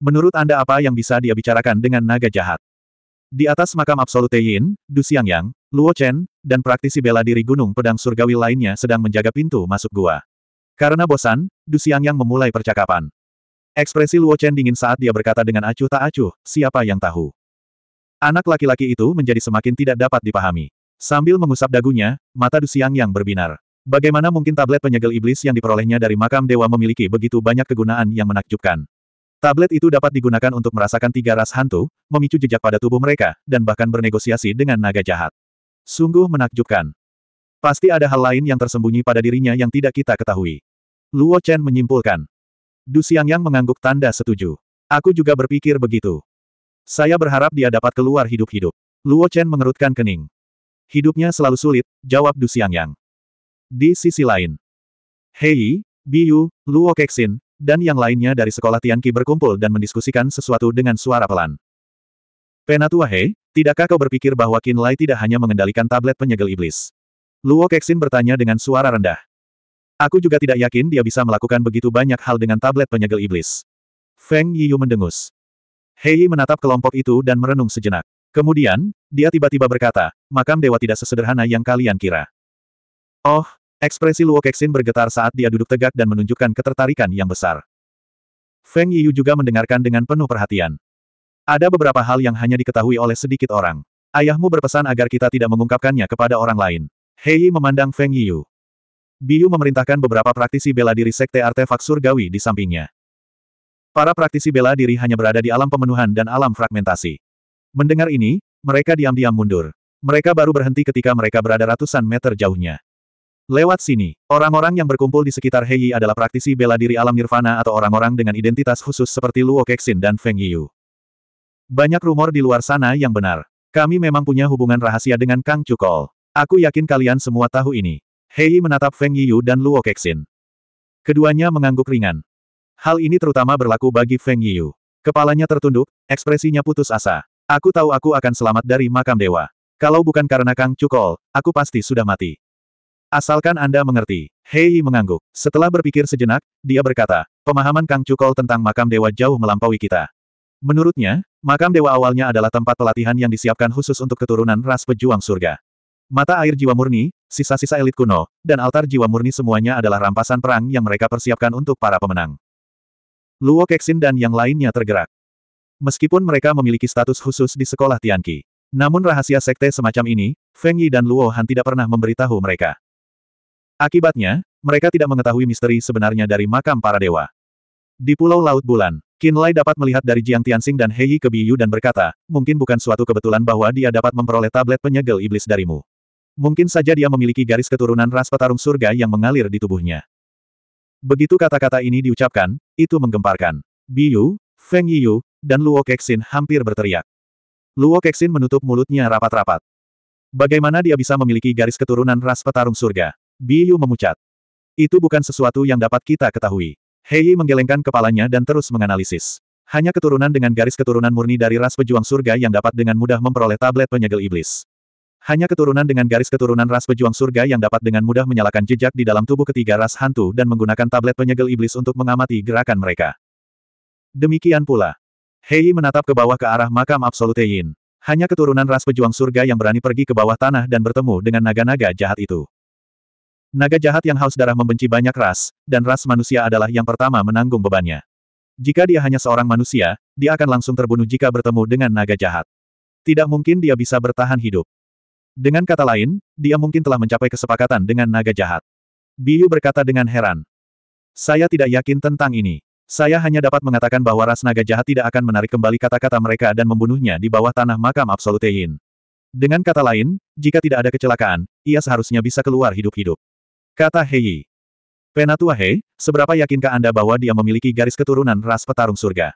Menurut Anda apa yang bisa dia bicarakan dengan naga jahat? Di atas makam Absolute Yin, Du Xiangyang, Luo Chen, dan praktisi bela diri Gunung Pedang Surgawi lainnya sedang menjaga pintu masuk gua. Karena bosan, Du Xiangyang memulai percakapan. Ekspresi Luo Chen dingin saat dia berkata dengan acuh tak acuh, siapa yang tahu. Anak laki-laki itu menjadi semakin tidak dapat dipahami. Sambil mengusap dagunya, mata Du Xiangyang berbinar. Bagaimana mungkin tablet penyegel iblis yang diperolehnya dari makam dewa memiliki begitu banyak kegunaan yang menakjubkan? Tablet itu dapat digunakan untuk merasakan tiga ras hantu, memicu jejak pada tubuh mereka, dan bahkan bernegosiasi dengan naga jahat. Sungguh menakjubkan. Pasti ada hal lain yang tersembunyi pada dirinya yang tidak kita ketahui. Luo Chen menyimpulkan. Du Xiangyang mengangguk tanda setuju. Aku juga berpikir begitu. Saya berharap dia dapat keluar hidup-hidup. Luo Chen mengerutkan kening. Hidupnya selalu sulit, jawab Du Xiangyang. Di sisi lain, Hei, Biyu, Luo Kexin, dan yang lainnya dari sekolah Tianqi berkumpul dan mendiskusikan sesuatu dengan suara pelan. Penatua He, tidakkah kau berpikir bahwa Qin Lai tidak hanya mengendalikan tablet penyegel iblis? Luo Kexin bertanya dengan suara rendah. Aku juga tidak yakin dia bisa melakukan begitu banyak hal dengan tablet penyegel iblis. Feng Yiyu mendengus. Hei menatap kelompok itu dan merenung sejenak. Kemudian, dia tiba-tiba berkata, makam dewa tidak sesederhana yang kalian kira. Oh, ekspresi Luo Kexin bergetar saat dia duduk tegak dan menunjukkan ketertarikan yang besar. Feng Yiyu juga mendengarkan dengan penuh perhatian. Ada beberapa hal yang hanya diketahui oleh sedikit orang. Ayahmu berpesan agar kita tidak mengungkapkannya kepada orang lain. Hei memandang Feng Yiyu. Biyu memerintahkan beberapa praktisi bela diri sekte artefak surgawi di sampingnya. Para praktisi bela diri hanya berada di alam pemenuhan dan alam fragmentasi. Mendengar ini, mereka diam-diam mundur. Mereka baru berhenti ketika mereka berada ratusan meter jauhnya. Lewat sini, orang-orang yang berkumpul di sekitar Hei adalah praktisi bela diri alam nirvana atau orang-orang dengan identitas khusus seperti Luo Kexin dan Feng Yiyu. Banyak rumor di luar sana yang benar. Kami memang punya hubungan rahasia dengan Kang Cukol. Aku yakin kalian semua tahu ini. Hei menatap Feng Yiyu dan Luo Kexin. Keduanya mengangguk ringan. Hal ini terutama berlaku bagi Feng Yiyu. Kepalanya tertunduk, ekspresinya putus asa. Aku tahu aku akan selamat dari makam dewa. Kalau bukan karena Kang Cukol, aku pasti sudah mati. Asalkan Anda mengerti. Hei mengangguk. Setelah berpikir sejenak, dia berkata, pemahaman Kang Cukol tentang makam dewa jauh melampaui kita. Menurutnya, makam dewa awalnya adalah tempat pelatihan yang disiapkan khusus untuk keturunan ras pejuang surga. Mata air jiwa murni, sisa-sisa elit kuno, dan altar jiwa murni semuanya adalah rampasan perang yang mereka persiapkan untuk para pemenang. Luo Kexin dan yang lainnya tergerak. Meskipun mereka memiliki status khusus di sekolah Tianqi. Namun rahasia sekte semacam ini, Feng Yi dan Luo Han tidak pernah memberitahu mereka. Akibatnya, mereka tidak mengetahui misteri sebenarnya dari makam para dewa. Di Pulau Laut Bulan, Qin Lai dapat melihat dari Jiang Tianxing dan Hei ke Biyu dan berkata, mungkin bukan suatu kebetulan bahwa dia dapat memperoleh tablet penyegel iblis darimu. Mungkin saja dia memiliki garis keturunan ras petarung surga yang mengalir di tubuhnya. Begitu kata-kata ini diucapkan, itu menggemparkan. Biyu, Feng Yiyu, dan Luo Kexin hampir berteriak. Luo Kexin menutup mulutnya rapat-rapat. Bagaimana dia bisa memiliki garis keturunan ras petarung surga? Biyu memucat. Itu bukan sesuatu yang dapat kita ketahui. Hei menggelengkan kepalanya dan terus menganalisis. Hanya keturunan dengan garis keturunan murni dari ras pejuang surga yang dapat dengan mudah memperoleh tablet penyegel iblis. Hanya keturunan dengan garis keturunan ras pejuang surga yang dapat dengan mudah menyalakan jejak di dalam tubuh ketiga ras hantu dan menggunakan tablet penyegel iblis untuk mengamati gerakan mereka. Demikian pula. Hei menatap ke bawah ke arah makam Absolute Yin. Hanya keturunan ras pejuang surga yang berani pergi ke bawah tanah dan bertemu dengan naga-naga jahat itu. Naga jahat yang haus darah membenci banyak ras, dan ras manusia adalah yang pertama menanggung bebannya. Jika dia hanya seorang manusia, dia akan langsung terbunuh jika bertemu dengan naga jahat. Tidak mungkin dia bisa bertahan hidup. Dengan kata lain, dia mungkin telah mencapai kesepakatan dengan naga jahat. Biyu berkata dengan heran. Saya tidak yakin tentang ini. Saya hanya dapat mengatakan bahwa ras naga jahat tidak akan menarik kembali kata-kata mereka dan membunuhnya di bawah tanah makam Absolute Yin. Dengan kata lain, jika tidak ada kecelakaan, ia seharusnya bisa keluar hidup-hidup. Kata Hei. Penatua Hei, seberapa yakinkah Anda bahwa dia memiliki garis keturunan ras petarung surga?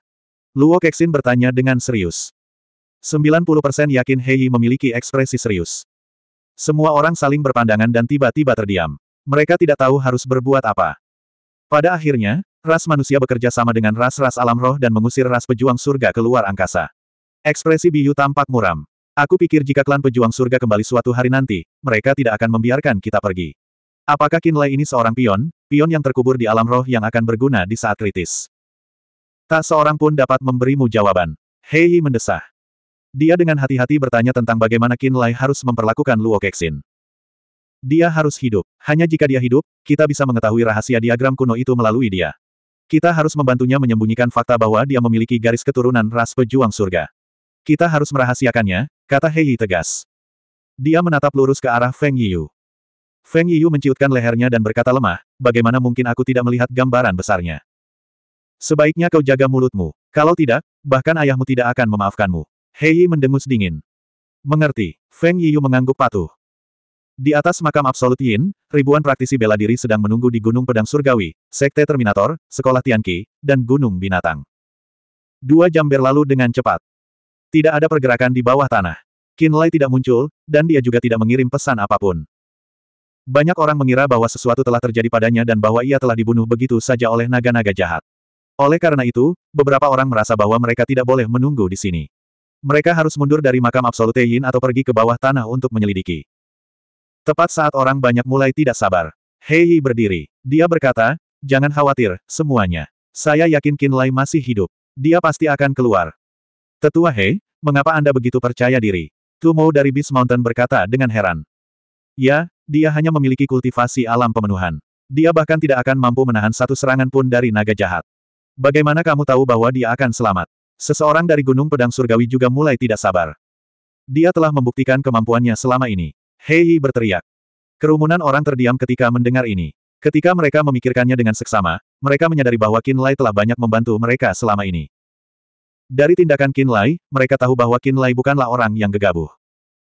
Luo Kexin bertanya dengan serius. 90% yakin Hei memiliki ekspresi serius. Semua orang saling berpandangan dan tiba-tiba terdiam. Mereka tidak tahu harus berbuat apa. Pada akhirnya, ras manusia bekerja sama dengan ras-ras alam roh dan mengusir ras pejuang surga keluar angkasa. Ekspresi Biyu tampak muram. Aku pikir jika klan pejuang surga kembali suatu hari nanti, mereka tidak akan membiarkan kita pergi. Apakah Kinlay ini seorang pion, pion yang terkubur di alam roh yang akan berguna di saat kritis? Tak seorang pun dapat memberimu jawaban. Hei mendesah. Dia dengan hati-hati bertanya tentang bagaimana Qin Lai harus memperlakukan Luo Kexin. Dia harus hidup. Hanya jika dia hidup, kita bisa mengetahui rahasia diagram kuno itu melalui dia. Kita harus membantunya menyembunyikan fakta bahwa dia memiliki garis keturunan ras pejuang surga. Kita harus merahasiakannya, kata Hei tegas. Dia menatap lurus ke arah Feng Yiyu. Feng Yiyu menciutkan lehernya dan berkata lemah, bagaimana mungkin aku tidak melihat gambaran besarnya. Sebaiknya kau jaga mulutmu. Kalau tidak, bahkan ayahmu tidak akan memaafkanmu. Hei mendengus dingin. Mengerti. Feng Yiyu mengangguk patuh. Di atas makam Absolut Yin, ribuan praktisi bela diri sedang menunggu di Gunung Pedang Surgawi, Sekte Terminator, Sekolah Tianqi, dan Gunung Binatang. Dua jam berlalu dengan cepat. Tidak ada pergerakan di bawah tanah. Qin Lai tidak muncul, dan dia juga tidak mengirim pesan apa pun. Banyak orang mengira bahwa sesuatu telah terjadi padanya dan bahwa ia telah dibunuh begitu saja oleh naga-naga jahat. Oleh karena itu, beberapa orang merasa bahwa mereka tidak boleh menunggu di sini. Mereka harus mundur dari makam Absolute Yin atau pergi ke bawah tanah untuk menyelidiki. Tepat saat orang banyak mulai tidak sabar. Hei berdiri. Dia berkata, jangan khawatir, semuanya. Saya yakin Qin Lai masih hidup. Dia pasti akan keluar. Tetua Hei, mengapa Anda begitu percaya diri? Tu Mou dari Beast Mountain berkata dengan heran. Ya, dia hanya memiliki kultivasi alam pemenuhan. Dia bahkan tidak akan mampu menahan satu serangan pun dari naga jahat. Bagaimana kamu tahu bahwa dia akan selamat? Seseorang dari Gunung Pedang Surgawi juga mulai tidak sabar. Dia telah membuktikan kemampuannya selama ini. Hei berteriak. Kerumunan orang terdiam ketika mendengar ini. Ketika mereka memikirkannya dengan seksama, mereka menyadari bahwa Qin Lai telah banyak membantu mereka selama ini. Dari tindakan Qin Lai, mereka tahu bahwa Qin Lai bukanlah orang yang gegabah.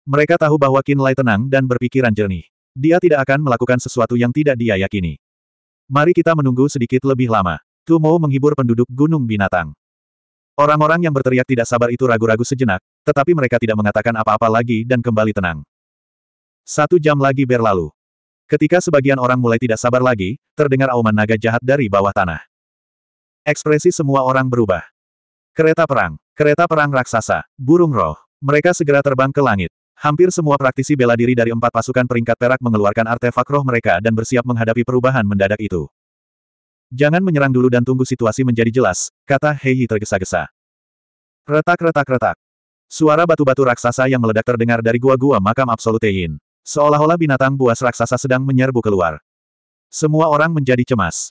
Mereka tahu bahwa Qin Lai tenang dan berpikiran jernih. Dia tidak akan melakukan sesuatu yang tidak dia yakini. Mari kita menunggu sedikit lebih lama. Tu Mo menghibur penduduk Gunung Binatang. Orang-orang yang berteriak tidak sabar itu ragu-ragu sejenak, tetapi mereka tidak mengatakan apa-apa lagi dan kembali tenang. Satu jam lagi berlalu. Ketika sebagian orang mulai tidak sabar lagi, terdengar auman naga jahat dari bawah tanah. Ekspresi semua orang berubah. Kereta perang, kereta perang raksasa, burung roh. Mereka segera terbang ke langit. Hampir semua praktisi bela diri dari empat pasukan peringkat perak mengeluarkan artefak roh mereka dan bersiap menghadapi perubahan mendadak itu. Jangan menyerang dulu dan tunggu situasi menjadi jelas, kata Heiyi tergesa-gesa. Retak-retak-retak. Suara batu-batu raksasa yang meledak terdengar dari gua-gua makam Absolute Yin. Seolah-olah binatang buas raksasa sedang menyerbu keluar. Semua orang menjadi cemas.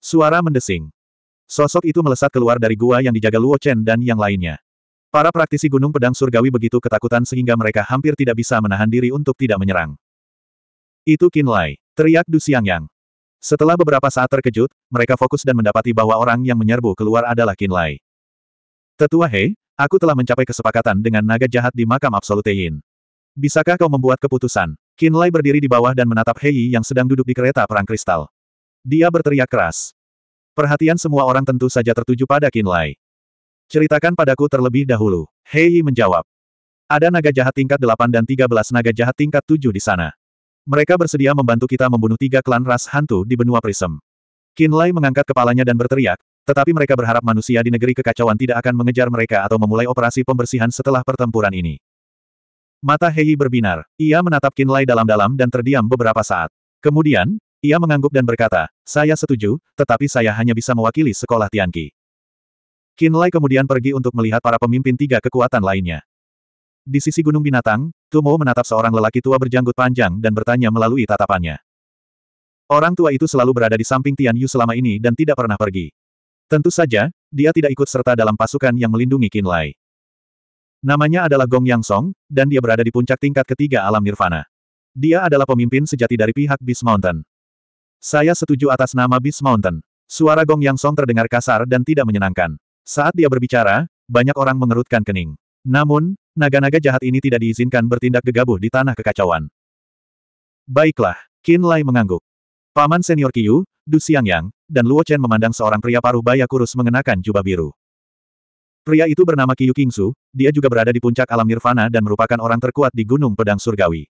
Suara mendesing. Sosok itu melesat keluar dari gua yang dijaga Luo Chen dan yang lainnya. Para praktisi Gunung Pedang Surgawi begitu ketakutan sehingga mereka hampir tidak bisa menahan diri untuk tidak menyerang. Itu Qin Lai, teriak Du Xiangyang. Setelah beberapa saat terkejut, mereka fokus dan mendapati bahwa orang yang menyerbu keluar adalah Qin Lai. Tetua Hei, aku telah mencapai kesepakatan dengan naga jahat di makam Absolute Yin. Bisakah kau membuat keputusan? Qin Lai berdiri di bawah dan menatap Hei yang sedang duduk di kereta perang kristal. Dia berteriak keras. Perhatian semua orang tentu saja tertuju pada Qin Lai. Ceritakan padaku terlebih dahulu. Hei menjawab. Ada naga jahat tingkat 8 dan 13 naga jahat tingkat 7 di sana. Mereka bersedia membantu kita membunuh tiga klan ras hantu di benua Prism. Qin Lai mengangkat kepalanya dan berteriak, tetapi mereka berharap manusia di negeri kekacauan tidak akan mengejar mereka atau memulai operasi pembersihan setelah pertempuran ini. Mata Hei berbinar. Ia menatap Qin Lai dalam-dalam dan terdiam beberapa saat. Kemudian, ia mengangguk dan berkata, saya setuju, tetapi saya hanya bisa mewakili sekolah Tianqi. Qin Lai kemudian pergi untuk melihat para pemimpin tiga kekuatan lainnya. Di sisi gunung binatang, Tu Mo menatap seorang lelaki tua berjanggut panjang dan bertanya melalui tatapannya. Orang tua itu selalu berada di samping Tian Yu selama ini dan tidak pernah pergi. Tentu saja, dia tidak ikut serta dalam pasukan yang melindungi Qin Lai. Namanya adalah Gong Yang Song, dan dia berada di puncak tingkat ketiga alam nirvana. Dia adalah pemimpin sejati dari pihak Beast Mountain. Saya setuju atas nama Beast Mountain. Suara Gong Yang Song terdengar kasar dan tidak menyenangkan. Saat dia berbicara, banyak orang mengerutkan kening. Namun, naga-naga jahat ini tidak diizinkan bertindak gegabah di tanah kekacauan. Baiklah, Qin Lai mengangguk. Paman senior Qiu, Du Xiangyang, dan Luo Chen memandang seorang pria paruh baya kurus mengenakan jubah biru. Pria itu bernama Qiu Qingsu, dia juga berada di puncak alam nirvana dan merupakan orang terkuat di Gunung Pedang Surgawi.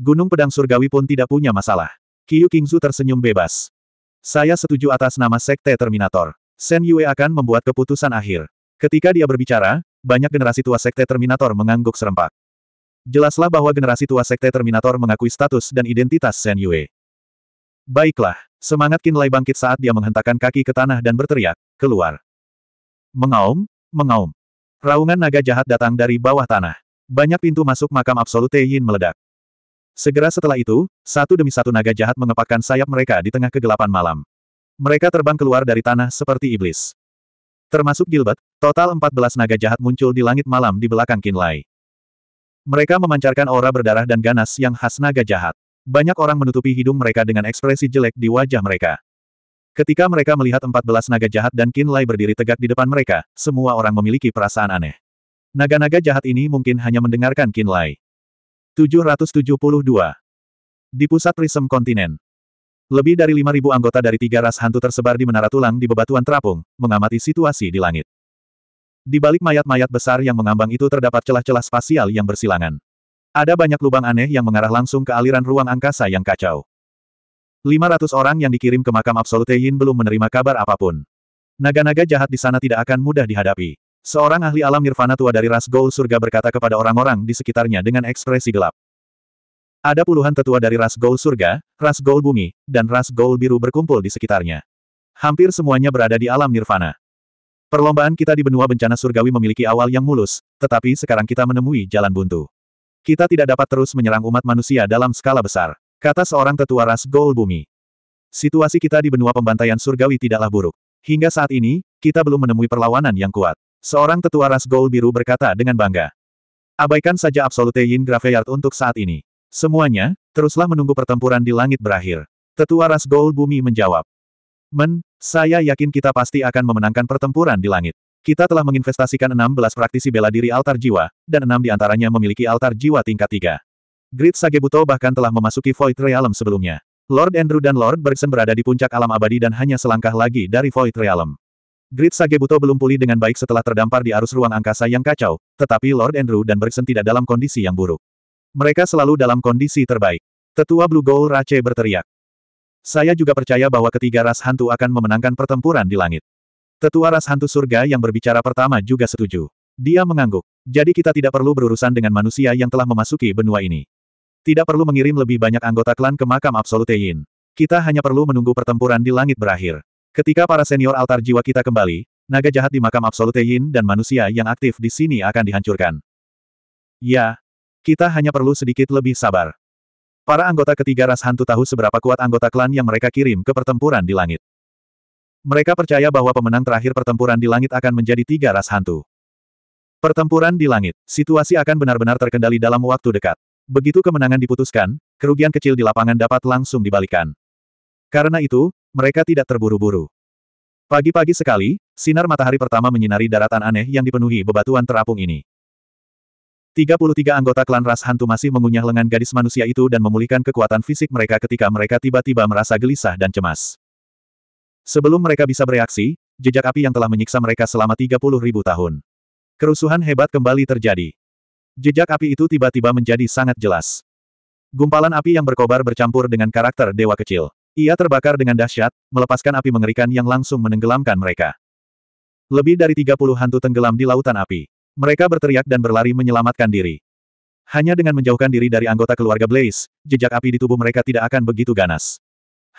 Gunung Pedang Surgawi pun tidak punya masalah. Qiu Qingsu tersenyum bebas. Saya setuju atas nama Sekte Terminator. Sen Yue akan membuat keputusan akhir. Ketika dia berbicara, banyak generasi tua Sekte Terminator mengangguk serempak. Jelaslah bahwa generasi tua Sekte Terminator mengakui status dan identitas Sen Yue. Baiklah, semangat Qin Lai bangkit saat dia menghentakkan kaki ke tanah dan berteriak, keluar. Mengaum, mengaum. Raungan naga jahat datang dari bawah tanah. Banyak pintu masuk makam Absolute Yin meledak. Segera setelah itu, satu demi satu naga jahat mengepakkan sayap mereka di tengah kegelapan malam. Mereka terbang keluar dari tanah seperti iblis. Termasuk Gilbert, total 14 naga jahat muncul di langit malam di belakang Kinlay. Mereka memancarkan aura berdarah dan ganas yang khas naga jahat. Banyak orang menutupi hidung mereka dengan ekspresi jelek di wajah mereka. Ketika mereka melihat 14 naga jahat dan Kinlay berdiri tegak di depan mereka, semua orang memiliki perasaan aneh. Naga-naga jahat ini mungkin hanya mendengarkan Kinlay. 772. Di pusat Prism Kontinen. Lebih dari 5.000 anggota dari tiga ras hantu tersebar di menara tulang di bebatuan terapung, mengamati situasi di langit. Di balik mayat-mayat besar yang mengambang itu terdapat celah-celah spasial yang bersilangan. Ada banyak lubang aneh yang mengarah langsung ke aliran ruang angkasa yang kacau. 500 orang yang dikirim ke makam Absolute Yin belum menerima kabar apa pun. Naga-naga jahat di sana tidak akan mudah dihadapi. Seorang ahli alam nirvana tua dari ras Gold surga berkata kepada orang-orang di sekitarnya dengan ekspresi gelap. Ada puluhan tetua dari ras Gold surga, ras Gold bumi, dan ras Gold biru berkumpul di sekitarnya. Hampir semuanya berada di alam nirvana. Perlombaan kita di benua bencana surgawi memiliki awal yang mulus, tetapi sekarang kita menemui jalan buntu. Kita tidak dapat terus menyerang umat manusia dalam skala besar, kata seorang tetua ras Gold bumi. Situasi kita di benua pembantaian surgawi tidaklah buruk. Hingga saat ini, kita belum menemui perlawanan yang kuat. Seorang tetua ras gold biru berkata dengan bangga. Abaikan saja Absolute Yin Graveyard untuk saat ini. Semuanya, teruslah menunggu pertempuran di langit berakhir. Tetua ras gold bumi menjawab. Men, saya yakin kita pasti akan memenangkan pertempuran di langit. Kita telah menginvestasikan 16 praktisi bela diri altar jiwa, dan enam di antaranya memiliki altar jiwa tingkat 3. Grid Sagebuto bahkan telah memasuki Void Realm sebelumnya. Lord Andrew dan Lord Bergson berada di puncak alam abadi dan hanya selangkah lagi dari Void Realm. Grid Sagebuto belum pulih dengan baik setelah terdampar di arus ruang angkasa yang kacau, tetapi Lord Andrew dan Bergson tidak dalam kondisi yang buruk. Mereka selalu dalam kondisi terbaik. Tetua Blue Gold Rache berteriak. Saya juga percaya bahwa ketiga ras hantu akan memenangkan pertempuran di langit. Tetua ras hantu surga yang berbicara pertama juga setuju. Dia mengangguk. Jadi kita tidak perlu berurusan dengan manusia yang telah memasuki benua ini. Tidak perlu mengirim lebih banyak anggota klan ke makam Absolute Yin. Kita hanya perlu menunggu pertempuran di langit berakhir. Ketika para senior altar jiwa kita kembali, naga jahat di makam Absolute Yin dan manusia yang aktif di sini akan dihancurkan. Ya, kita hanya perlu sedikit lebih sabar. Para anggota ketiga ras hantu tahu seberapa kuat anggota klan yang mereka kirim ke pertempuran di langit. Mereka percaya bahwa pemenang terakhir pertempuran di langit akan menjadi tiga ras hantu. Pertempuran di langit, situasi akan benar-benar terkendali dalam waktu dekat. Begitu kemenangan diputuskan, kerugian kecil di lapangan dapat langsung dibalikan. Karena itu, mereka tidak terburu-buru. Pagi-pagi sekali, sinar matahari pertama menyinari daratan aneh yang dipenuhi bebatuan terapung ini. 33 anggota klan ras hantu masih mengunyah lengan gadis manusia itu dan memulihkan kekuatan fisik mereka ketika mereka tiba-tiba merasa gelisah dan cemas. Sebelum mereka bisa bereaksi, jejak api yang telah menyiksa mereka selama 30 ribu tahun. Kerusuhan hebat kembali terjadi. Jejak api itu tiba-tiba menjadi sangat jelas. Gumpalan api yang berkobar bercampur dengan karakter dewa kecil. Ia terbakar dengan dahsyat, melepaskan api mengerikan yang langsung menenggelamkan mereka. Lebih dari 30 hantu tenggelam di lautan api. Mereka berteriak dan berlari menyelamatkan diri. Hanya dengan menjauhkan diri dari anggota keluarga Blaze, jejak api di tubuh mereka tidak akan begitu ganas.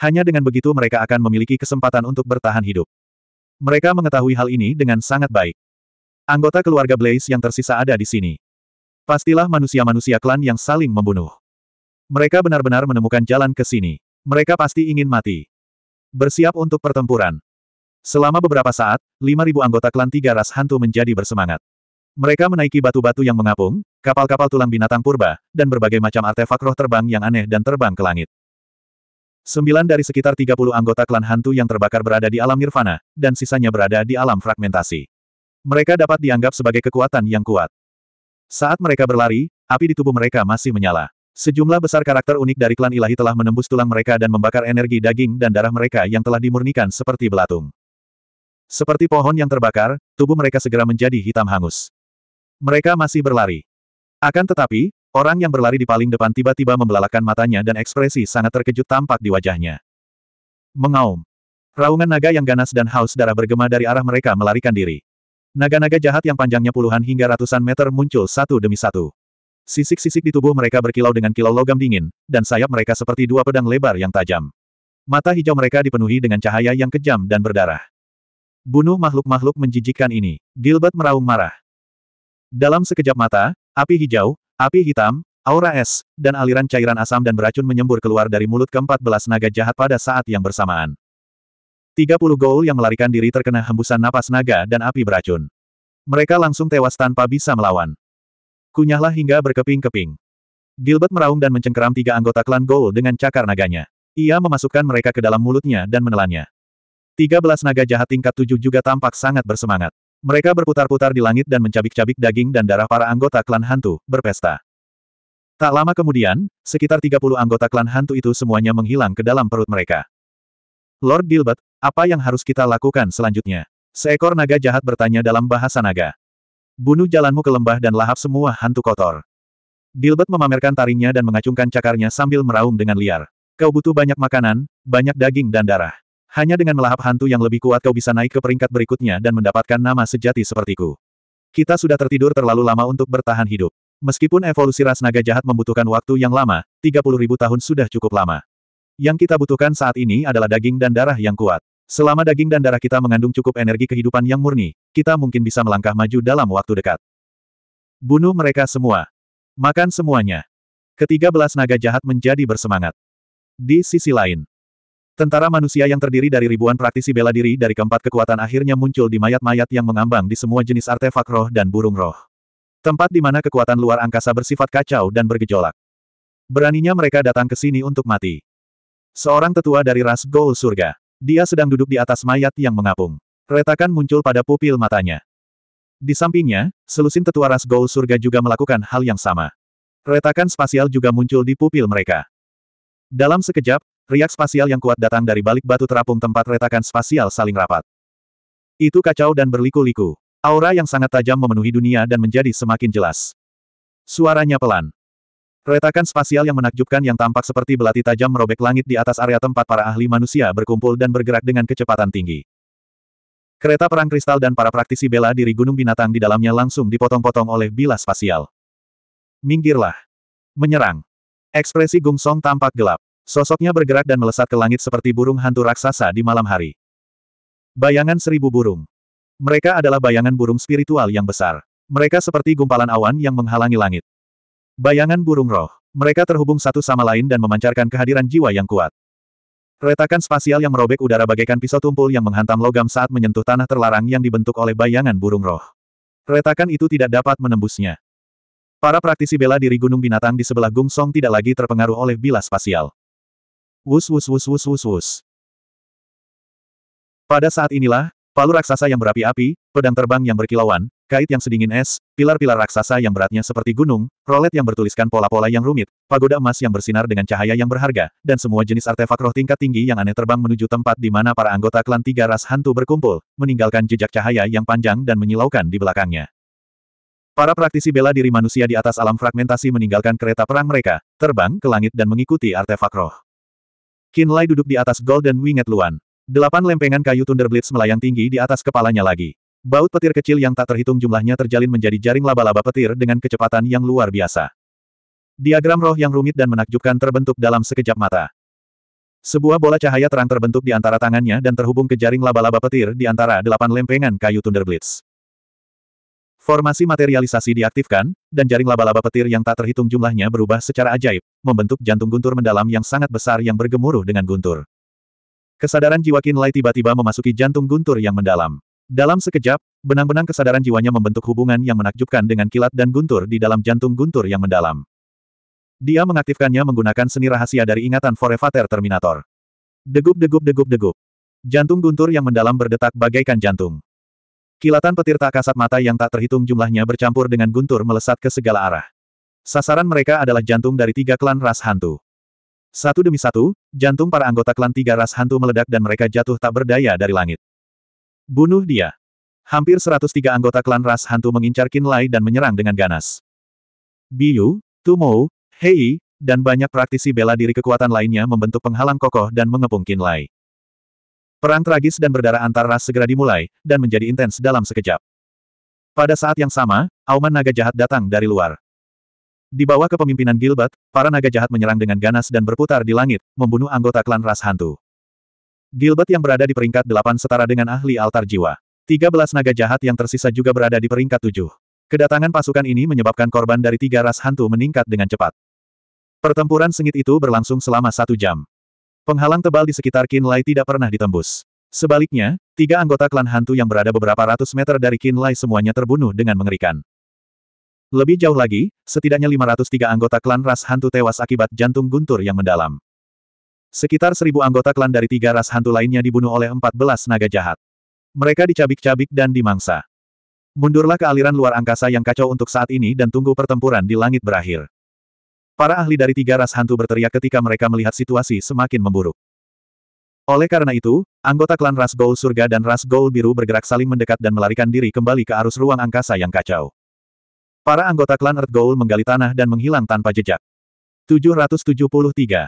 Hanya dengan begitu mereka akan memiliki kesempatan untuk bertahan hidup. Mereka mengetahui hal ini dengan sangat baik. Anggota keluarga Blaze yang tersisa ada di sini. Pastilah manusia-manusia klan yang saling membunuh. Mereka benar-benar menemukan jalan ke sini. Mereka pasti ingin mati. Bersiap untuk pertempuran. Selama beberapa saat, 5.000 anggota klan tiga ras hantu menjadi bersemangat. Mereka menaiki batu-batu yang mengapung, kapal-kapal tulang binatang purba, dan berbagai macam artefak roh terbang yang aneh dan terbang ke langit. Sembilan dari sekitar 30 anggota klan hantu yang terbakar berada di alam nirvana, dan sisanya berada di alam fragmentasi. Mereka dapat dianggap sebagai kekuatan yang kuat. Saat mereka berlari, api di tubuh mereka masih menyala. Sejumlah besar karakter unik dari klan ilahi telah menembus tulang mereka dan membakar energi daging dan darah mereka yang telah dimurnikan seperti belatung. Seperti pohon yang terbakar, tubuh mereka segera menjadi hitam hangus. Mereka masih berlari. Akan tetapi, orang yang berlari di paling depan tiba-tiba membelalakkan matanya dan ekspresi sangat terkejut tampak di wajahnya. Mengaum. Raungan naga yang ganas dan haus darah bergema dari arah mereka melarikan diri. Naga-naga jahat yang panjangnya puluhan hingga ratusan meter muncul satu demi satu. Sisik-sisik di tubuh mereka berkilau dengan kilau logam dingin, dan sayap mereka seperti dua pedang lebar yang tajam. Mata hijau mereka dipenuhi dengan cahaya yang kejam dan berdarah. Bunuh makhluk-makhluk menjijikkan ini. Gilbert meraung marah. Dalam sekejap mata, api hijau, api hitam, aura es, dan aliran cairan asam dan beracun menyembur keluar dari mulut keempat belas naga jahat pada saat yang bersamaan. 30 ghoul yang melarikan diri terkena hembusan napas naga dan api beracun. Mereka langsung tewas tanpa bisa melawan. Kunyahlah hingga berkeping-keping. Gilbert meraung dan mencengkeram tiga anggota klan ghoul dengan cakar naganya. Ia memasukkan mereka ke dalam mulutnya dan menelannya. Tiga belas naga jahat tingkat tujuh juga tampak sangat bersemangat. Mereka berputar-putar di langit dan mencabik-cabik daging dan darah para anggota klan hantu, berpesta. Tak lama kemudian, sekitar 30 anggota klan hantu itu semuanya menghilang ke dalam perut mereka. Lord Gilbert, apa yang harus kita lakukan selanjutnya? Seekor naga jahat bertanya dalam bahasa naga. Bunuh jalanmu ke lembah dan lahap semua hantu kotor. Gilbert memamerkan taringnya dan mengacungkan cakarnya sambil meraung dengan liar. Kau butuh banyak makanan, banyak daging dan darah. Hanya dengan melahap hantu yang lebih kuat kau bisa naik ke peringkat berikutnya dan mendapatkan nama sejati sepertiku. Kita sudah tertidur terlalu lama untuk bertahan hidup. Meskipun evolusi ras naga jahat membutuhkan waktu yang lama, 30 ribu tahun sudah cukup lama. Yang kita butuhkan saat ini adalah daging dan darah yang kuat. Selama daging dan darah kita mengandung cukup energi kehidupan yang murni, kita mungkin bisa melangkah maju dalam waktu dekat. Bunuh mereka semua. Makan semuanya. Ketiga belas naga jahat menjadi bersemangat. Di sisi lain, Tentara manusia yang terdiri dari ribuan praktisi bela diri dari keempat kekuatan akhirnya muncul di mayat-mayat yang mengambang di semua jenis artefak roh dan burung roh. Tempat di mana kekuatan luar angkasa bersifat kacau dan bergejolak. Beraninya mereka datang ke sini untuk mati. Seorang tetua dari ras Goul Surga. Dia sedang duduk di atas mayat yang mengapung. Retakan muncul pada pupil matanya. Di sampingnya, selusin tetua ras Goul Surga juga melakukan hal yang sama. Retakan spasial juga muncul di pupil mereka. Dalam sekejap, riak spasial yang kuat datang dari balik batu terapung tempat retakan spasial saling rapat. Itu kacau dan berliku-liku. Aura yang sangat tajam memenuhi dunia dan menjadi semakin jelas. Suaranya pelan. Retakan spasial yang menakjubkan yang tampak seperti belati tajam merobek langit di atas area tempat para ahli manusia berkumpul dan bergerak dengan kecepatan tinggi. Kereta perang kristal dan para praktisi bela diri gunung binatang di dalamnya langsung dipotong-potong oleh bilas spasial. Minggirlah. Menyerang. Ekspresi Gung Song tampak gelap. Sosoknya bergerak dan melesat ke langit seperti burung hantu raksasa di malam hari. Bayangan seribu burung. Mereka adalah bayangan burung spiritual yang besar. Mereka seperti gumpalan awan yang menghalangi langit. Bayangan burung roh. Mereka terhubung satu sama lain dan memancarkan kehadiran jiwa yang kuat. Retakan spasial yang merobek udara bagaikan pisau tumpul yang menghantam logam saat menyentuh tanah terlarang yang dibentuk oleh bayangan burung roh. Retakan itu tidak dapat menembusnya. Para praktisi bela diri gunung binatang di sebelah Gung Song tidak lagi terpengaruh oleh bilas spasial. Wus wus wus wus wus wus. Pada saat inilah, palu raksasa yang berapi-api, pedang terbang yang berkilauan, kait yang sedingin es, pilar-pilar raksasa yang beratnya seperti gunung, rolet yang bertuliskan pola-pola yang rumit, pagoda emas yang bersinar dengan cahaya yang berharga, dan semua jenis artefak roh tingkat tinggi yang aneh terbang menuju tempat di mana para anggota klan tiga ras hantu berkumpul, meninggalkan jejak cahaya yang panjang dan menyilaukan di belakangnya. Para praktisi bela diri manusia di atas alam fragmentasi meninggalkan kereta perang mereka, terbang ke langit dan mengikuti artefak roh. Qin Lai duduk di atas Golden Winged Luan. Delapan lempengan kayu Thunderblitz melayang tinggi di atas kepalanya lagi. Baut petir kecil yang tak terhitung jumlahnya terjalin menjadi jaring laba-laba petir dengan kecepatan yang luar biasa. Diagram roh yang rumit dan menakjubkan terbentuk dalam sekejap mata. Sebuah bola cahaya terang terbentuk di antara tangannya dan terhubung ke jaring laba-laba petir di antara delapan lempengan kayu Thunderblitz. Formasi materialisasi diaktifkan, dan jaring laba-laba petir yang tak terhitung jumlahnya berubah secara ajaib, membentuk jantung guntur mendalam yang sangat besar yang bergemuruh dengan guntur. Kesadaran jiwa Lai tiba-tiba memasuki jantung guntur yang mendalam. Dalam sekejap, benang-benang kesadaran jiwanya membentuk hubungan yang menakjubkan dengan kilat dan guntur di dalam jantung guntur yang mendalam. Dia mengaktifkannya menggunakan seni rahasia dari ingatan Forevater Terminator. Degup-degup-degup-degup. Jantung guntur yang mendalam berdetak bagaikan jantung. Kilatan petir tak kasat mata yang tak terhitung jumlahnya bercampur dengan guntur melesat ke segala arah. Sasaran mereka adalah jantung dari tiga klan ras hantu. Satu demi satu, jantung para anggota klan tiga ras hantu meledak dan mereka jatuh tak berdaya dari langit. Bunuh dia. Hampir 103 anggota klan ras hantu mengincar Lai dan menyerang dengan ganas. Biyu, Tumou, Hei, dan banyak praktisi bela diri kekuatan lainnya membentuk penghalang kokoh dan mengepung Lai. Perang tragis dan berdarah antar ras segera dimulai, dan menjadi intens dalam sekejap. Pada saat yang sama, auman naga jahat datang dari luar. Di bawah kepemimpinan Gilbert, para naga jahat menyerang dengan ganas dan berputar di langit, membunuh anggota klan ras hantu. Gilbert yang berada di peringkat 8 setara dengan ahli altar jiwa. 13 naga jahat yang tersisa juga berada di peringkat 7. Kedatangan pasukan ini menyebabkan korban dari tiga ras hantu meningkat dengan cepat. Pertempuran sengit itu berlangsung selama satu jam. Penghalang tebal di sekitar Kinlay tidak pernah ditembus. Sebaliknya, tiga anggota klan hantu yang berada beberapa ratus meter dari Kinlay semuanya terbunuh dengan mengerikan. Lebih jauh lagi, setidaknya 503 anggota klan ras hantu tewas akibat jantung guntur yang mendalam. Sekitar seribu anggota klan dari tiga ras hantu lainnya dibunuh oleh 14 naga jahat. Mereka dicabik-cabik dan dimangsa. Mundurlah ke aliran luar angkasa yang kacau untuk saat ini dan tunggu pertempuran di langit berakhir. Para ahli dari tiga ras hantu berteriak ketika mereka melihat situasi semakin memburuk. Oleh karena itu, anggota klan ras Gold Surga dan ras Gold Biru bergerak saling mendekat dan melarikan diri kembali ke arus ruang angkasa yang kacau. Para anggota klan Earth Gold menggali tanah dan menghilang tanpa jejak. 773.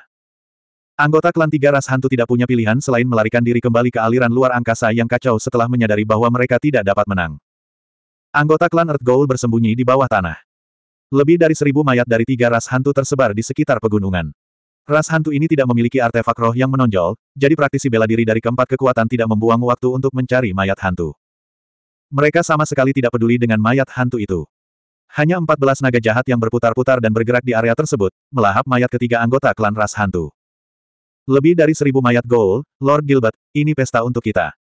Anggota klan tiga ras hantu tidak punya pilihan selain melarikan diri kembali ke aliran luar angkasa yang kacau setelah menyadari bahwa mereka tidak dapat menang. Anggota klan Earth Gold bersembunyi di bawah tanah. Lebih dari seribu mayat dari tiga ras hantu tersebar di sekitar pegunungan. Ras hantu ini tidak memiliki artefak roh yang menonjol, jadi praktisi bela diri dari keempat kekuatan tidak membuang waktu untuk mencari mayat hantu. Mereka sama sekali tidak peduli dengan mayat hantu itu. Hanya 14 naga jahat yang berputar-putar dan bergerak di area tersebut, melahap mayat ketiga anggota klan ras hantu. Lebih dari seribu mayat gold, Lord Gilbert, ini pesta untuk kita.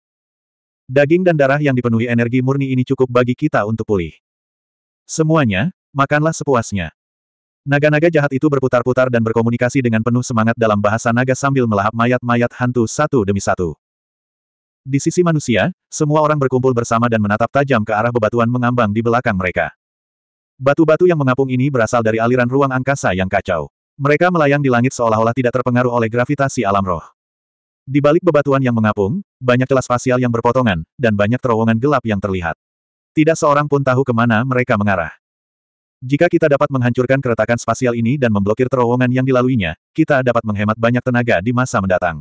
Daging dan darah yang dipenuhi energi murni ini cukup bagi kita untuk pulih. Semuanya, makanlah sepuasnya. Naga-naga jahat itu berputar-putar dan berkomunikasi dengan penuh semangat dalam bahasa naga sambil melahap mayat-mayat hantu satu demi satu. Di sisi manusia, semua orang berkumpul bersama dan menatap tajam ke arah bebatuan mengambang di belakang mereka. Batu-batu yang mengapung ini berasal dari aliran ruang angkasa yang kacau. Mereka melayang di langit seolah-olah tidak terpengaruh oleh gravitasi alam roh. Di balik bebatuan yang mengapung, banyak celah spasial yang berpotongan, dan banyak terowongan gelap yang terlihat. Tidak seorang pun tahu ke mana mereka mengarah. Jika kita dapat menghancurkan keretakan spasial ini dan memblokir terowongan yang dilaluinya, kita dapat menghemat banyak tenaga di masa mendatang.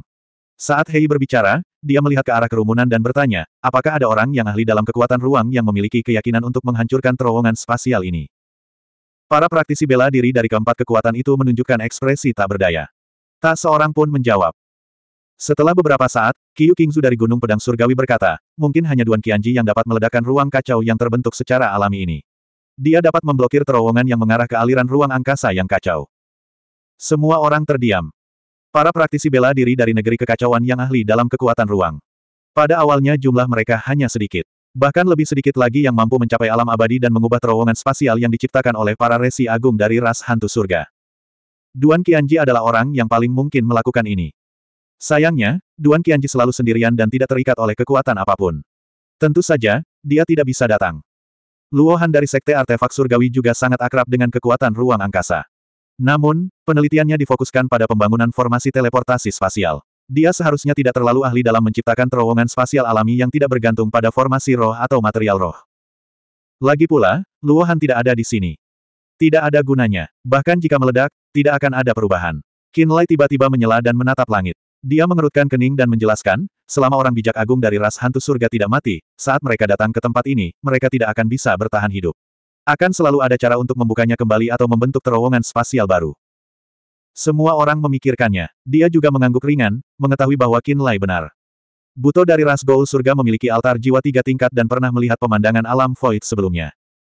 Saat Hei berbicara, dia melihat ke arah kerumunan dan bertanya, apakah ada orang yang ahli dalam kekuatan ruang yang memiliki keyakinan untuk menghancurkan terowongan spasial ini? Para praktisi bela diri dari keempat kekuatan itu menunjukkan ekspresi tak berdaya. Tak seorang pun menjawab. Setelah beberapa saat, Qiu Qingzu dari Gunung Pedang Surgawi berkata, mungkin hanya Duan Qianji yang dapat meledakkan ruang kacau yang terbentuk secara alami ini. Dia dapat memblokir terowongan yang mengarah ke aliran ruang angkasa yang kacau. Semua orang terdiam. Para praktisi bela diri dari negeri kekacauan yang ahli dalam kekuatan ruang. Pada awalnya jumlah mereka hanya sedikit. Bahkan lebih sedikit lagi yang mampu mencapai alam abadi dan mengubah terowongan spasial yang diciptakan oleh para resi agung dari ras hantu surga. Duan Qianji adalah orang yang paling mungkin melakukan ini. Sayangnya, Duan Qianji selalu sendirian dan tidak terikat oleh kekuatan apa pun. Tentu saja, dia tidak bisa datang. Luohan dari Sekte Artefak Surgawi juga sangat akrab dengan kekuatan ruang angkasa. Namun, penelitiannya difokuskan pada pembangunan formasi teleportasi spasial. Dia seharusnya tidak terlalu ahli dalam menciptakan terowongan spasial alami yang tidak bergantung pada formasi roh atau material roh. Lagi pula, Luohan tidak ada di sini. Tidak ada gunanya. Bahkan jika meledak, tidak akan ada perubahan. Qinlai tiba-tiba menyela dan menatap langit. Dia mengerutkan kening dan menjelaskan, selama orang bijak agung dari ras hantu surga tidak mati, saat mereka datang ke tempat ini, mereka tidak akan bisa bertahan hidup. Akan selalu ada cara untuk membukanya kembali atau membentuk terowongan spasial baru. Semua orang memikirkannya. Dia juga mengangguk ringan, mengetahui bahwa Lai benar. Buto dari ras Gold surga memiliki altar jiwa tiga tingkat dan pernah melihat pemandangan alam void sebelumnya.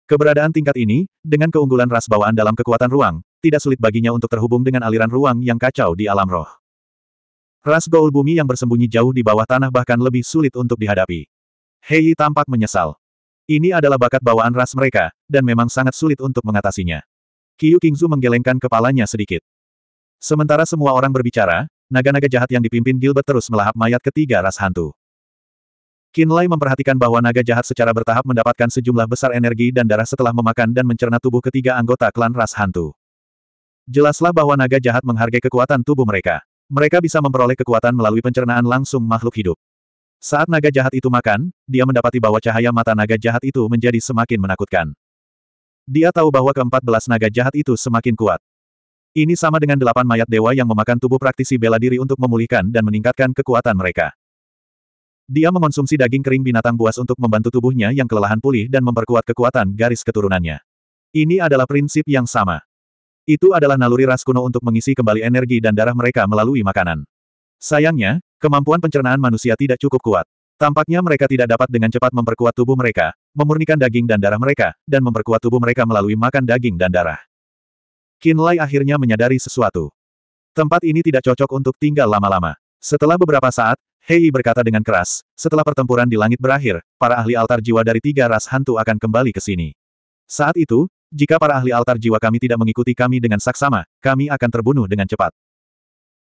Keberadaan tingkat ini, dengan keunggulan ras bawaan dalam kekuatan ruang, tidak sulit baginya untuk terhubung dengan aliran ruang yang kacau di alam roh. Ras Gold bumi yang bersembunyi jauh di bawah tanah bahkan lebih sulit untuk dihadapi. Hei tampak menyesal. Ini adalah bakat bawaan ras mereka, dan memang sangat sulit untuk mengatasinya. Qiu Qingzu menggelengkan kepalanya sedikit. Sementara semua orang berbicara, naga-naga jahat yang dipimpin Gilbert terus melahap mayat ketiga ras hantu. Qinlai memperhatikan bahwa naga jahat secara bertahap mendapatkan sejumlah besar energi dan darah setelah memakan dan mencerna tubuh ketiga anggota klan ras hantu. Jelaslah bahwa naga jahat menghargai kekuatan tubuh mereka. Mereka bisa memperoleh kekuatan melalui pencernaan langsung makhluk hidup. Saat naga jahat itu makan, dia mendapati bahwa cahaya mata naga jahat itu menjadi semakin menakutkan. Dia tahu bahwa keempat belas naga jahat itu semakin kuat. Ini sama dengan delapan mayat dewa yang memakan tubuh praktisi bela diri untuk memulihkan dan meningkatkan kekuatan mereka. Dia mengonsumsi daging kering binatang buas untuk membantu tubuhnya yang kelelahan pulih dan memperkuat kekuatan garis keturunannya. Ini adalah prinsip yang sama. Itu adalah naluri ras kuno untuk mengisi kembali energi dan darah mereka melalui makanan. Sayangnya, kemampuan pencernaan manusia tidak cukup kuat. Tampaknya mereka tidak dapat dengan cepat memperkuat tubuh mereka, memurnikan daging dan darah mereka, dan memperkuat tubuh mereka melalui makan daging dan darah. Qin Lai akhirnya menyadari sesuatu. Tempat ini tidak cocok untuk tinggal lama-lama. Setelah beberapa saat, Hei berkata dengan keras, setelah pertempuran di langit berakhir, para ahli altar jiwa dari tiga ras hantu akan kembali ke sini. Saat itu, jika para ahli altar jiwa kami tidak mengikuti kami dengan saksama, kami akan terbunuh dengan cepat.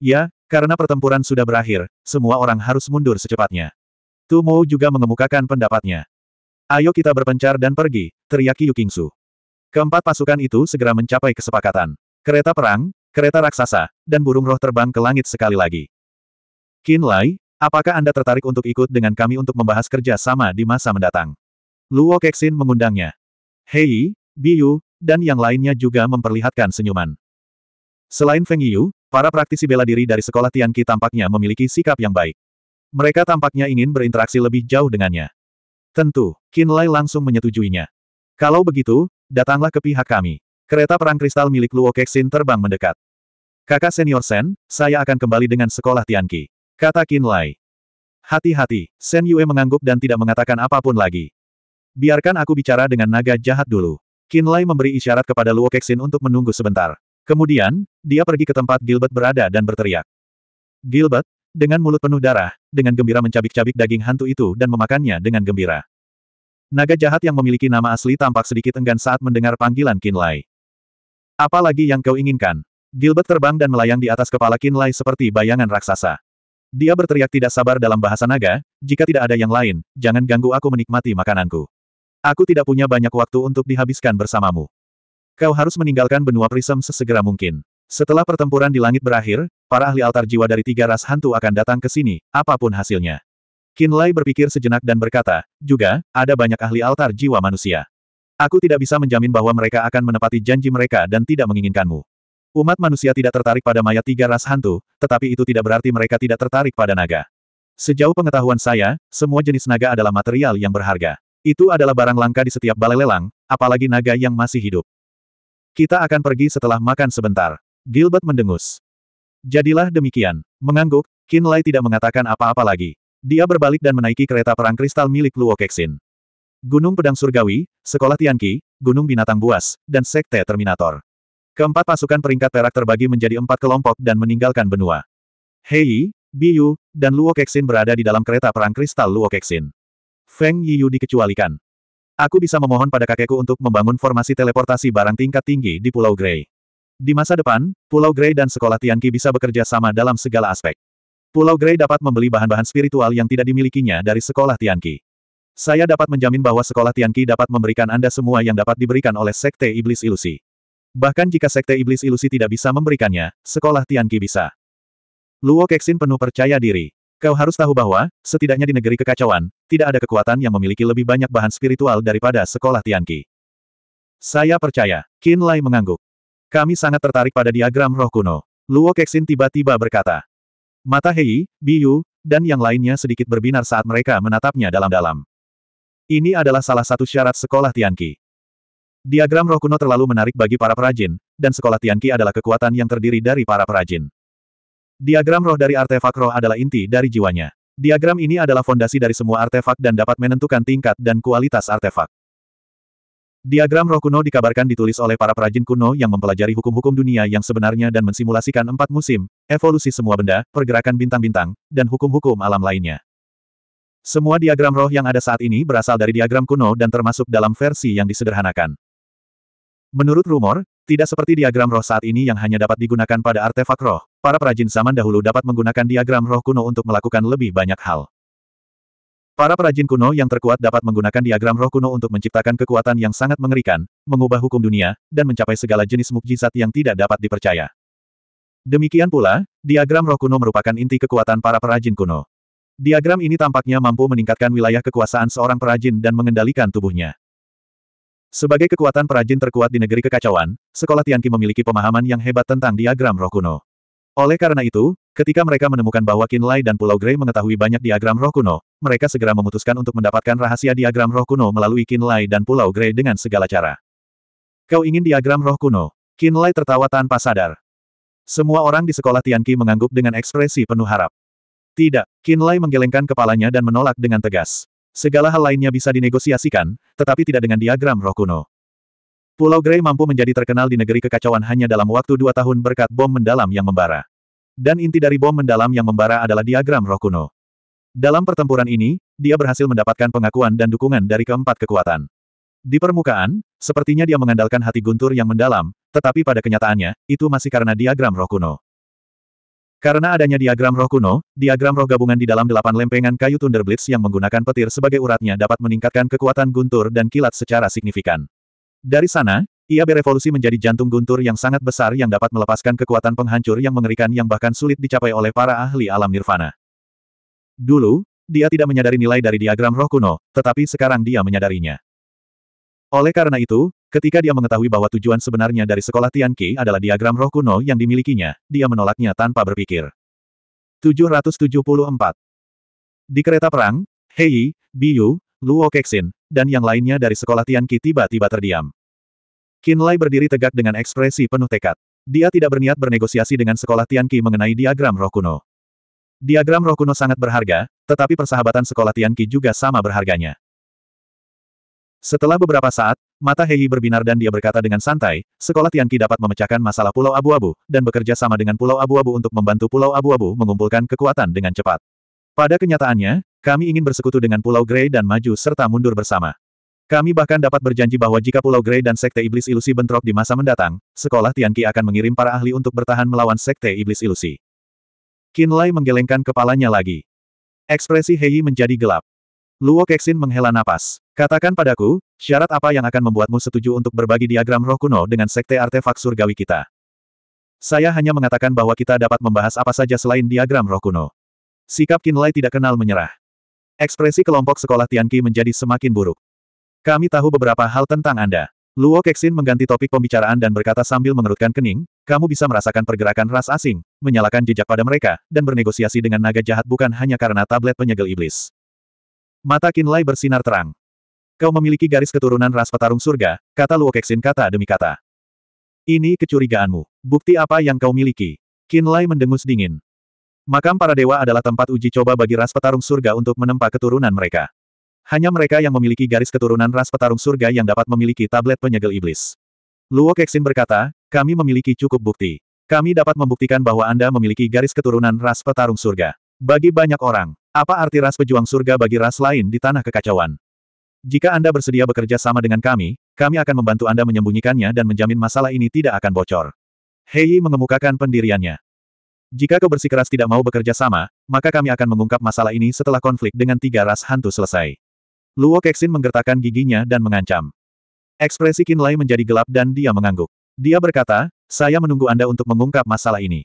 Ya, karena pertempuran sudah berakhir, semua orang harus mundur secepatnya. Tu Mo juga mengemukakan pendapatnya. Ayo kita berpencar dan pergi, teriak Yu Qingsu. Keempat pasukan itu segera mencapai kesepakatan. Kereta perang, kereta raksasa, dan burung roh terbang ke langit sekali lagi. Qin Lai, Apakah Anda tertarik untuk ikut dengan kami untuk membahas kerja sama di masa mendatang? Luo Kexin mengundangnya. Hei, Biyu, dan yang lainnya juga memperlihatkan senyuman. Selain Feng Yu, para praktisi bela diri dari sekolah Tianqi tampaknya memiliki sikap yang baik. Mereka tampaknya ingin berinteraksi lebih jauh dengannya. Tentu, Qin Lai langsung menyetujuinya. Kalau begitu, datanglah ke pihak kami. Kereta perang kristal milik Luo Kexin terbang mendekat. Kakak senior Sen, saya akan kembali dengan sekolah Tianqi. Kata Qin Lai. Hati-hati, Sen Yue mengangguk dan tidak mengatakan apa pun lagi. Biarkan aku bicara dengan naga jahat dulu. Qin Lai memberi isyarat kepada Luo Kexin untuk menunggu sebentar. Kemudian, dia pergi ke tempat Gilbert berada dan berteriak. Gilbert, dengan mulut penuh darah, dengan gembira mencabik-cabik daging hantu itu dan memakannya dengan gembira. Naga jahat yang memiliki nama asli tampak sedikit enggan saat mendengar panggilan Qin Lai. Apa lagi yang kau inginkan? Gilbert terbang dan melayang di atas kepala Qin Lai seperti bayangan raksasa. Dia berteriak tidak sabar dalam bahasa naga, jika tidak ada yang lain, jangan ganggu aku menikmati makananku. Aku tidak punya banyak waktu untuk dihabiskan bersamamu. Kau harus meninggalkan benua Prism sesegera mungkin. Setelah pertempuran di langit berakhir, para ahli altar jiwa dari tiga ras hantu akan datang ke sini, apa pun hasilnya. Qin Lai berpikir sejenak dan berkata, juga, ada banyak ahli altar jiwa manusia. Aku tidak bisa menjamin bahwa mereka akan menepati janji mereka dan tidak menginginkanmu. Umat manusia tidak tertarik pada mayat tiga ras hantu, tetapi itu tidak berarti mereka tidak tertarik pada naga. Sejauh pengetahuan saya, semua jenis naga adalah material yang berharga. Itu adalah barang langka di setiap balai lelang, apalagi naga yang masih hidup. Kita akan pergi setelah makan sebentar. Gilbert mendengus. Jadilah demikian. Mengangguk, Qin Lai tidak mengatakan apa-apa lagi. Dia berbalik dan menaiki kereta perang kristal milik Luo Kexin. Gunung Pedang Surgawi, Sekolah Tianqi, Gunung Binatang Buas, dan Sekte Terminator. Keempat pasukan peringkat perak terbagi menjadi empat kelompok dan meninggalkan benua. Hei, Biyu, dan Luo Kexin berada di dalam kereta perang kristal Luo Kexin. Feng Yiyu dikecualikan. Aku bisa memohon pada kakekku untuk membangun formasi teleportasi barang tingkat tinggi di Pulau Grey. Di masa depan, Pulau Grey dan Sekolah Tianqi bisa bekerja sama dalam segala aspek. Pulau Grey dapat membeli bahan-bahan spiritual yang tidak dimilikinya dari Sekolah Tianqi. Saya dapat menjamin bahwa Sekolah Tianqi dapat memberikan Anda semua yang dapat diberikan oleh Sekte Iblis Ilusi. Bahkan jika Sekte Iblis Ilusi tidak bisa memberikannya, sekolah Tianqi bisa. Luo Kexin penuh percaya diri. Kau harus tahu bahwa, setidaknya di negeri kekacauan, tidak ada kekuatan yang memiliki lebih banyak bahan spiritual daripada sekolah Tianqi. Saya percaya, Qin Lai mengangguk. Kami sangat tertarik pada diagram roh kuno. Luo Kexin tiba-tiba berkata. Mata Hei, Biyu, dan yang lainnya sedikit berbinar saat mereka menatapnya dalam-dalam. Ini adalah salah satu syarat sekolah Tianqi. Diagram roh kuno terlalu menarik bagi para perajin, dan sekolah Tianqi adalah kekuatan yang terdiri dari para perajin. Diagram roh dari artefak roh adalah inti dari jiwanya. Diagram ini adalah fondasi dari semua artefak dan dapat menentukan tingkat dan kualitas artefak. Diagram roh kuno dikabarkan ditulis oleh para perajin kuno yang mempelajari hukum-hukum dunia yang sebenarnya dan mensimulasikan empat musim, evolusi semua benda, pergerakan bintang-bintang, dan hukum-hukum alam lainnya. Semua diagram roh yang ada saat ini berasal dari diagram kuno dan termasuk dalam versi yang disederhanakan. Menurut rumor, tidak seperti diagram roh saat ini yang hanya dapat digunakan pada artefak roh, para perajin zaman dahulu dapat menggunakan diagram roh kuno untuk melakukan lebih banyak hal. Para perajin kuno yang terkuat dapat menggunakan diagram roh kuno untuk menciptakan kekuatan yang sangat mengerikan, mengubah hukum dunia, dan mencapai segala jenis mukjizat yang tidak dapat dipercaya. Demikian pula, diagram roh kuno merupakan inti kekuatan para perajin kuno. Diagram ini tampaknya mampu meningkatkan wilayah kekuasaan seorang perajin dan mengendalikan tubuhnya. Sebagai kekuatan perajin terkuat di negeri kekacauan, sekolah Tianqi memiliki pemahaman yang hebat tentang diagram roh kuno. Oleh karena itu, ketika mereka menemukan bahwa Qin Lai dan Pulau Grey mengetahui banyak diagram roh kuno, mereka segera memutuskan untuk mendapatkan rahasia diagram roh kuno melalui Qin Lai dan Pulau Grey dengan segala cara. Kau ingin diagram roh kuno? Qin Lai tertawa tanpa sadar. Semua orang di sekolah Tianqi mengangguk dengan ekspresi penuh harap. Tidak, Qinlai menggelengkan kepalanya dan menolak dengan tegas. Segala hal lainnya bisa dinegosiasikan, tetapi tidak dengan diagram roh kuno. Pulau Grey mampu menjadi terkenal di negeri kekacauan hanya dalam waktu dua tahun berkat bom mendalam yang membara. Dan inti dari bom mendalam yang membara adalah diagram roh kuno. Dalam pertempuran ini, dia berhasil mendapatkan pengakuan dan dukungan dari keempat kekuatan. Di permukaan, sepertinya dia mengandalkan hati guntur yang mendalam, tetapi pada kenyataannya, itu masih karena diagram roh kuno. Karena adanya diagram roh kuno, diagram roh gabungan di dalam delapan lempengan kayu Thunderblitz yang menggunakan petir sebagai uratnya dapat meningkatkan kekuatan guntur dan kilat secara signifikan. Dari sana, ia berevolusi menjadi jantung guntur yang sangat besar yang dapat melepaskan kekuatan penghancur yang mengerikan yang bahkan sulit dicapai oleh para ahli alam nirvana. Dulu, dia tidak menyadari nilai dari diagram roh kuno, tetapi sekarang dia menyadarinya. Oleh karena itu, ketika dia mengetahui bahwa tujuan sebenarnya dari sekolah Tianqi adalah diagram roh kuno yang dimilikinya, dia menolaknya tanpa berpikir. 774. Di kereta perang, Hei, Biyu, Luo Kexin, dan yang lainnya dari sekolah Tianqi tiba-tiba terdiam. Qinlai berdiri tegak dengan ekspresi penuh tekad. Dia tidak berniat bernegosiasi dengan sekolah Tianqi mengenai diagram roh kuno. Diagram roh kuno sangat berharga, tetapi persahabatan sekolah Tianqi juga sama berharganya. Setelah beberapa saat, mata Hei berbinar dan dia berkata dengan santai, sekolah Tianqi dapat memecahkan masalah Pulau Abu-Abu, dan bekerja sama dengan Pulau Abu-Abu untuk membantu Pulau Abu-Abu mengumpulkan kekuatan dengan cepat. Pada kenyataannya, kami ingin bersekutu dengan Pulau Grey dan maju serta mundur bersama. Kami bahkan dapat berjanji bahwa jika Pulau Grey dan Sekte Iblis Ilusi bentrok di masa mendatang, sekolah Tianqi akan mengirim para ahli untuk bertahan melawan Sekte Iblis Ilusi. Qinlai menggelengkan kepalanya lagi. Ekspresi Hei menjadi gelap. Luo Kexin menghela napas. Katakan padaku, syarat apa yang akan membuatmu setuju untuk berbagi diagram roh kuno dengan sekte artefak surgawi kita? Saya hanya mengatakan bahwa kita dapat membahas apa saja selain diagram roh kuno. Sikap Qinlai tidak kenal menyerah. Ekspresi kelompok sekolah Tianqi menjadi semakin buruk. Kami tahu beberapa hal tentang Anda. Luo Kexin mengganti topik pembicaraan dan berkata sambil mengerutkan kening, kamu bisa merasakan pergerakan ras asing, menyalakan jejak pada mereka, dan bernegosiasi dengan naga jahat bukan hanya karena tablet penyegel iblis. Mata Qinlai bersinar terang. Kau memiliki garis keturunan ras petarung surga, kata Luo Kexin kata demi kata. Ini kecurigaanmu. Bukti apa yang kau miliki? Qinlai mendengus dingin. Makam para dewa adalah tempat uji coba bagi ras petarung surga untuk menempa keturunan mereka. Hanya mereka yang memiliki garis keturunan ras petarung surga yang dapat memiliki tablet penyegel iblis. Luo Kexin berkata, kami memiliki cukup bukti. Kami dapat membuktikan bahwa Anda memiliki garis keturunan ras petarung surga. Bagi banyak orang, apa arti ras pejuang surga bagi ras lain di tanah kekacauan? Jika Anda bersedia bekerja sama dengan kami, kami akan membantu Anda menyembunyikannya dan menjamin masalah ini tidak akan bocor. Hei mengemukakan pendiriannya. Jika kau bersikeras tidak mau bekerja sama, maka kami akan mengungkap masalah ini setelah konflik dengan tiga ras hantu selesai. Luo Kexin menggertakkan giginya dan mengancam. Ekspresi Qinlai menjadi gelap dan dia mengangguk. Dia berkata, saya menunggu Anda untuk mengungkap masalah ini.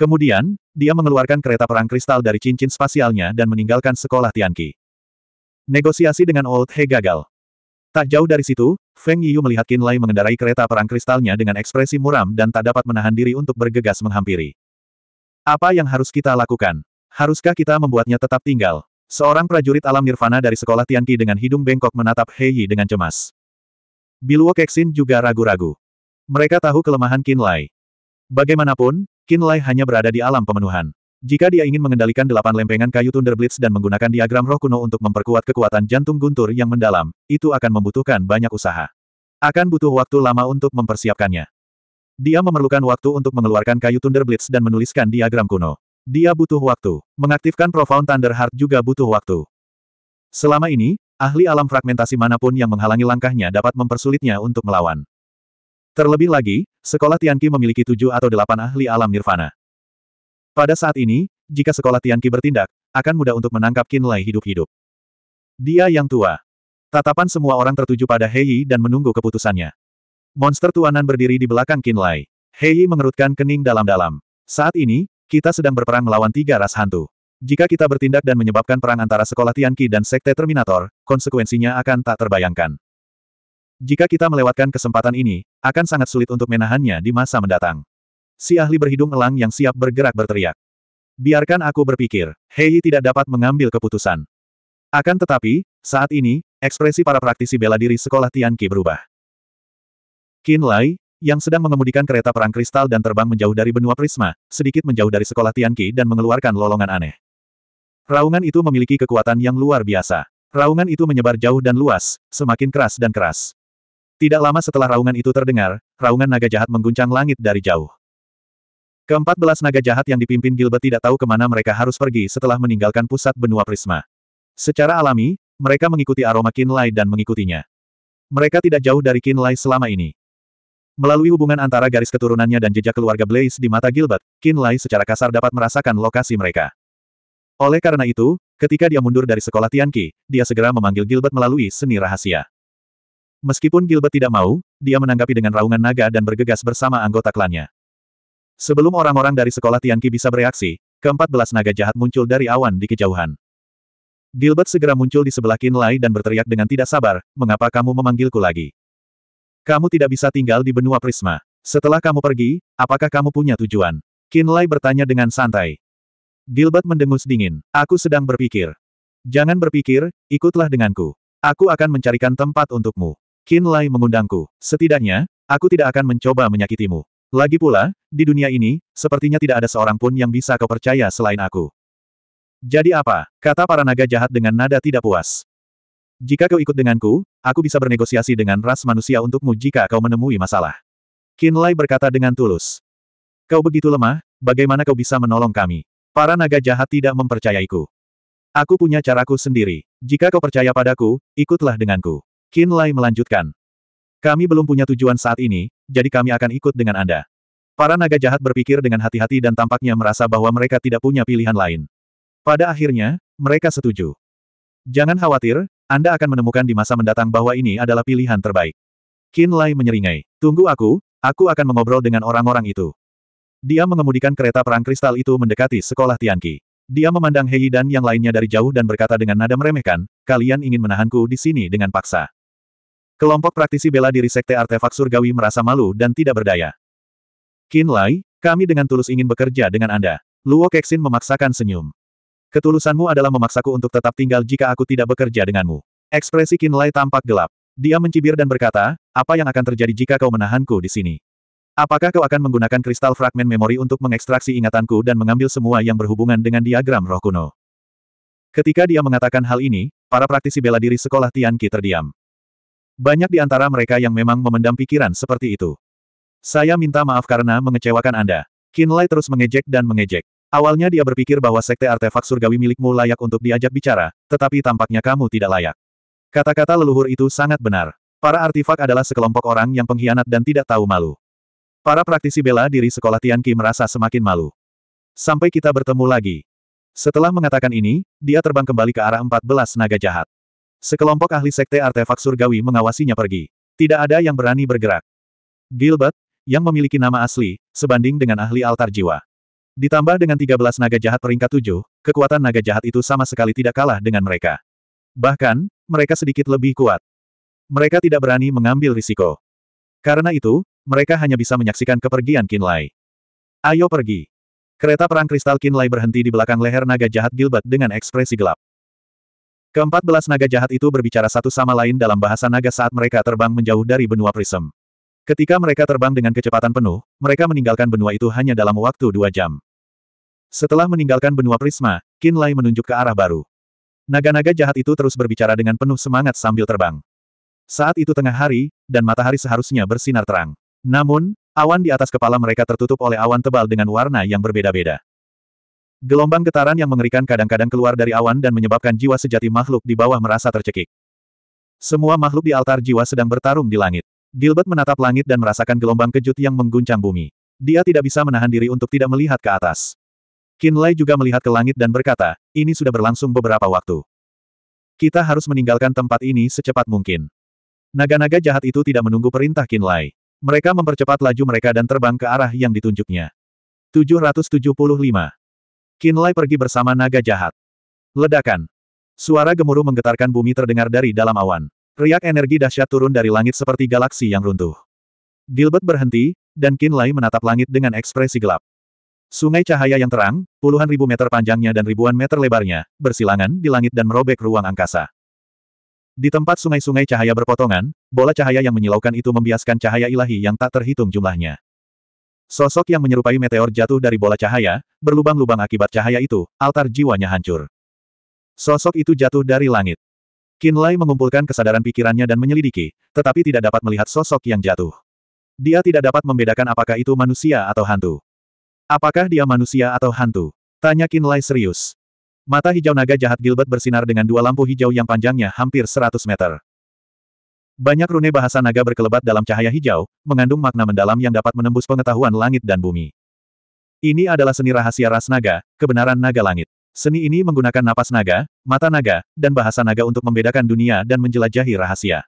Kemudian, dia mengeluarkan kereta perang kristal dari cincin spasialnya dan meninggalkan sekolah Tianqi. Negosiasi dengan Old He gagal. Tak jauh dari situ, Feng Yiyu melihat Qin Lai mengendarai kereta perang kristalnya dengan ekspresi muram dan tak dapat menahan diri untuk bergegas menghampiri. Apa yang harus kita lakukan? Haruskah kita membuatnya tetap tinggal? Seorang prajurit alam nirvana dari sekolah Tianqi dengan hidung bengkok menatap He Yi dengan cemas. Biluo Kexin juga ragu-ragu. Mereka tahu kelemahan Qin Lai. Bagaimanapun, Qin Lai hanya berada di alam pemenuhan. Jika dia ingin mengendalikan delapan lempengan kayu Thunder Blitz dan menggunakan diagram roh kuno untuk memperkuat kekuatan jantung guntur yang mendalam, itu akan membutuhkan banyak usaha. Akan butuh waktu lama untuk mempersiapkannya. Dia memerlukan waktu untuk mengeluarkan kayu Thunder Blitz dan menuliskan diagram kuno. Dia butuh waktu. Mengaktifkan Profound Thunder Heart juga butuh waktu. Selama ini, ahli alam fragmentasi mana pun yang menghalangi langkahnya dapat mempersulitnya untuk melawan. Terlebih lagi, sekolah Tianqi memiliki tujuh atau delapan ahli alam nirvana. Pada saat ini, jika sekolah Tianqi bertindak, akan mudah untuk menangkap Qinlai hidup-hidup. Dia yang tua. Tatapan semua orang tertuju pada Hei dan menunggu keputusannya. Monster tuanan berdiri di belakang Qinlai. Hei mengerutkan kening dalam-dalam. Saat ini, kita sedang berperang melawan tiga ras hantu. Jika kita bertindak dan menyebabkan perang antara sekolah Tianqi dan Sekte Terminator, konsekuensinya akan tak terbayangkan. Jika kita melewatkan kesempatan ini, akan sangat sulit untuk menahannya di masa mendatang. Si ahli berhidung elang yang siap bergerak berteriak. Biarkan aku berpikir, Hei tidak dapat mengambil keputusan. Akan tetapi, saat ini, ekspresi para praktisi bela diri sekolah Tianqi berubah. Qin Lai, yang sedang mengemudikan kereta perang kristal dan terbang menjauh dari benua prisma, sedikit menjauh dari sekolah Tianqi dan mengeluarkan lolongan aneh. Raungan itu memiliki kekuatan yang luar biasa. Raungan itu menyebar jauh dan luas, semakin keras dan keras. Tidak lama setelah raungan itu terdengar, raungan naga jahat mengguncang langit dari jauh. Keempat belas naga jahat yang dipimpin Gilbert tidak tahu ke mana mereka harus pergi setelah meninggalkan pusat benua prisma. Secara alami, mereka mengikuti aroma Kinlay dan mengikutinya. Mereka tidak jauh dari Kinlay selama ini. Melalui hubungan antara garis keturunannya dan jejak keluarga Blaze di mata Gilbert, Kinlay secara kasar dapat merasakan lokasi mereka. Oleh karena itu, ketika dia mundur dari sekolah Tianqi, dia segera memanggil Gilbert melalui seni rahasia. Meskipun Gilbert tidak mau, dia menanggapi dengan raungan naga dan bergegas bersama anggota klannya. Sebelum orang-orang dari sekolah Tianqi bisa bereaksi, keempat belas naga jahat muncul dari awan di kejauhan. Gilbert segera muncul di sebelah Kinlay dan berteriak dengan tidak sabar, mengapa kamu memanggilku lagi? Kamu tidak bisa tinggal di benua Prisma. Setelah kamu pergi, apakah kamu punya tujuan? Kinlay bertanya dengan santai. Gilbert mendengus dingin. Aku sedang berpikir. Jangan berpikir, ikutlah denganku. Aku akan mencarikan tempat untukmu. Kinlay mengundangku. Setidaknya, aku tidak akan mencoba menyakitimu. Lagi pula, di dunia ini, sepertinya tidak ada seorang pun yang bisa kau percaya selain aku. Jadi apa? Kata para naga jahat dengan nada tidak puas. Jika kau ikut denganku, aku bisa bernegosiasi dengan ras manusia untukmu jika kau menemui masalah. Kinlay berkata dengan tulus. Kau begitu lemah, bagaimana kau bisa menolong kami? Para naga jahat tidak mempercayaiku. Aku punya caraku sendiri. Jika kau percaya padaku, ikutlah denganku. Kinlay melanjutkan. Kami belum punya tujuan saat ini, jadi kami akan ikut dengan Anda. Para naga jahat berpikir dengan hati-hati dan tampaknya merasa bahwa mereka tidak punya pilihan lain. Pada akhirnya, mereka setuju. Jangan khawatir, anda akan menemukan di masa mendatang bahwa ini adalah pilihan terbaik. Qin Lai menyeringai. Tunggu aku, aku akan mengobrol dengan orang-orang itu. Dia mengemudikan kereta perang kristal itu mendekati sekolah Tianqi. Dia memandang Hei dan yang lainnya dari jauh dan berkata dengan nada meremehkan, kalian ingin menahanku di sini dengan paksa. Kelompok praktisi bela diri Sekte Artefak Surgawi merasa malu dan tidak berdaya. Qin Lai, kami dengan tulus ingin bekerja dengan Anda. Luo Kexin memaksakan senyum. Ketulusanmu adalah memaksaku untuk tetap tinggal jika aku tidak bekerja denganmu. Ekspresi Kinlay tampak gelap. Dia mencibir dan berkata, apa yang akan terjadi jika kau menahanku di sini? Apakah kau akan menggunakan kristal fragmen memori untuk mengekstraksi ingatanku dan mengambil semua yang berhubungan dengan diagram roh kuno? Ketika dia mengatakan hal ini, para praktisi bela diri sekolah Tianqi terdiam. Banyak di antara mereka yang memang memendam pikiran seperti itu. Saya minta maaf karena mengecewakan Anda. Kinlay terus mengejek dan mengejek. Awalnya dia berpikir bahwa sekte artefak surgawi milikmu layak untuk diajak bicara, tetapi tampaknya kamu tidak layak. Kata-kata leluhur itu sangat benar. Para artefak adalah sekelompok orang yang pengkhianat dan tidak tahu malu. Para praktisi bela diri sekolah Tianqi merasa semakin malu. Sampai kita bertemu lagi. Setelah mengatakan ini, dia terbang kembali ke arah 14 naga jahat. Sekelompok ahli sekte artefak surgawi mengawasinya pergi. Tidak ada yang berani bergerak. Gilbert, yang memiliki nama asli, sebanding dengan ahli altar jiwa. Ditambah dengan 13 naga jahat peringkat 7, kekuatan naga jahat itu sama sekali tidak kalah dengan mereka. Bahkan, mereka sedikit lebih kuat. Mereka tidak berani mengambil risiko. Karena itu, mereka hanya bisa menyaksikan kepergian Kinlay. Ayo pergi. Kereta perang kristal Kinlay berhenti di belakang leher naga jahat Gilbert dengan ekspresi gelap. Keempat belas naga jahat itu berbicara satu sama lain dalam bahasa naga saat mereka terbang menjauh dari benua prism. Ketika mereka terbang dengan kecepatan penuh, mereka meninggalkan benua itu hanya dalam waktu dua jam. Setelah meninggalkan benua Prisma, Lai menunjuk ke arah baru. Naga-naga jahat itu terus berbicara dengan penuh semangat sambil terbang. Saat itu tengah hari, dan matahari seharusnya bersinar terang. Namun, awan di atas kepala mereka tertutup oleh awan tebal dengan warna yang berbeda-beda. Gelombang getaran yang mengerikan kadang-kadang keluar dari awan dan menyebabkan jiwa sejati makhluk di bawah merasa tercekik. Semua makhluk di altar jiwa sedang bertarung di langit. Gilbert menatap langit dan merasakan gelombang kejut yang mengguncang bumi. Dia tidak bisa menahan diri untuk tidak melihat ke atas. Lai juga melihat ke langit dan berkata, ini sudah berlangsung beberapa waktu. Kita harus meninggalkan tempat ini secepat mungkin. Naga-naga jahat itu tidak menunggu perintah Lai. Mereka mempercepat laju mereka dan terbang ke arah yang ditunjuknya. 775. Lai pergi bersama naga jahat. Ledakan. Suara gemuruh menggetarkan bumi terdengar dari dalam awan. Riak energi dahsyat turun dari langit seperti galaksi yang runtuh. Gilbert berhenti, dan Lai menatap langit dengan ekspresi gelap. Sungai cahaya yang terang, puluhan ribu meter panjangnya dan ribuan meter lebarnya, bersilangan di langit dan merobek ruang angkasa. Di tempat sungai-sungai cahaya berpotongan, bola cahaya yang menyilaukan itu membiaskan cahaya ilahi yang tak terhitung jumlahnya. Sosok yang menyerupai meteor jatuh dari bola cahaya, berlubang-lubang akibat cahaya itu, altar jiwanya hancur. Sosok itu jatuh dari langit. Kinlay mengumpulkan kesadaran pikirannya dan menyelidiki, tetapi tidak dapat melihat sosok yang jatuh. Dia tidak dapat membedakan apakah itu manusia atau hantu. Apakah dia manusia atau hantu? Tanya Kinlay serius. Mata hijau naga jahat Gilbert bersinar dengan dua lampu hijau yang panjangnya hampir 100 meter. Banyak rune bahasa naga berkelebat dalam cahaya hijau, mengandung makna mendalam yang dapat menembus pengetahuan langit dan bumi. Ini adalah seni rahasia ras naga, kebenaran naga langit. Seni ini menggunakan napas naga, mata naga, dan bahasa naga untuk membedakan dunia dan menjelajahi rahasia.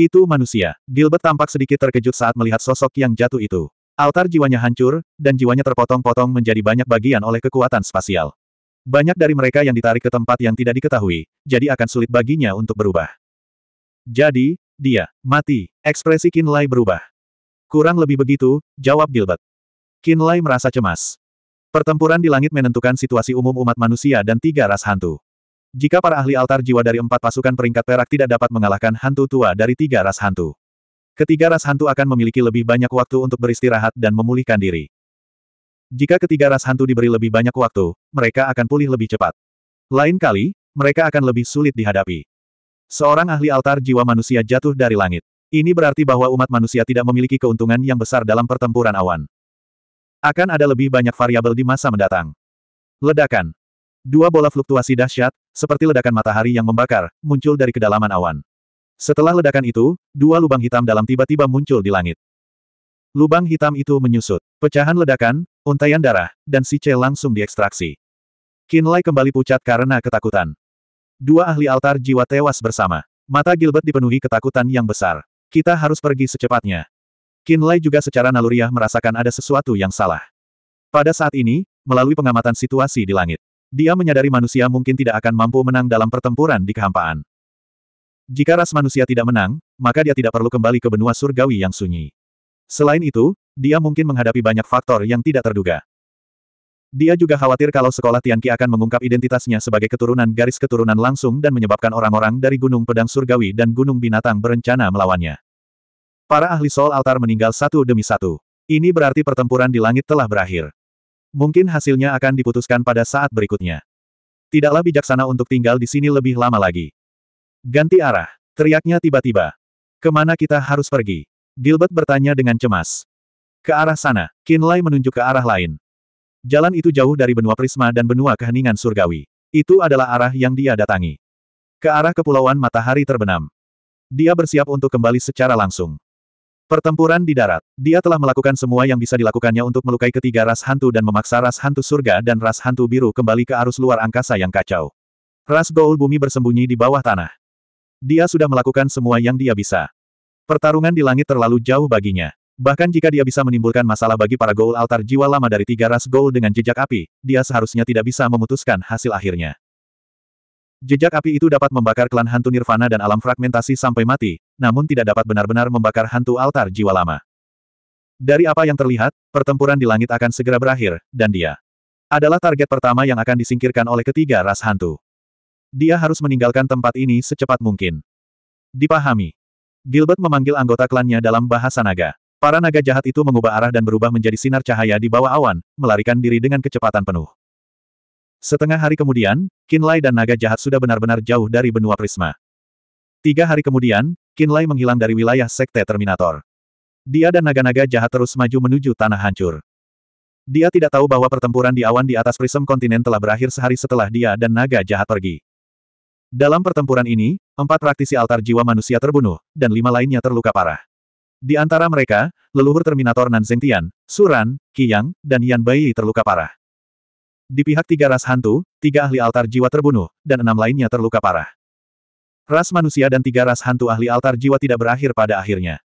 Itu manusia. Gilbert tampak sedikit terkejut saat melihat sosok yang jatuh itu. Altar jiwanya hancur, dan jiwanya terpotong-potong menjadi banyak bagian oleh kekuatan spasial. Banyak dari mereka yang ditarik ke tempat yang tidak diketahui, jadi akan sulit baginya untuk berubah. Jadi, dia, mati. Ekspresi Kinlay berubah. Kurang lebih begitu, jawab Gilbert. Kinlay merasa cemas. Pertempuran di langit menentukan situasi umum umat manusia dan tiga ras hantu. Jika para ahli altar jiwa dari empat pasukan peringkat perak tidak dapat mengalahkan hantu tua dari tiga ras hantu. Ketiga ras hantu akan memiliki lebih banyak waktu untuk beristirahat dan memulihkan diri. Jika ketiga ras hantu diberi lebih banyak waktu, mereka akan pulih lebih cepat. Lain kali, mereka akan lebih sulit dihadapi. Seorang ahli altar jiwa manusia jatuh dari langit. Ini berarti bahwa umat manusia tidak memiliki keuntungan yang besar dalam pertempuran awan. Akan ada lebih banyak variabel di masa mendatang. Ledakan. Dua bola fluktuasi dahsyat, seperti ledakan matahari yang membakar, muncul dari kedalaman awan. Setelah ledakan itu, dua lubang hitam dalam tiba-tiba muncul di langit. Lubang hitam itu menyusut. Pecahan ledakan, untaian darah, dan si C langsung diekstraksi. Kinlay kembali pucat karena ketakutan. Dua ahli altar jiwa tewas bersama. Mata Gilbert dipenuhi ketakutan yang besar. Kita harus pergi secepatnya. Kinlay juga secara naluriah merasakan ada sesuatu yang salah. Pada saat ini, melalui pengamatan situasi di langit, dia menyadari manusia mungkin tidak akan mampu menang dalam pertempuran di kehampaan. Jika ras manusia tidak menang, maka dia tidak perlu kembali ke benua surgawi yang sunyi. Selain itu, dia mungkin menghadapi banyak faktor yang tidak terduga. Dia juga khawatir kalau sekolah Tianqi akan mengungkap identitasnya sebagai keturunan garis keturunan langsung dan menyebabkan orang-orang dari Gunung Pedang Surgawi dan Gunung Binatang berencana melawannya. Para ahli Soul Altar meninggal satu demi satu. Ini berarti pertempuran di langit telah berakhir. Mungkin hasilnya akan diputuskan pada saat berikutnya. Tidaklah bijaksana untuk tinggal di sini lebih lama lagi. Ganti arah. Teriaknya tiba-tiba. Ke mana kita harus pergi? Gilbert bertanya dengan cemas. Ke arah sana, Kinlay menunjuk ke arah lain. Jalan itu jauh dari benua prisma dan benua keheningan surgawi. Itu adalah arah yang dia datangi. Ke arah kepulauan matahari terbenam. Dia bersiap untuk kembali secara langsung. Pertempuran di darat. Dia telah melakukan semua yang bisa dilakukannya untuk melukai ketiga ras hantu dan memaksa ras hantu surga dan ras hantu biru kembali ke arus luar angkasa yang kacau. Ras Goul bumi bersembunyi di bawah tanah. Dia sudah melakukan semua yang dia bisa. Pertarungan di langit terlalu jauh baginya. Bahkan jika dia bisa menimbulkan masalah bagi para Goul altar jiwa lama dari tiga ras Goul dengan jejak api, dia seharusnya tidak bisa memutuskan hasil akhirnya. Jejak api itu dapat membakar klan hantu nirvana dan alam fragmentasi sampai mati, namun tidak dapat benar-benar membakar hantu altar jiwa lama. Dari apa yang terlihat, pertempuran di langit akan segera berakhir, dan dia adalah target pertama yang akan disingkirkan oleh ketiga ras hantu. Dia harus meninggalkan tempat ini secepat mungkin. Dipahami. Gilbert memanggil anggota klannya dalam bahasa naga. Para naga jahat itu mengubah arah dan berubah menjadi sinar cahaya di bawah awan, melarikan diri dengan kecepatan penuh. Setengah hari kemudian, Kinlay dan naga jahat sudah benar-benar jauh dari benua Prisma. Tiga hari kemudian, Kinlay menghilang dari wilayah Sekte Terminator. Dia dan naga-naga jahat terus maju menuju tanah hancur. Dia tidak tahu bahwa pertempuran di awan di atas Prism kontinen telah berakhir sehari setelah dia dan naga jahat pergi. Dalam pertempuran ini, empat praktisi altar jiwa manusia terbunuh, dan lima lainnya terluka parah. Di antara mereka, leluhur Terminator Nan Zengtian, Suran, Qiyang, dan Yan Bai terluka parah. Di pihak tiga ras hantu, tiga ahli altar jiwa terbunuh, dan enam lainnya terluka parah. Ras manusia dan tiga ras hantu ahli altar jiwa tidak berakhir pada akhirnya.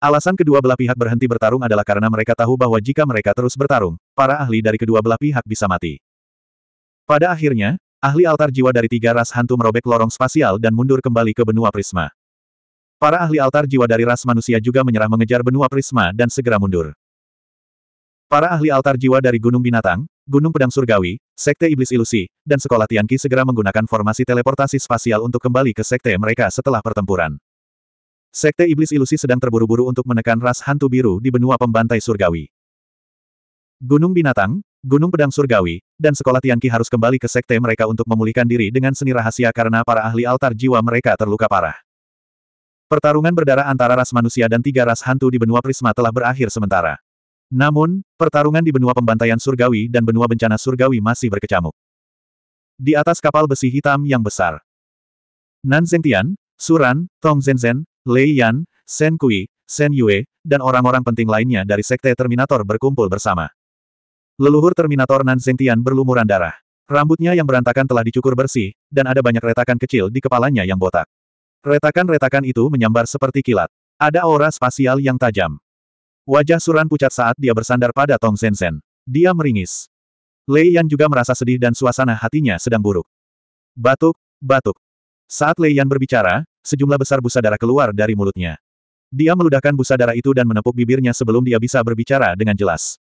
Alasan kedua belah pihak berhenti bertarung adalah karena mereka tahu bahwa jika mereka terus bertarung, para ahli dari kedua belah pihak bisa mati. Pada akhirnya, Ahli altar jiwa dari tiga ras hantu merobek lorong spasial dan mundur kembali ke benua prisma. Para ahli altar jiwa dari ras manusia juga menyerah mengejar benua prisma dan segera mundur. Para ahli altar jiwa dari Gunung Binatang, Gunung Pedang Surgawi, Sekte Iblis Ilusi, dan Sekolah Tianqi segera menggunakan formasi teleportasi spasial untuk kembali ke sekte mereka setelah pertempuran. Sekte Iblis Ilusi sedang terburu-buru untuk menekan ras hantu biru di benua pembantai surgawi. Gunung Binatang, Gunung Pedang Surgawi, dan Sekolah Tianqi harus kembali ke sekte mereka untuk memulihkan diri dengan seni rahasia karena para ahli altar jiwa mereka terluka parah. Pertarungan berdarah antara ras manusia dan tiga ras hantu di benua Prisma telah berakhir sementara. Namun, pertarungan di benua pembantaian surgawi dan benua bencana surgawi masih berkecamuk. Di atas kapal besi hitam yang besar. Nan Zengtian, Suran, Tong Zenzhen, Lei Yan, Sen Kui, Sen Yue, dan orang-orang penting lainnya dari Sekte Terminator berkumpul bersama. Leluhur Terminator Nan Zengtian berlumuran darah. Rambutnya yang berantakan telah dicukur bersih, dan ada banyak retakan kecil di kepalanya yang botak. Retakan-retakan itu menyambar seperti kilat. Ada aura spasial yang tajam. Wajah Suran pucat saat dia bersandar pada Tong Zenzhen. Dia meringis. Lei Yan juga merasa sedih dan suasana hatinya sedang buruk. Batuk, batuk. Saat Lei Yan berbicara, sejumlah besar busa darah keluar dari mulutnya. Dia meludahkan busa darah itu dan menepuk bibirnya sebelum dia bisa berbicara dengan jelas.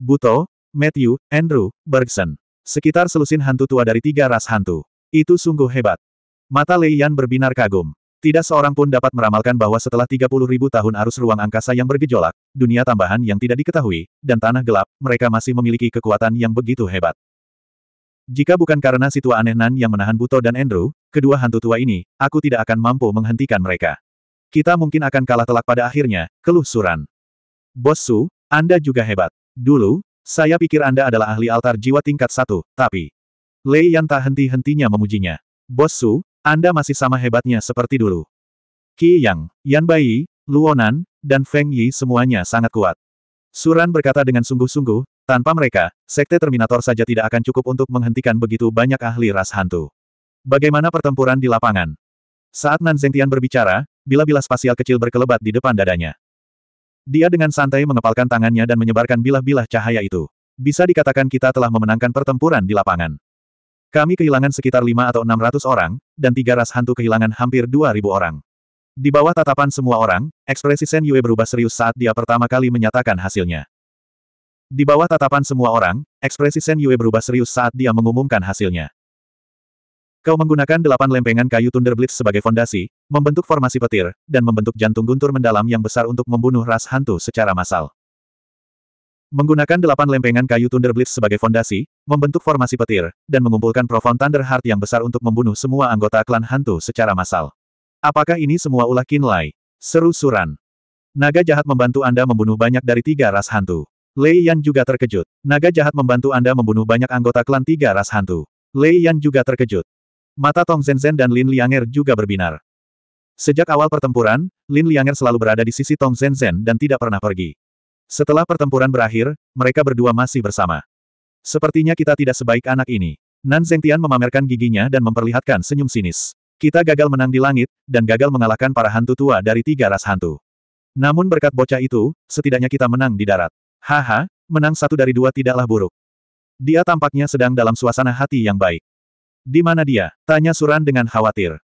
Buto, Matthew, Andrew, Bergson. Sekitar selusin hantu tua dari tiga ras hantu. Itu sungguh hebat. Mata Lei Yan berbinar kagum. Tidak seorang pun dapat meramalkan bahwa setelah 30 ribu tahun arus ruang angkasa yang bergejolak, dunia tambahan yang tidak diketahui, dan tanah gelap, mereka masih memiliki kekuatan yang begitu hebat. Jika bukan karena si tua aneh Nan yang menahan Buto dan Andrew, kedua hantu tua ini, aku tidak akan mampu menghentikan mereka. Kita mungkin akan kalah telak pada akhirnya, keluh Suran. Bos Su, Anda juga hebat. Dulu, saya pikir Anda adalah ahli altar jiwa tingkat satu, tapi... Lei Yan tak henti-hentinya memujinya. Bos Su, anda masih sama hebatnya seperti dulu. Qi Yang, Yan Bai, Luonan, dan Feng Yi semuanya sangat kuat. Suran berkata dengan sungguh-sungguh, tanpa mereka, Sekte Terminator saja tidak akan cukup untuk menghentikan begitu banyak ahli ras hantu. Bagaimana pertempuran di lapangan? Saat Nan Zengtian berbicara, bilah-bilah spasial kecil berkelebat di depan dadanya. Dia dengan santai mengepalkan tangannya dan menyebarkan bilah-bilah cahaya itu. Bisa dikatakan kita telah memenangkan pertempuran di lapangan. Kami kehilangan sekitar 5 atau 600 orang, dan tiga ras hantu kehilangan hampir 2.000 orang. Di bawah tatapan semua orang, ekspresi Sen Yue berubah serius saat dia pertama kali menyatakan hasilnya. Di bawah tatapan semua orang, ekspresi Sen Yue berubah serius saat dia mengumumkan hasilnya. Kau menggunakan delapan lempengan kayu Thunder Blitz sebagai fondasi, membentuk formasi petir, dan membentuk jantung guntur mendalam yang besar untuk membunuh ras hantu secara massal. Menggunakan delapan lempengan kayu Thunder Blitz sebagai fondasi, membentuk formasi petir, dan mengumpulkan Profound Thunder Heart yang besar untuk membunuh semua anggota klan hantu secara massal. Apakah ini semua ulah Qinlai? Seru Suran. Naga jahat membantu Anda membunuh banyak dari tiga ras hantu. Lei Yan juga terkejut. Naga jahat membantu Anda membunuh banyak anggota klan tiga ras hantu. Lei Yan juga terkejut. Mata Tong Zenzhen dan Lin Lianger juga berbinar. Sejak awal pertempuran, Lin Lianger selalu berada di sisi Tong Zenzhen dan tidak pernah pergi. Setelah pertempuran berakhir, mereka berdua masih bersama. Sepertinya kita tidak sebaik anak ini. Nan Zengtian memamerkan giginya dan memperlihatkan senyum sinis. Kita gagal menang di langit, dan gagal mengalahkan para hantu tua dari tiga ras hantu. Namun berkat bocah itu, setidaknya kita menang di darat. Haha, menang satu dari dua tidaklah buruk. Dia tampaknya sedang dalam suasana hati yang baik. Di mana dia? Tanya Suran dengan khawatir.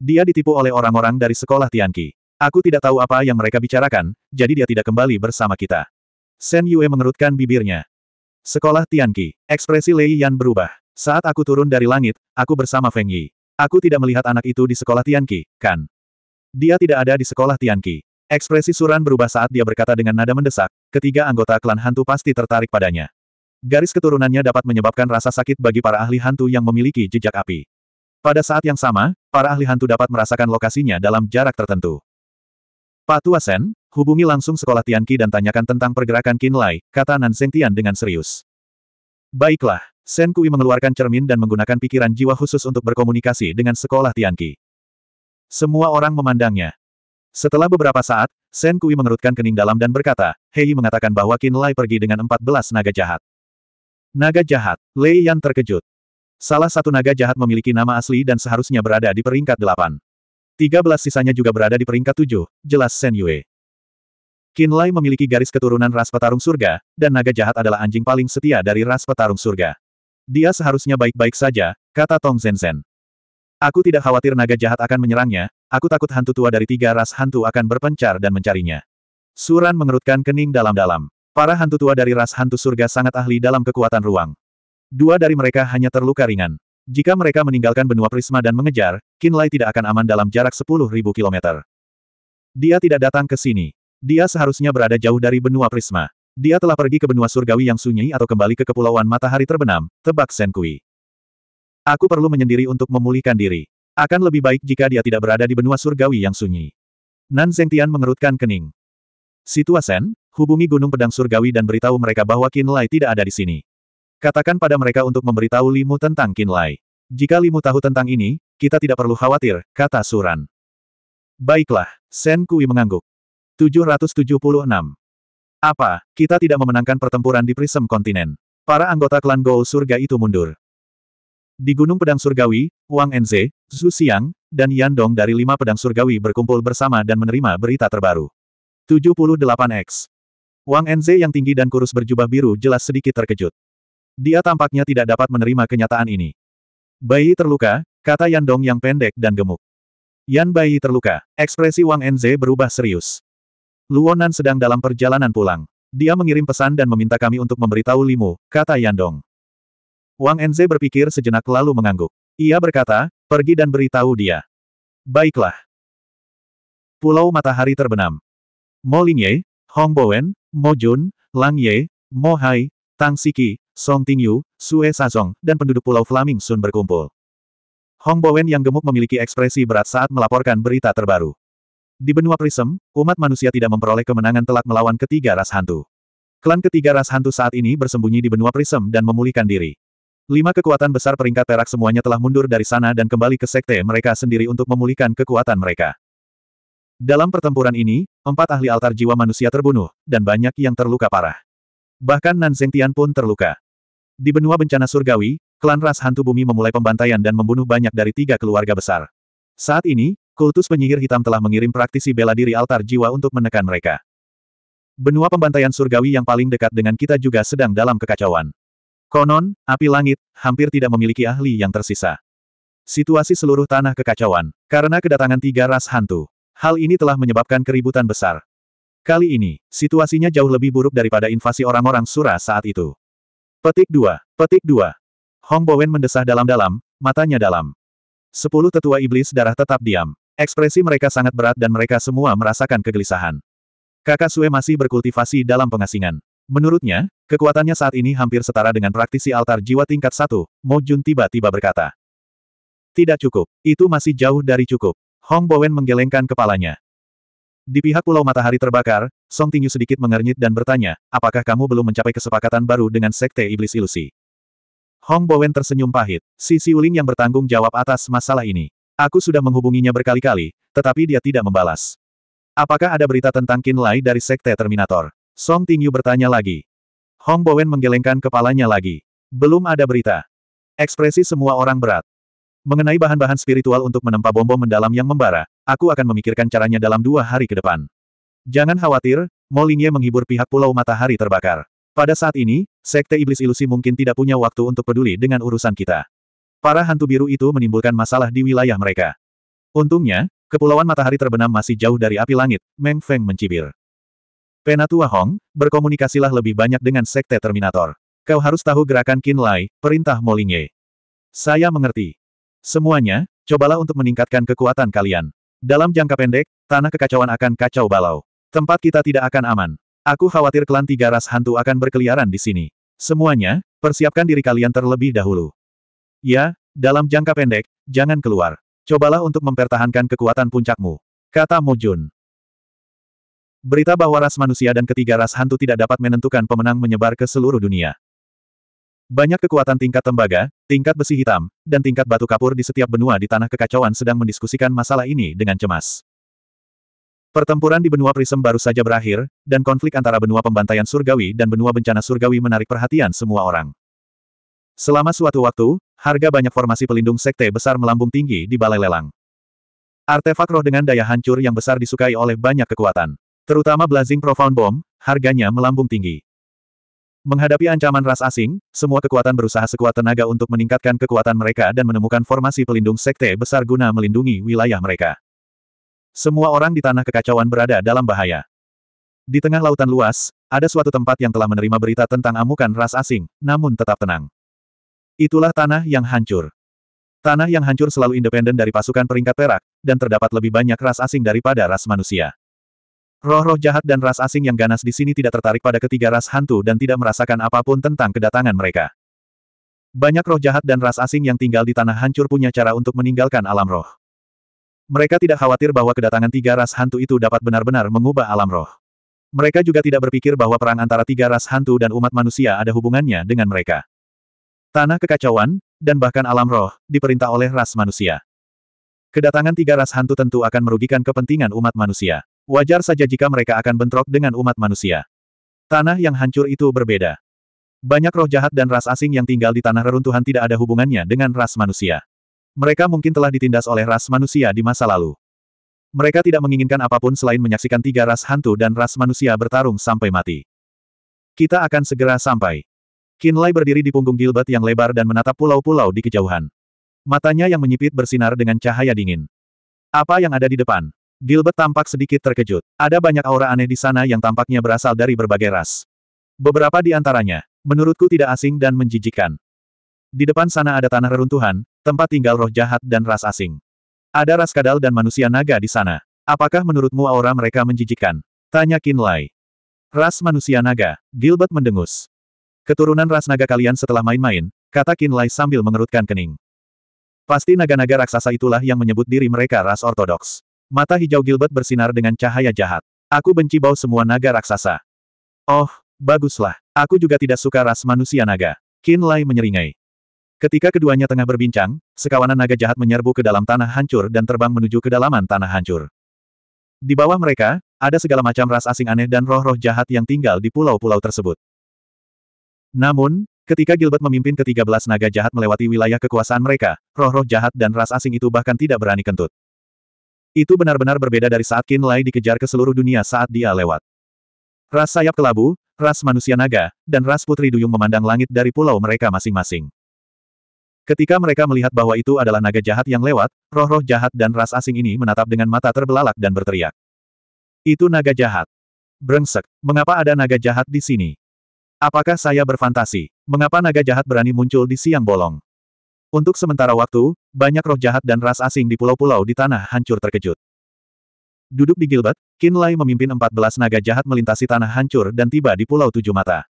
Dia ditipu oleh orang-orang dari sekolah Tianqi. Aku tidak tahu apa yang mereka bicarakan, jadi dia tidak kembali bersama kita. Sen Yue mengerutkan bibirnya. Sekolah Tianqi. Ekspresi Lei Yan berubah. Saat aku turun dari langit, aku bersama Feng Yi. Aku tidak melihat anak itu di sekolah Tianqi, kan? Dia tidak ada di sekolah Tianqi. Ekspresi Suran berubah saat dia berkata dengan nada mendesak, ketiga anggota klan hantu pasti tertarik padanya. Garis keturunannya dapat menyebabkan rasa sakit bagi para ahli hantu yang memiliki jejak api. Pada saat yang sama, para ahli hantu dapat merasakan lokasinya dalam jarak tertentu. Pak Tua Sen, hubungi langsung sekolah Tianqi dan tanyakan tentang pergerakan Qin Lai, kata Nan Tian dengan serius. Baiklah, Sen Kui mengeluarkan cermin dan menggunakan pikiran jiwa khusus untuk berkomunikasi dengan sekolah Tianqi. Semua orang memandangnya. Setelah beberapa saat, Sen Kui mengerutkan kening dalam dan berkata, Hei mengatakan bahwa Qin Lai pergi dengan 14 naga jahat. Naga jahat, Lei Yan terkejut. Salah satu naga jahat memiliki nama asli dan seharusnya berada di peringkat delapan. Tiga belas sisanya juga berada di peringkat tujuh, jelas Sen Yue. Lai memiliki garis keturunan ras petarung surga, dan naga jahat adalah anjing paling setia dari ras petarung surga. Dia seharusnya baik-baik saja, kata Tong Zenzhen. Aku tidak khawatir naga jahat akan menyerangnya, aku takut hantu tua dari tiga ras hantu akan berpencar dan mencarinya. Suran mengerutkan kening dalam-dalam. Para hantu tua dari ras hantu surga sangat ahli dalam kekuatan ruang. Dua dari mereka hanya terluka ringan. Jika mereka meninggalkan benua prisma dan mengejar, Kinlay tidak akan aman dalam jarak 10.000 km. Dia tidak datang ke sini. Dia seharusnya berada jauh dari benua prisma. Dia telah pergi ke benua surgawi yang sunyi atau kembali ke kepulauan matahari terbenam, tebak Sen Kui. Aku perlu menyendiri untuk memulihkan diri. Akan lebih baik jika dia tidak berada di benua surgawi yang sunyi. Nan Zengtian mengerutkan kening. Situasen, hubungi Gunung Pedang Surgawi dan beritahu mereka bahwa Kinlay tidak ada di sini. Katakan pada mereka untuk memberitahu Limu tentang Kinlay. Jika Limu tahu tentang ini, kita tidak perlu khawatir, kata Suran. Baiklah, Sen Kui mengangguk. 776. Apa, kita tidak memenangkan pertempuran di Prism Kontinen. Para anggota klan Goul Surga itu mundur. Di Gunung Pedang Surgawi, Wang Enze, Zhu Xiang, dan Yan Dong dari lima pedang surgawi berkumpul bersama dan menerima berita terbaru. 78X. Wang Enze yang tinggi dan kurus berjubah biru jelas sedikit terkejut. Dia tampaknya tidak dapat menerima kenyataan ini. Bayi terluka, kata Yan Dong yang pendek dan gemuk. Yan Bayi terluka, ekspresi Wang Enze berubah serius. Luonan sedang dalam perjalanan pulang. Dia mengirim pesan dan meminta kami untuk memberitahu Limu, kata Yan Dong. Wang Enze berpikir sejenak lalu mengangguk. Ia berkata, pergi dan beritahu dia. Baiklah. Pulau Matahari terbenam. Mo Lingye, Hong Bowen, Mo Jun, Lang Ye, Mo Hai, Tang Siki, Song Tingyu, Sue Sazong, dan penduduk Pulau Flaming Sun berkumpul. Hong Bowen yang gemuk memiliki ekspresi berat saat melaporkan berita terbaru. Di benua Prism, umat manusia tidak memperoleh kemenangan telak melawan ketiga ras hantu. Klan ketiga ras hantu saat ini bersembunyi di benua Prism dan memulihkan diri. Lima kekuatan besar peringkat perak semuanya telah mundur dari sana dan kembali ke sekte mereka sendiri untuk memulihkan kekuatan mereka. Dalam pertempuran ini, empat ahli altar jiwa manusia terbunuh, dan banyak yang terluka parah. Bahkan Nan Zengtian pun terluka. Di benua bencana surgawi, klan ras hantu bumi memulai pembantaian dan membunuh banyak dari tiga keluarga besar. Saat ini, kultus penyihir hitam telah mengirim praktisi bela diri altar jiwa untuk menekan mereka. Benua pembantaian surgawi yang paling dekat dengan kita juga sedang dalam kekacauan. Konon, api langit, hampir tidak memiliki ahli yang tersisa. Situasi seluruh tanah kekacauan, karena kedatangan tiga ras hantu. Hal ini telah menyebabkan keributan besar. Kali ini, situasinya jauh lebih buruk daripada invasi orang-orang Sura saat itu. Petik 2. Petik 2. Hong Bowen mendesah dalam-dalam, matanya dalam. Sepuluh tetua iblis darah tetap diam. Ekspresi mereka sangat berat dan mereka semua merasakan kegelisahan. Kakak Sue masih berkultivasi dalam pengasingan. Menurutnya, kekuatannya saat ini hampir setara dengan praktisi altar jiwa tingkat satu, Mo Jun tiba-tiba berkata. Tidak cukup, itu masih jauh dari cukup. Hong Bowen menggelengkan kepalanya. Di pihak Pulau Matahari Terbakar, Song Tingyu sedikit mengernyit dan bertanya, apakah kamu belum mencapai kesepakatan baru dengan Sekte Iblis Ilusi? Hong Bowen tersenyum pahit, si Siuling yang bertanggung jawab atas masalah ini. Aku sudah menghubunginya berkali-kali, tetapi dia tidak membalas. Apakah ada berita tentang Qin Lai dari Sekte Terminator? Song Tingyu bertanya lagi. Hong Bowen menggelengkan kepalanya lagi. Belum ada berita. Ekspresi semua orang berat. Mengenai bahan-bahan spiritual untuk menempa bom-bom mendalam yang membara, aku akan memikirkan caranya dalam dua hari ke depan. Jangan khawatir, Mo Lingye menghibur pihak Pulau Matahari Terbakar. Pada saat ini, Sekte Iblis Ilusi mungkin tidak punya waktu untuk peduli dengan urusan kita. Para hantu biru itu menimbulkan masalah di wilayah mereka. Untungnya, Kepulauan Matahari Terbenam masih jauh dari api langit, Meng Feng mencibir. Penatua Hong, berkomunikasilah lebih banyak dengan Sekte Terminator. Kau harus tahu gerakan Qin Lai, perintah Molingye. Saya mengerti. Semuanya, cobalah untuk meningkatkan kekuatan kalian. Dalam jangka pendek, tanah kekacauan akan kacau balau. Tempat kita tidak akan aman. Aku khawatir klan tiga ras hantu akan berkeliaran di sini. Semuanya, persiapkan diri kalian terlebih dahulu. Ya, dalam jangka pendek, jangan keluar. Cobalah untuk mempertahankan kekuatan puncakmu. Kata Mojun. Berita bahwa ras manusia dan ketiga ras hantu tidak dapat menentukan pemenang menyebar ke seluruh dunia. Banyak kekuatan tingkat tembaga, tingkat besi hitam, dan tingkat batu kapur di setiap benua di tanah kekacauan sedang mendiskusikan masalah ini dengan cemas. Pertempuran di benua Prism baru saja berakhir, dan konflik antara benua pembantaian surgawi dan benua bencana surgawi menarik perhatian semua orang. Selama suatu waktu, harga banyak formasi pelindung sekte besar melambung tinggi di balai lelang. Artefak roh dengan daya hancur yang besar disukai oleh banyak kekuatan. Terutama Blazing Profound Bomb, harganya melambung tinggi. Menghadapi ancaman ras asing, semua kekuatan berusaha sekuat tenaga untuk meningkatkan kekuatan mereka dan menemukan formasi pelindung sekte besar guna melindungi wilayah mereka. Semua orang di tanah kekacauan berada dalam bahaya. Di tengah lautan luas, ada suatu tempat yang telah menerima berita tentang amukan ras asing, namun tetap tenang. Itulah tanah yang hancur. Tanah yang hancur selalu independen dari pasukan peringkat perak, dan terdapat lebih banyak ras asing daripada ras manusia. Roh-roh jahat dan ras asing yang ganas di sini tidak tertarik pada ketiga ras hantu dan tidak merasakan apa pun tentang kedatangan mereka. Banyak roh jahat dan ras asing yang tinggal di tanah hancur punya cara untuk meninggalkan alam roh. Mereka tidak khawatir bahwa kedatangan tiga ras hantu itu dapat benar-benar mengubah alam roh. Mereka juga tidak berpikir bahwa perang antara tiga ras hantu dan umat manusia ada hubungannya dengan mereka. Tanah kekacauan, dan bahkan alam roh, diperintah oleh ras manusia. Kedatangan tiga ras hantu tentu akan merugikan kepentingan umat manusia. Wajar saja jika mereka akan bentrok dengan umat manusia. Tanah yang hancur itu berbeda. Banyak roh jahat dan ras asing yang tinggal di tanah reruntuhan tidak ada hubungannya dengan ras manusia. Mereka mungkin telah ditindas oleh ras manusia di masa lalu. Mereka tidak menginginkan apa pun selain menyaksikan tiga ras hantu dan ras manusia bertarung sampai mati. Kita akan segera sampai. Kinlay berdiri di punggung Gilbert yang lebar dan menatap pulau-pulau di kejauhan. Matanya yang menyipit bersinar dengan cahaya dingin. Apa yang ada di depan? Gilbert tampak sedikit terkejut. Ada banyak aura aneh di sana yang tampaknya berasal dari berbagai ras. Beberapa di antaranya, menurutku tidak asing dan menjijikkan. Di depan sana ada tanah reruntuhan, tempat tinggal roh jahat dan ras asing. Ada ras kadal dan manusia naga di sana. Apakah menurutmu aura mereka menjijikkan? Tanya Lai. Ras manusia naga, Gilbert mendengus. Keturunan ras naga kalian setelah main-main, kata Lai sambil mengerutkan kening. Pasti naga-naga raksasa itulah yang menyebut diri mereka ras ortodoks. Mata hijau Gilbert bersinar dengan cahaya jahat. Aku benci bau semua naga raksasa. Oh, baguslah. Aku juga tidak suka ras manusia naga. Lai menyeringai. Ketika keduanya tengah berbincang, sekawanan naga jahat menyerbu ke dalam tanah hancur dan terbang menuju kedalaman tanah hancur. Di bawah mereka, ada segala macam ras asing aneh dan roh-roh jahat yang tinggal di pulau-pulau tersebut. Namun, ketika Gilbert memimpin ke-13 naga jahat melewati wilayah kekuasaan mereka, roh-roh jahat dan ras asing itu bahkan tidak berani kentut. Itu benar-benar berbeda dari saat Qin Lai dikejar ke seluruh dunia saat dia lewat. Ras sayap kelabu, ras manusia naga, dan ras putri duyung memandang langit dari pulau mereka masing-masing. Ketika mereka melihat bahwa itu adalah naga jahat yang lewat, roh-roh jahat dan ras asing ini menatap dengan mata terbelalak dan berteriak. Itu naga jahat. Brengsek, mengapa ada naga jahat di sini? Apakah saya berfantasi? Mengapa naga jahat berani muncul di siang bolong? Untuk sementara waktu, banyak roh jahat dan ras asing di pulau-pulau di tanah hancur terkejut. Duduk di Gilbert, Lai memimpin 14 naga jahat melintasi tanah hancur dan tiba di Pulau Tujuh Mata.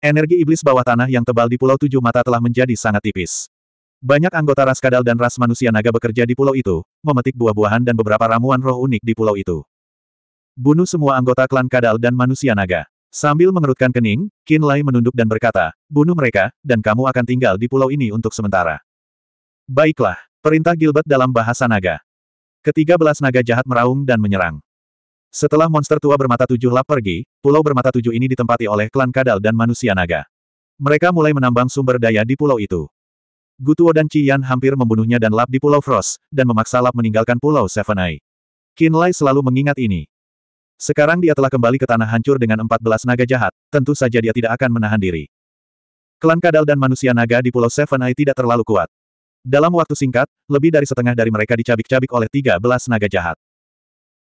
Energi iblis bawah tanah yang tebal di Pulau Tujuh Mata telah menjadi sangat tipis. Banyak anggota ras kadal dan ras manusia naga bekerja di pulau itu, memetik buah-buahan dan beberapa ramuan roh unik di pulau itu. Bunuh semua anggota klan kadal dan manusia naga. Sambil mengerutkan kening, Qin Lai menunduk dan berkata, bunuh mereka, dan kamu akan tinggal di pulau ini untuk sementara. Baiklah, perintah Gilbert dalam bahasa naga. Ketiga belas naga jahat meraung dan menyerang. Setelah monster tua bermata tujuh lap pergi, pulau bermata tujuh ini ditempati oleh klan kadal dan manusia naga. Mereka mulai menambang sumber daya di pulau itu. Gutuo dan Yan hampir membunuhnya dan lap di pulau Frost, dan memaksa lap meninggalkan pulau Seven Eye. Lai selalu mengingat ini. Sekarang dia telah kembali ke tanah hancur dengan 14 naga jahat, tentu saja dia tidak akan menahan diri. Klan kadal dan manusia naga di pulau Seven Eye tidak terlalu kuat. Dalam waktu singkat, lebih dari setengah dari mereka dicabik-cabik oleh 13 naga jahat.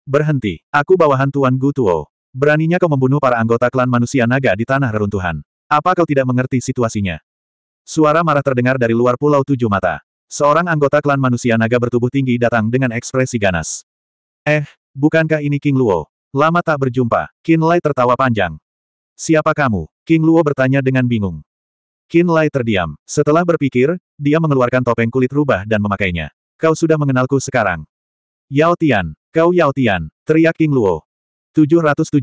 Berhenti. Aku bawahan Tuan Gu Tuo. Beraninya kau membunuh para anggota klan manusia naga di tanah reruntuhan. Apa kau tidak mengerti situasinya? Suara marah terdengar dari luar pulau tujuh mata. Seorang anggota klan manusia naga bertubuh tinggi datang dengan ekspresi ganas. Eh, bukankah ini King Luo? Lama tak berjumpa. Qin Lai tertawa panjang. Siapa kamu? King Luo bertanya dengan bingung. Qin Lai terdiam. Setelah berpikir, dia mengeluarkan topeng kulit rubah dan memakainya. Kau sudah mengenalku sekarang. Yao Tian, Kau Yao Tian, teriak King Luo. 777.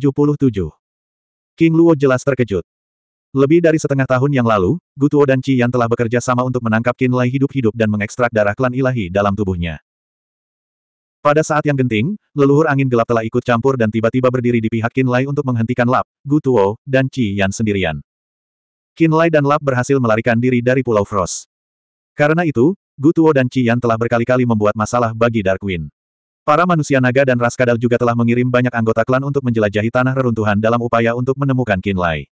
King Luo jelas terkejut. Lebih dari setengah tahun yang lalu, Gutuo dan Qi Yan telah bekerja sama untuk menangkap Qin Lai hidup-hidup dan mengekstrak darah klan ilahi dalam tubuhnya. Pada saat yang genting, leluhur angin gelap telah ikut campur dan tiba-tiba berdiri di pihak Qin Lai untuk menghentikan Lap, Gutuo, dan Qi Yan sendirian. Qin Lai dan Lap berhasil melarikan diri dari Pulau Frost. Karena itu, Gutuo dan Qi Yan telah berkali-kali membuat masalah bagi Darkwing. Para manusia naga dan ras kadal juga telah mengirim banyak anggota klan untuk menjelajahi tanah reruntuhan dalam upaya untuk menemukan Qin Lai.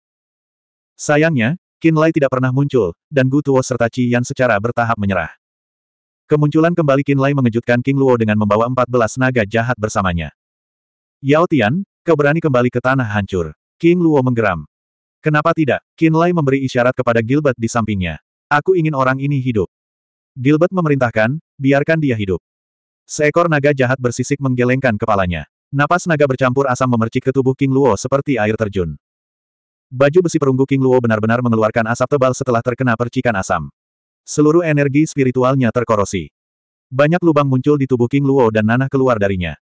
Sayangnya, Qin Lai tidak pernah muncul, dan Gu Tuo serta Qi Yan secara bertahap menyerah. Kemunculan kembali Qin Lai mengejutkan King Luo dengan membawa 14 naga jahat bersamanya. Yao Tian, kau berani kembali ke tanah hancur. King Luo menggeram. Kenapa tidak? Qinlai memberi isyarat kepada Gilbert di sampingnya. Aku ingin orang ini hidup. Gilbert memerintahkan, biarkan dia hidup. Seekor naga jahat bersisik menggelengkan kepalanya. Napas naga bercampur asam memercik ke tubuh King Luo seperti air terjun. Baju besi perunggu King Luo benar-benar mengeluarkan asap tebal setelah terkena percikan asam. Seluruh energi spiritualnya terkorosi. Banyak lubang muncul di tubuh King Luo dan nanah keluar darinya.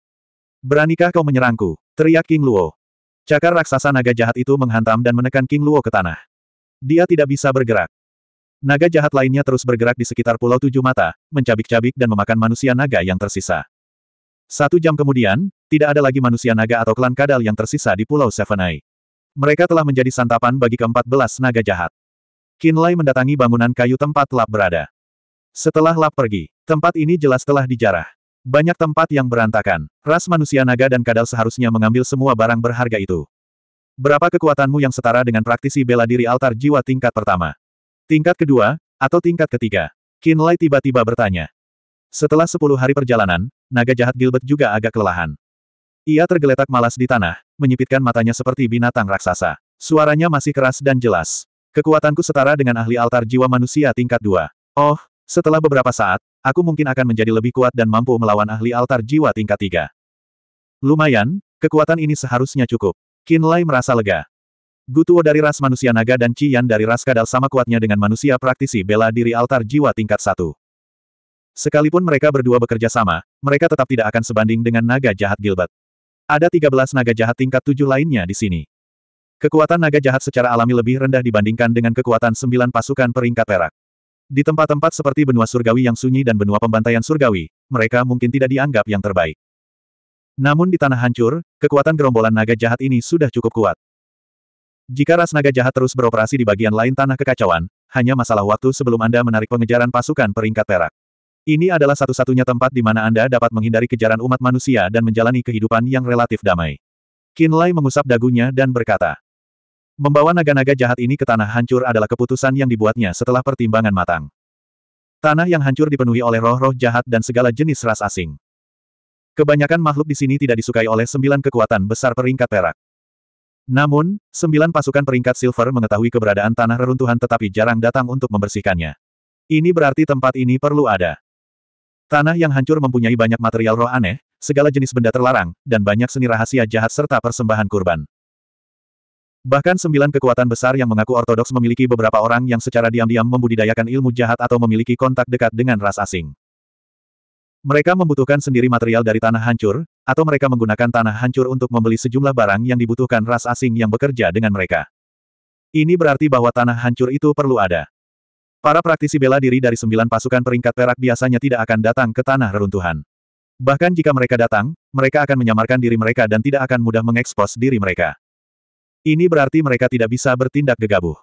Beranikah kau menyerangku? Teriak King Luo. Cakar raksasa naga jahat itu menghantam dan menekan King Luo ke tanah. Dia tidak bisa bergerak. Naga jahat lainnya terus bergerak di sekitar Pulau Tujuh Mata, mencabik-cabik dan memakan manusia naga yang tersisa. Satu jam kemudian, tidak ada lagi manusia naga atau klan kadal yang tersisa di Pulau Seven Eye. Mereka telah menjadi santapan bagi keempat belas naga jahat. Kinlay mendatangi bangunan kayu tempat Lap berada. Setelah Lap pergi, tempat ini jelas telah dijarah. Banyak tempat yang berantakan. Ras manusia naga dan kadal seharusnya mengambil semua barang berharga itu. Berapa kekuatanmu yang setara dengan praktisi bela diri altar jiwa tingkat pertama? Tingkat kedua, atau tingkat ketiga? Kinlay tiba-tiba bertanya. Setelah sepuluh hari perjalanan, naga jahat Gilbert juga agak kelelahan. Ia tergeletak malas di tanah, menyipitkan matanya seperti binatang raksasa. Suaranya masih keras dan jelas. Kekuatanku setara dengan ahli altar jiwa manusia tingkat dua. Oh, setelah beberapa saat, aku mungkin akan menjadi lebih kuat dan mampu melawan ahli altar jiwa tingkat tiga. Lumayan, kekuatan ini seharusnya cukup. Kinlay merasa lega. Gutuo dari ras manusia naga dan Cian dari ras kadal sama kuatnya dengan manusia praktisi bela diri altar jiwa tingkat satu. Sekalipun mereka berdua bekerja sama, mereka tetap tidak akan sebanding dengan naga jahat Gilbert. Ada 13 naga jahat tingkat tujuh lainnya di sini. Kekuatan naga jahat secara alami lebih rendah dibandingkan dengan kekuatan sembilan pasukan peringkat perak. Di tempat-tempat seperti benua surgawi yang sunyi dan benua pembantaian surgawi, mereka mungkin tidak dianggap yang terbaik. Namun di tanah hancur, kekuatan gerombolan naga jahat ini sudah cukup kuat. Jika ras naga jahat terus beroperasi di bagian lain tanah kekacauan, hanya masalah waktu sebelum Anda menarik pengejaran pasukan peringkat perak. Ini adalah satu-satunya tempat di mana Anda dapat menghindari kejaran umat manusia dan menjalani kehidupan yang relatif damai. Kinlay mengusap dagunya dan berkata, Membawa naga-naga jahat ini ke tanah hancur adalah keputusan yang dibuatnya setelah pertimbangan matang. Tanah yang hancur dipenuhi oleh roh-roh jahat dan segala jenis ras asing. Kebanyakan makhluk di sini tidak disukai oleh sembilan kekuatan besar peringkat perak. Namun, sembilan pasukan peringkat silver mengetahui keberadaan tanah reruntuhan tetapi jarang datang untuk membersihkannya. Ini berarti tempat ini perlu ada. Tanah yang hancur mempunyai banyak material roh aneh, segala jenis benda terlarang, dan banyak seni rahasia jahat serta persembahan kurban. Bahkan sembilan kekuatan besar yang mengaku ortodoks memiliki beberapa orang yang secara diam-diam membudidayakan ilmu jahat atau memiliki kontak dekat dengan ras asing. Mereka membutuhkan sendiri material dari tanah hancur, atau mereka menggunakan tanah hancur untuk membeli sejumlah barang yang dibutuhkan ras asing yang bekerja dengan mereka. Ini berarti bahwa tanah hancur itu perlu ada. Para praktisi bela diri dari sembilan pasukan peringkat perak biasanya tidak akan datang ke tanah reruntuhan. Bahkan jika mereka datang, mereka akan menyamarkan diri mereka dan tidak akan mudah mengekspos diri mereka. Ini berarti mereka tidak bisa bertindak gegabah.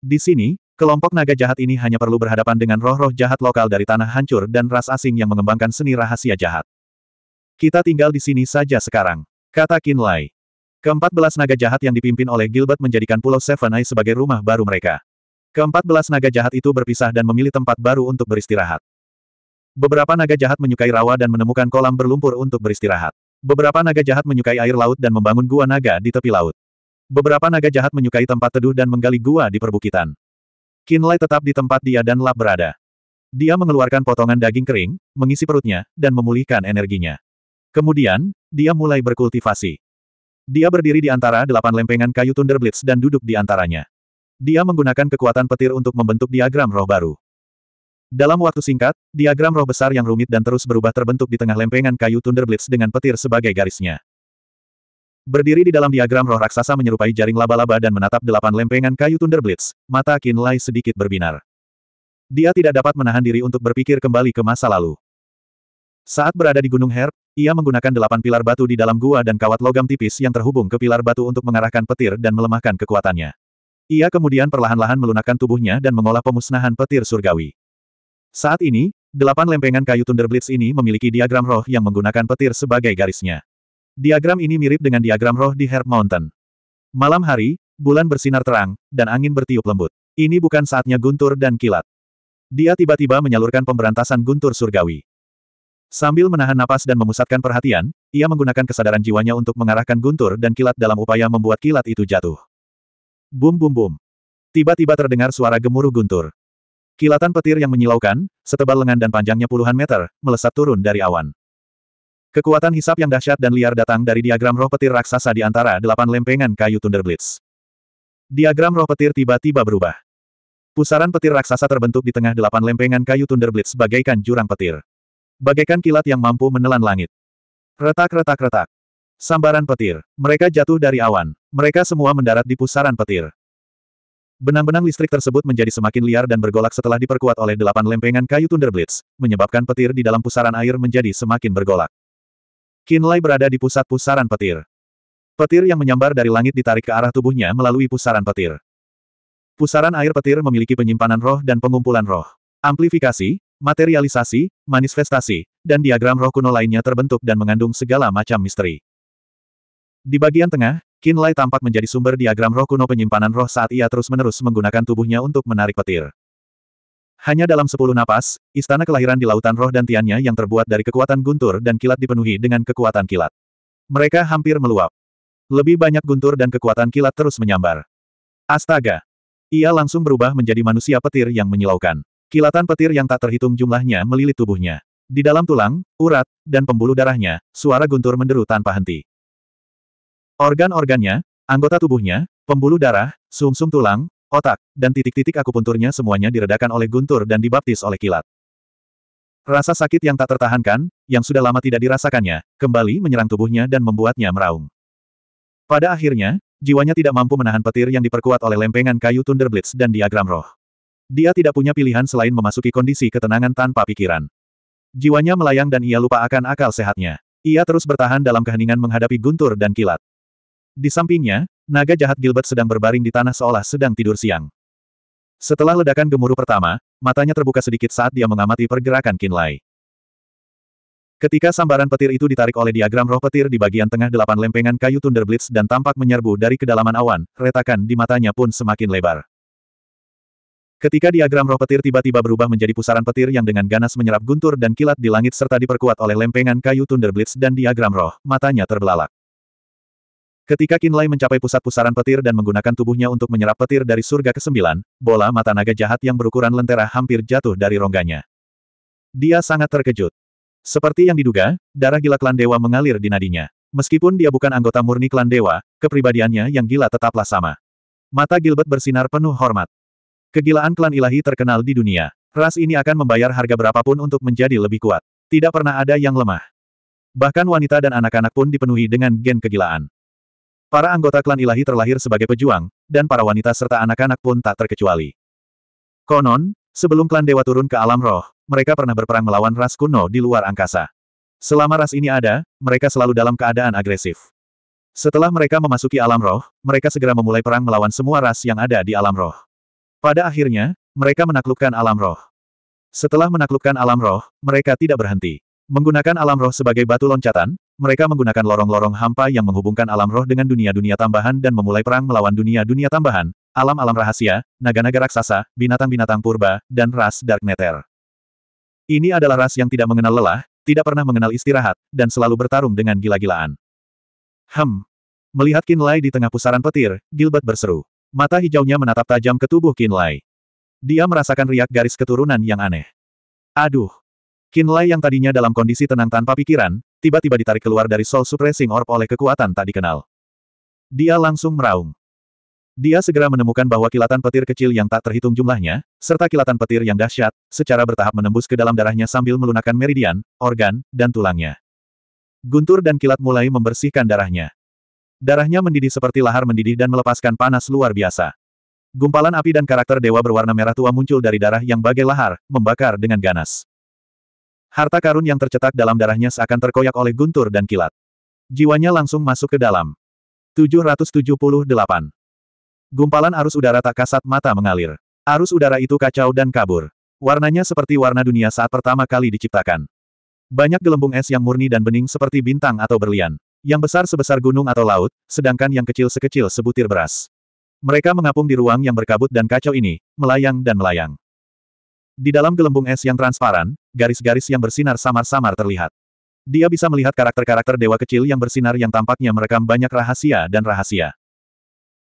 Di sini, kelompok naga jahat ini hanya perlu berhadapan dengan roh-roh jahat lokal dari tanah hancur dan ras asing yang mengembangkan seni rahasia jahat. Kita tinggal di sini saja sekarang, kata Kinlay. Keempat belas naga jahat yang dipimpin oleh Gilbert menjadikan Pulau Seven Eye sebagai rumah baru mereka. Keempat belas naga jahat itu berpisah dan memilih tempat baru untuk beristirahat. Beberapa naga jahat menyukai rawa dan menemukan kolam berlumpur untuk beristirahat. Beberapa naga jahat menyukai air laut dan membangun gua naga di tepi laut. Beberapa naga jahat menyukai tempat teduh dan menggali gua di perbukitan. Kinlay tetap di tempat dia dan Lap berada. Dia mengeluarkan potongan daging kering, mengisi perutnya, dan memulihkan energinya. Kemudian, dia mulai berkultivasi. Dia berdiri di antara delapan lempengan kayu Thunderblitz dan duduk di antaranya. Dia menggunakan kekuatan petir untuk membentuk diagram roh baru. Dalam waktu singkat, diagram roh besar yang rumit dan terus berubah terbentuk di tengah lempengan kayu Thunderblitz dengan petir sebagai garisnya. Berdiri di dalam diagram roh raksasa menyerupai jaring laba-laba dan menatap delapan lempengan kayu Thunderblitz, mata Lai sedikit berbinar. Dia tidak dapat menahan diri untuk berpikir kembali ke masa lalu. Saat berada di Gunung Herb, ia menggunakan delapan pilar batu di dalam gua dan kawat logam tipis yang terhubung ke pilar batu untuk mengarahkan petir dan melemahkan kekuatannya. Ia kemudian perlahan-lahan melunakkan tubuhnya dan mengolah pemusnahan petir surgawi. Saat ini, delapan lempengan kayu Thunderblitz ini memiliki diagram roh yang menggunakan petir sebagai garisnya. Diagram ini mirip dengan diagram roh di Herb Mountain. Malam hari, bulan bersinar terang, dan angin bertiup lembut. Ini bukan saatnya guntur dan kilat. Dia tiba-tiba menyalurkan pemberantasan guntur surgawi. Sambil menahan napas dan memusatkan perhatian, ia menggunakan kesadaran jiwanya untuk mengarahkan guntur dan kilat dalam upaya membuat kilat itu jatuh. Bum bum bum. Tiba-tiba terdengar suara gemuruh guntur. Kilatan petir yang menyilaukan, setebal lengan dan panjangnya puluhan meter, melesat turun dari awan. Kekuatan hisap yang dahsyat dan liar datang dari diagram roh petir raksasa di antara delapan lempengan kayu Thunderblitz. Diagram roh petir tiba-tiba berubah. Pusaran petir raksasa terbentuk di tengah delapan lempengan kayu Thunderblitz bagaikan jurang petir. Bagaikan kilat yang mampu menelan langit. Retak-retak-retak. Sambaran petir. Mereka jatuh dari awan. Mereka semua mendarat di pusaran petir. Benang-benang listrik tersebut menjadi semakin liar dan bergolak setelah diperkuat oleh delapan lempengan kayu Thunderblitz, menyebabkan petir di dalam pusaran air menjadi semakin bergolak. Kinlay berada di pusat pusaran petir. Petir yang menyambar dari langit ditarik ke arah tubuhnya melalui pusaran petir. Pusaran air petir memiliki penyimpanan roh dan pengumpulan roh. Amplifikasi, materialisasi, manifestasi, dan diagram roh kuno lainnya terbentuk dan mengandung segala macam misteri. Di bagian tengah, Kinlay tampak menjadi sumber diagram roh kuno penyimpanan roh saat ia terus-menerus menggunakan tubuhnya untuk menarik petir. Hanya dalam sepuluh napas, istana kelahiran di lautan roh dan tiannya yang terbuat dari kekuatan guntur dan kilat dipenuhi dengan kekuatan kilat. Mereka hampir meluap. Lebih banyak guntur dan kekuatan kilat terus menyambar. Astaga! Ia langsung berubah menjadi manusia petir yang menyilaukan. Kilatan petir yang tak terhitung jumlahnya melilit tubuhnya. Di dalam tulang, urat, dan pembuluh darahnya, suara guntur menderu tanpa henti. Organ-organnya, anggota tubuhnya, pembuluh darah, sumsum -sum tulang, otak, dan titik-titik akupunturnya semuanya diredakan oleh guntur dan dibaptis oleh kilat. Rasa sakit yang tak tertahankan, yang sudah lama tidak dirasakannya, kembali menyerang tubuhnya dan membuatnya meraung. Pada akhirnya, jiwanya tidak mampu menahan petir yang diperkuat oleh lempengan kayu Thunderblitz dan diagram roh. Dia tidak punya pilihan selain memasuki kondisi ketenangan tanpa pikiran. Jiwanya melayang dan ia lupa akan akal sehatnya. Ia terus bertahan dalam keheningan menghadapi guntur dan kilat. Di sampingnya, naga jahat Gilbert sedang berbaring di tanah seolah sedang tidur siang. Setelah ledakan gemuruh pertama, matanya terbuka sedikit saat dia mengamati pergerakan Kinlay. Ketika sambaran petir itu ditarik oleh diagram roh petir di bagian tengah delapan lempengan kayu Thunderblitz dan tampak menyerbu dari kedalaman awan, retakan di matanya pun semakin lebar. Ketika diagram roh petir tiba-tiba berubah menjadi pusaran petir yang dengan ganas menyerap guntur dan kilat di langit serta diperkuat oleh lempengan kayu Thunderblitz dan diagram roh, matanya terbelalak. Ketika Kinlay mencapai pusat pusaran petir dan menggunakan tubuhnya untuk menyerap petir dari surga ke-9, bola mata naga jahat yang berukuran lentera hampir jatuh dari rongganya. Dia sangat terkejut. Seperti yang diduga, darah gila klan dewa mengalir di nadinya. Meskipun dia bukan anggota murni klan dewa, kepribadiannya yang gila tetaplah sama. Mata Gilbert bersinar penuh hormat. Kegilaan klan ilahi terkenal di dunia. Ras ini akan membayar harga berapapun untuk menjadi lebih kuat. Tidak pernah ada yang lemah. Bahkan wanita dan anak-anak pun dipenuhi dengan gen kegilaan. Para anggota klan ilahi terlahir sebagai pejuang, dan para wanita serta anak-anak pun tak terkecuali. Konon, sebelum klan dewa turun ke alam roh, mereka pernah berperang melawan ras kuno di luar angkasa. Selama ras ini ada, mereka selalu dalam keadaan agresif. Setelah mereka memasuki alam roh, mereka segera memulai perang melawan semua ras yang ada di alam roh. Pada akhirnya, mereka menaklukkan alam roh. Setelah menaklukkan alam roh, mereka tidak berhenti. Menggunakan alam roh sebagai batu loncatan, mereka menggunakan lorong-lorong hampa yang menghubungkan alam roh dengan dunia-dunia tambahan dan memulai perang melawan dunia-dunia tambahan, alam-alam rahasia, naga-naga raksasa, binatang-binatang purba, dan ras Dark Nether. Ini adalah ras yang tidak mengenal lelah, tidak pernah mengenal istirahat, dan selalu bertarung dengan gila-gilaan. Hem. Melihat Kinlay di tengah pusaran petir, Gilbert berseru. Mata hijaunya menatap tajam ke tubuh Kinlay. Dia merasakan riak garis keturunan yang aneh. Aduh. Kinlay yang tadinya dalam kondisi tenang tanpa pikiran, tiba-tiba ditarik keluar dari Soul Suppressing Orb oleh kekuatan tak dikenal. Dia langsung meraung. Dia segera menemukan bahwa kilatan petir kecil yang tak terhitung jumlahnya, serta kilatan petir yang dahsyat, secara bertahap menembus ke dalam darahnya sambil melunakkan meridian, organ, dan tulangnya. Guntur dan kilat mulai membersihkan darahnya. Darahnya mendidih seperti lahar mendidih dan melepaskan panas luar biasa. Gumpalan api dan karakter dewa berwarna merah tua muncul dari darah yang bagai lahar, membakar dengan ganas. Harta karun yang tercetak dalam darahnya seakan terkoyak oleh guntur dan kilat. Jiwanya langsung masuk ke dalam. 778. Gumpalan arus udara tak kasat mata mengalir. Arus udara itu kacau dan kabur. Warnanya seperti warna dunia saat pertama kali diciptakan. Banyak gelembung es yang murni dan bening seperti bintang atau berlian. Yang besar sebesar gunung atau laut, sedangkan yang kecil sekecil sebutir beras. Mereka mengapung di ruang yang berkabut dan kacau ini, melayang dan melayang. Di dalam gelembung es yang transparan, garis-garis yang bersinar samar-samar terlihat. Dia bisa melihat karakter-karakter dewa kecil yang bersinar yang tampaknya merekam banyak rahasia dan rahasia.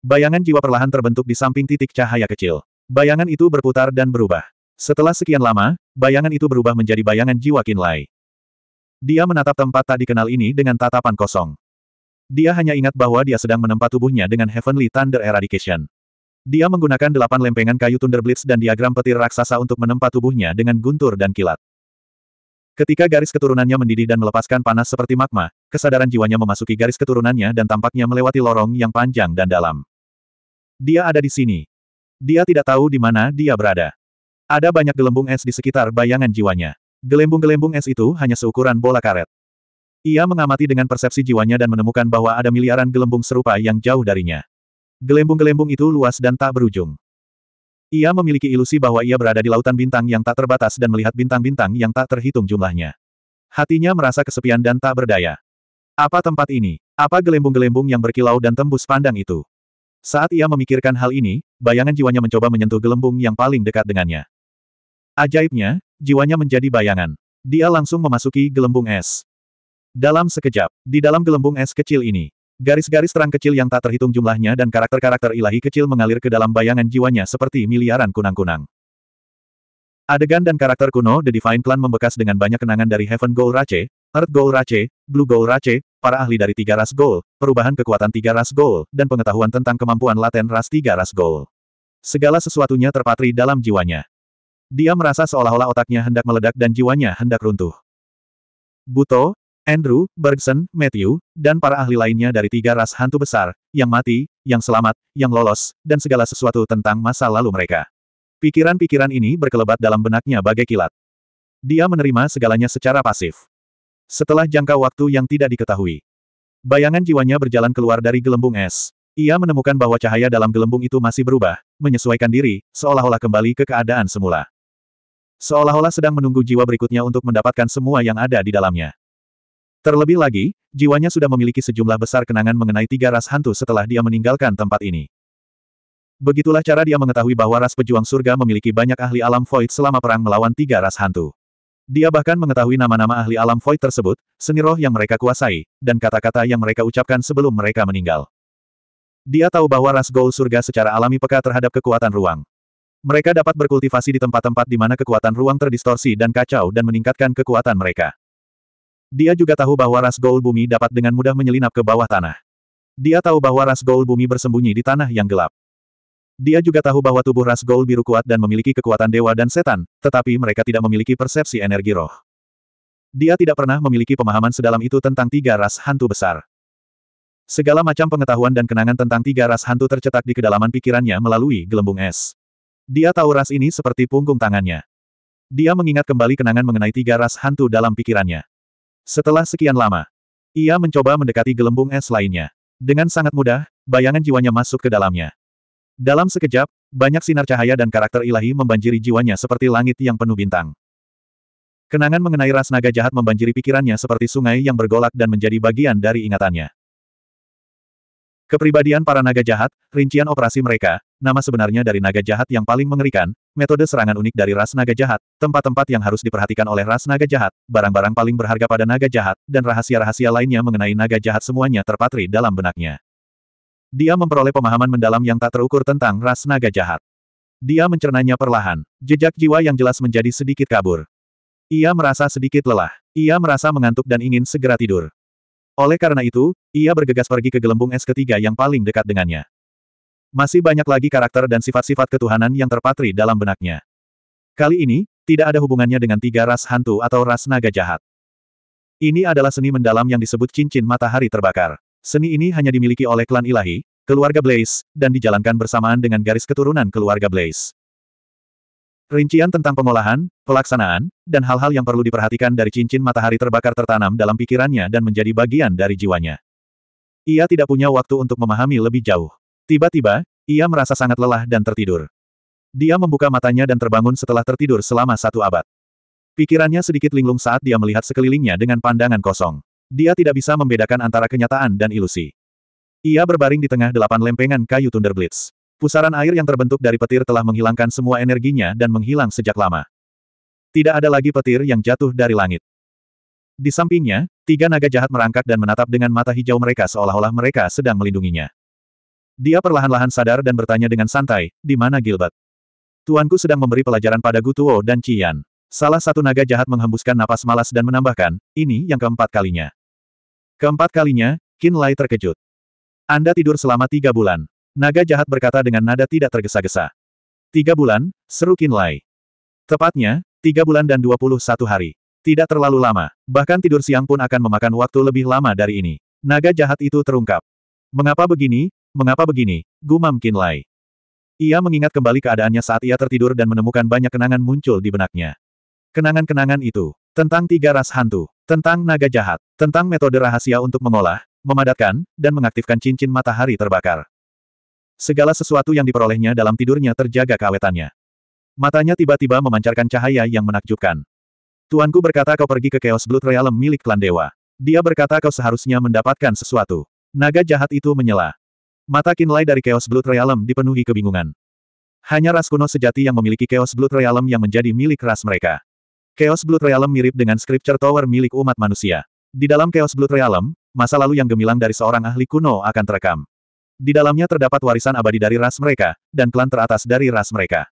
Bayangan jiwa perlahan terbentuk di samping titik cahaya kecil. Bayangan itu berputar dan berubah. Setelah sekian lama, bayangan itu berubah menjadi bayangan jiwa Kinlay. Dia menatap tempat tak dikenal ini dengan tatapan kosong. Dia hanya ingat bahwa dia sedang menempa tubuhnya dengan Heavenly Thunder Eradication. Dia menggunakan delapan lempengan kayu Thunder Blitz dan diagram petir raksasa untuk menempa tubuhnya dengan guntur dan kilat. Ketika garis keturunannya mendidih dan melepaskan panas seperti magma, kesadaran jiwanya memasuki garis keturunannya dan tampaknya melewati lorong yang panjang dan dalam. Dia ada di sini. Dia tidak tahu di mana dia berada. Ada banyak gelembung es di sekitar bayangan jiwanya. Gelembung-gelembung es itu hanya seukuran bola karet. Ia mengamati dengan persepsi jiwanya dan menemukan bahwa ada miliaran gelembung serupa yang jauh darinya. Gelembung-gelembung itu luas dan tak berujung. Ia memiliki ilusi bahwa ia berada di lautan bintang yang tak terbatas dan melihat bintang-bintang yang tak terhitung jumlahnya. Hatinya merasa kesepian dan tak berdaya. Apa tempat ini? Apa gelembung-gelembung yang berkilau dan tembus pandang itu? Saat ia memikirkan hal ini, bayangan jiwanya mencoba menyentuh gelembung yang paling dekat dengannya. Ajaibnya, jiwanya menjadi bayangan. Dia langsung memasuki gelembung es. Dalam sekejap, di dalam gelembung es kecil ini, garis-garis terang kecil yang tak terhitung jumlahnya dan karakter-karakter ilahi kecil mengalir ke dalam bayangan jiwanya seperti miliaran kunang-kunang. Adegan dan karakter kuno The Divine Clan membekas dengan banyak kenangan dari Heaven Gold Rache, Earth Gold Rache, Blue Gold Rache, para ahli dari tiga ras Gold, perubahan kekuatan tiga ras Gold, dan pengetahuan tentang kemampuan laten ras tiga ras Gold. Segala sesuatunya terpatri dalam jiwanya. Dia merasa seolah-olah otaknya hendak meledak dan jiwanya hendak runtuh. Buto, Andrew, Bergson, Matthew, dan para ahli lainnya dari tiga ras hantu besar, yang mati, yang selamat, yang lolos, dan segala sesuatu tentang masa lalu mereka. Pikiran-pikiran ini berkelebat dalam benaknya bagai kilat. Dia menerima segalanya secara pasif. Setelah jangka waktu yang tidak diketahui. Bayangan jiwanya berjalan keluar dari gelembung es. Ia menemukan bahwa cahaya dalam gelembung itu masih berubah, menyesuaikan diri, seolah-olah kembali ke keadaan semula. Seolah-olah sedang menunggu jiwa berikutnya untuk mendapatkan semua yang ada di dalamnya. Terlebih lagi, jiwanya sudah memiliki sejumlah besar kenangan mengenai tiga ras hantu setelah dia meninggalkan tempat ini. Begitulah cara dia mengetahui bahwa ras pejuang surga memiliki banyak ahli alam void selama perang melawan tiga ras hantu. Dia bahkan mengetahui nama-nama ahli alam void tersebut, seni roh yang mereka kuasai, dan kata-kata yang mereka ucapkan sebelum mereka meninggal. Dia tahu bahwa ras Gold surga secara alami peka terhadap kekuatan ruang. Mereka dapat berkultivasi di tempat-tempat di mana kekuatan ruang terdistorsi dan kacau dan meningkatkan kekuatan mereka. Dia juga tahu bahwa ras Gold bumi dapat dengan mudah menyelinap ke bawah tanah. Dia tahu bahwa ras Gold bumi bersembunyi di tanah yang gelap. Dia juga tahu bahwa tubuh ras Gold biru kuat dan memiliki kekuatan dewa dan setan, tetapi mereka tidak memiliki persepsi energi roh. Dia tidak pernah memiliki pemahaman sedalam itu tentang tiga ras hantu besar. Segala macam pengetahuan dan kenangan tentang tiga ras hantu tercetak di kedalaman pikirannya melalui gelembung es. Dia tahu ras ini seperti punggung tangannya. Dia mengingat kembali kenangan mengenai tiga ras hantu dalam pikirannya. Setelah sekian lama, ia mencoba mendekati gelembung es lainnya. Dengan sangat mudah, bayangan jiwanya masuk ke dalamnya. Dalam sekejap, banyak sinar cahaya dan karakter ilahi membanjiri jiwanya seperti langit yang penuh bintang. Kenangan mengenai ras naga jahat membanjiri pikirannya seperti sungai yang bergolak dan menjadi bagian dari ingatannya. Kepribadian para naga jahat, rincian operasi mereka, nama sebenarnya dari naga jahat yang paling mengerikan, metode serangan unik dari ras naga jahat, tempat-tempat yang harus diperhatikan oleh ras naga jahat, barang-barang paling berharga pada naga jahat, dan rahasia-rahasia lainnya mengenai naga jahat semuanya terpatri dalam benaknya. Dia memperoleh pemahaman mendalam yang tak terukur tentang ras naga jahat. Dia mencernanya perlahan, jejak jiwa yang jelas menjadi sedikit kabur. Ia merasa sedikit lelah. Ia merasa mengantuk dan ingin segera tidur. Oleh karena itu, ia bergegas pergi ke gelembung es ketiga yang paling dekat dengannya. Masih banyak lagi karakter dan sifat-sifat ketuhanan yang terpatri dalam benaknya. Kali ini, tidak ada hubungannya dengan tiga ras hantu atau ras naga jahat. Ini adalah seni mendalam yang disebut cincin matahari terbakar. Seni ini hanya dimiliki oleh klan ilahi, keluarga Blaze, dan dijalankan bersamaan dengan garis keturunan keluarga Blaze. Rincian tentang pengolahan, pelaksanaan, dan hal-hal yang perlu diperhatikan dari cincin matahari terbakar tertanam dalam pikirannya dan menjadi bagian dari jiwanya. Ia tidak punya waktu untuk memahami lebih jauh. Tiba-tiba, ia merasa sangat lelah dan tertidur. Dia membuka matanya dan terbangun setelah tertidur selama satu abad. Pikirannya sedikit linglung saat dia melihat sekelilingnya dengan pandangan kosong. Dia tidak bisa membedakan antara kenyataan dan ilusi. Ia berbaring di tengah delapan lempengan kayu Thunder Blitz. Pusaran air yang terbentuk dari petir telah menghilangkan semua energinya dan menghilang sejak lama. Tidak ada lagi petir yang jatuh dari langit. Di sampingnya, tiga naga jahat merangkak dan menatap dengan mata hijau mereka seolah-olah mereka sedang melindunginya. Dia perlahan-lahan sadar dan bertanya dengan santai, di mana Gilbert? Tuanku sedang memberi pelajaran pada Gutuo dan Cian. Salah satu naga jahat menghembuskan napas malas dan menambahkan, ini yang keempat kalinya. Keempat kalinya, Qin Lai terkejut. Anda tidur selama tiga bulan. Naga jahat berkata dengan nada tidak tergesa-gesa. Tiga bulan, seru Qin Lai. Tepatnya, tiga bulan dan dua puluh satu hari. Tidak terlalu lama, bahkan tidur siang pun akan memakan waktu lebih lama dari ini. Naga jahat itu terungkap. Mengapa begini, mengapa begini, gumam Kinlay. Ia mengingat kembali keadaannya saat ia tertidur dan menemukan banyak kenangan muncul di benaknya. Kenangan-kenangan itu, tentang tiga ras hantu, tentang naga jahat, tentang metode rahasia untuk mengolah, memadatkan, dan mengaktifkan cincin matahari terbakar. Segala sesuatu yang diperolehnya dalam tidurnya terjaga keawetannya. Matanya tiba-tiba memancarkan cahaya yang menakjubkan. Tuanku berkata kau pergi ke Chaos Blood Realm milik klan dewa. Dia berkata kau seharusnya mendapatkan sesuatu. Naga jahat itu menyela. Mata Kinlay dari Chaos Blood Realm dipenuhi kebingungan. Hanya ras kuno sejati yang memiliki Chaos Blood Realm yang menjadi milik ras mereka. Chaos Blood Realm mirip dengan Scripture Tower milik umat manusia. Di dalam Chaos Blood Realm, masa lalu yang gemilang dari seorang ahli kuno akan terekam. Di dalamnya terdapat warisan abadi dari ras mereka, dan klan teratas dari ras mereka.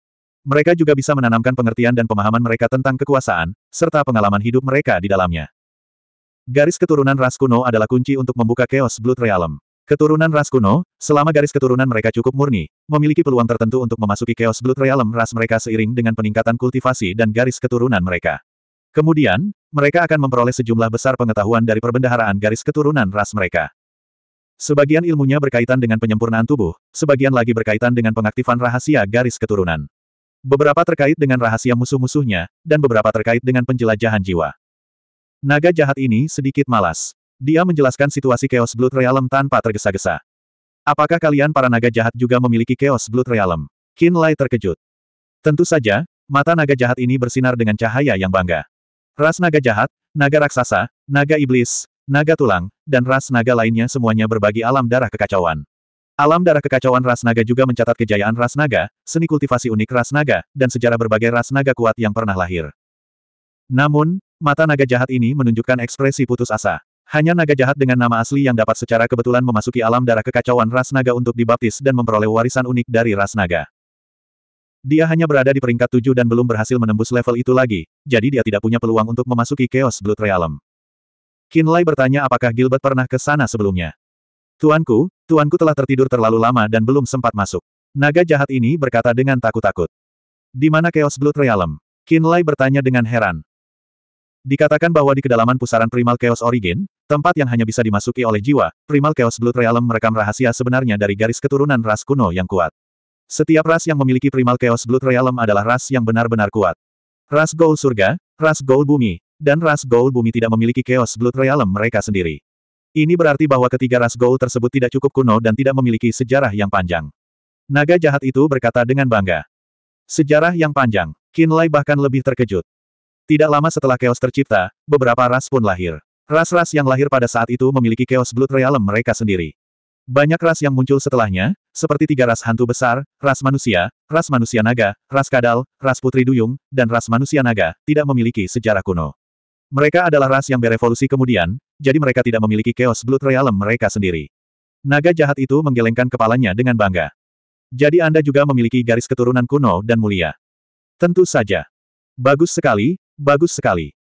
Mereka juga bisa menanamkan pengertian dan pemahaman mereka tentang kekuasaan, serta pengalaman hidup mereka di dalamnya. Garis keturunan ras kuno adalah kunci untuk membuka Chaos Blood Realm. Keturunan ras kuno, selama garis keturunan mereka cukup murni, memiliki peluang tertentu untuk memasuki Chaos Blood Realm ras mereka seiring dengan peningkatan kultivasi dan garis keturunan mereka. Kemudian, mereka akan memperoleh sejumlah besar pengetahuan dari perbendaharaan garis keturunan ras mereka. Sebagian ilmunya berkaitan dengan penyempurnaan tubuh, sebagian lagi berkaitan dengan pengaktifan rahasia garis keturunan. Beberapa terkait dengan rahasia musuh-musuhnya, dan beberapa terkait dengan penjelajahan jiwa. Naga jahat ini sedikit malas. Dia menjelaskan situasi Chaos Blood Realm tanpa tergesa-gesa. Apakah kalian para naga jahat juga memiliki Chaos Blood Realm? Qin Lai terkejut. Tentu saja, mata naga jahat ini bersinar dengan cahaya yang bangga. Ras naga jahat, naga raksasa, naga iblis, naga tulang, dan ras naga lainnya semuanya berbagi alam darah kekacauan. Alam darah kekacauan ras naga juga mencatat kejayaan ras naga, seni kultivasi unik ras naga, dan sejarah berbagai ras naga kuat yang pernah lahir. Namun, mata naga jahat ini menunjukkan ekspresi putus asa. Hanya naga jahat dengan nama asli yang dapat secara kebetulan memasuki alam darah kekacauan ras naga untuk dibaptis dan memperoleh warisan unik dari ras naga. Dia hanya berada di peringkat tujuh dan belum berhasil menembus level itu lagi, jadi dia tidak punya peluang untuk memasuki Chaos Blood Realm. Kinlay bertanya apakah Gilbert pernah ke sana sebelumnya. Tuanku, tuanku telah tertidur terlalu lama dan belum sempat masuk. Naga jahat ini berkata dengan takut-takut. Di mana Chaos Blood Realm? Kinlay bertanya dengan heran. Dikatakan bahwa di kedalaman pusaran Primal Chaos Origin, tempat yang hanya bisa dimasuki oleh jiwa, Primal Chaos Blood Realm merekam rahasia sebenarnya dari garis keturunan ras kuno yang kuat. Setiap ras yang memiliki Primal Chaos Blood Realm adalah ras yang benar-benar kuat. Ras Gold Surga, ras Gold Bumi, dan ras Gold Bumi tidak memiliki Chaos Blood Realm mereka sendiri. Ini berarti bahwa ketiga ras Gold tersebut tidak cukup kuno dan tidak memiliki sejarah yang panjang. Naga jahat itu berkata dengan bangga. Sejarah yang panjang. Kinlay bahkan lebih terkejut. Tidak lama setelah Chaos tercipta, beberapa ras pun lahir. Ras-ras yang lahir pada saat itu memiliki Chaos Blood Realm mereka sendiri. Banyak ras yang muncul setelahnya, seperti tiga ras hantu besar, ras manusia, ras manusia naga, ras kadal, ras putri duyung, dan ras manusia naga, tidak memiliki sejarah kuno. Mereka adalah ras yang berevolusi kemudian, jadi mereka tidak memiliki Chaos Blood Realm mereka sendiri. Naga jahat itu menggelengkan kepalanya dengan bangga. Jadi Anda juga memiliki garis keturunan kuno dan mulia. Tentu saja. Bagus sekali, bagus sekali.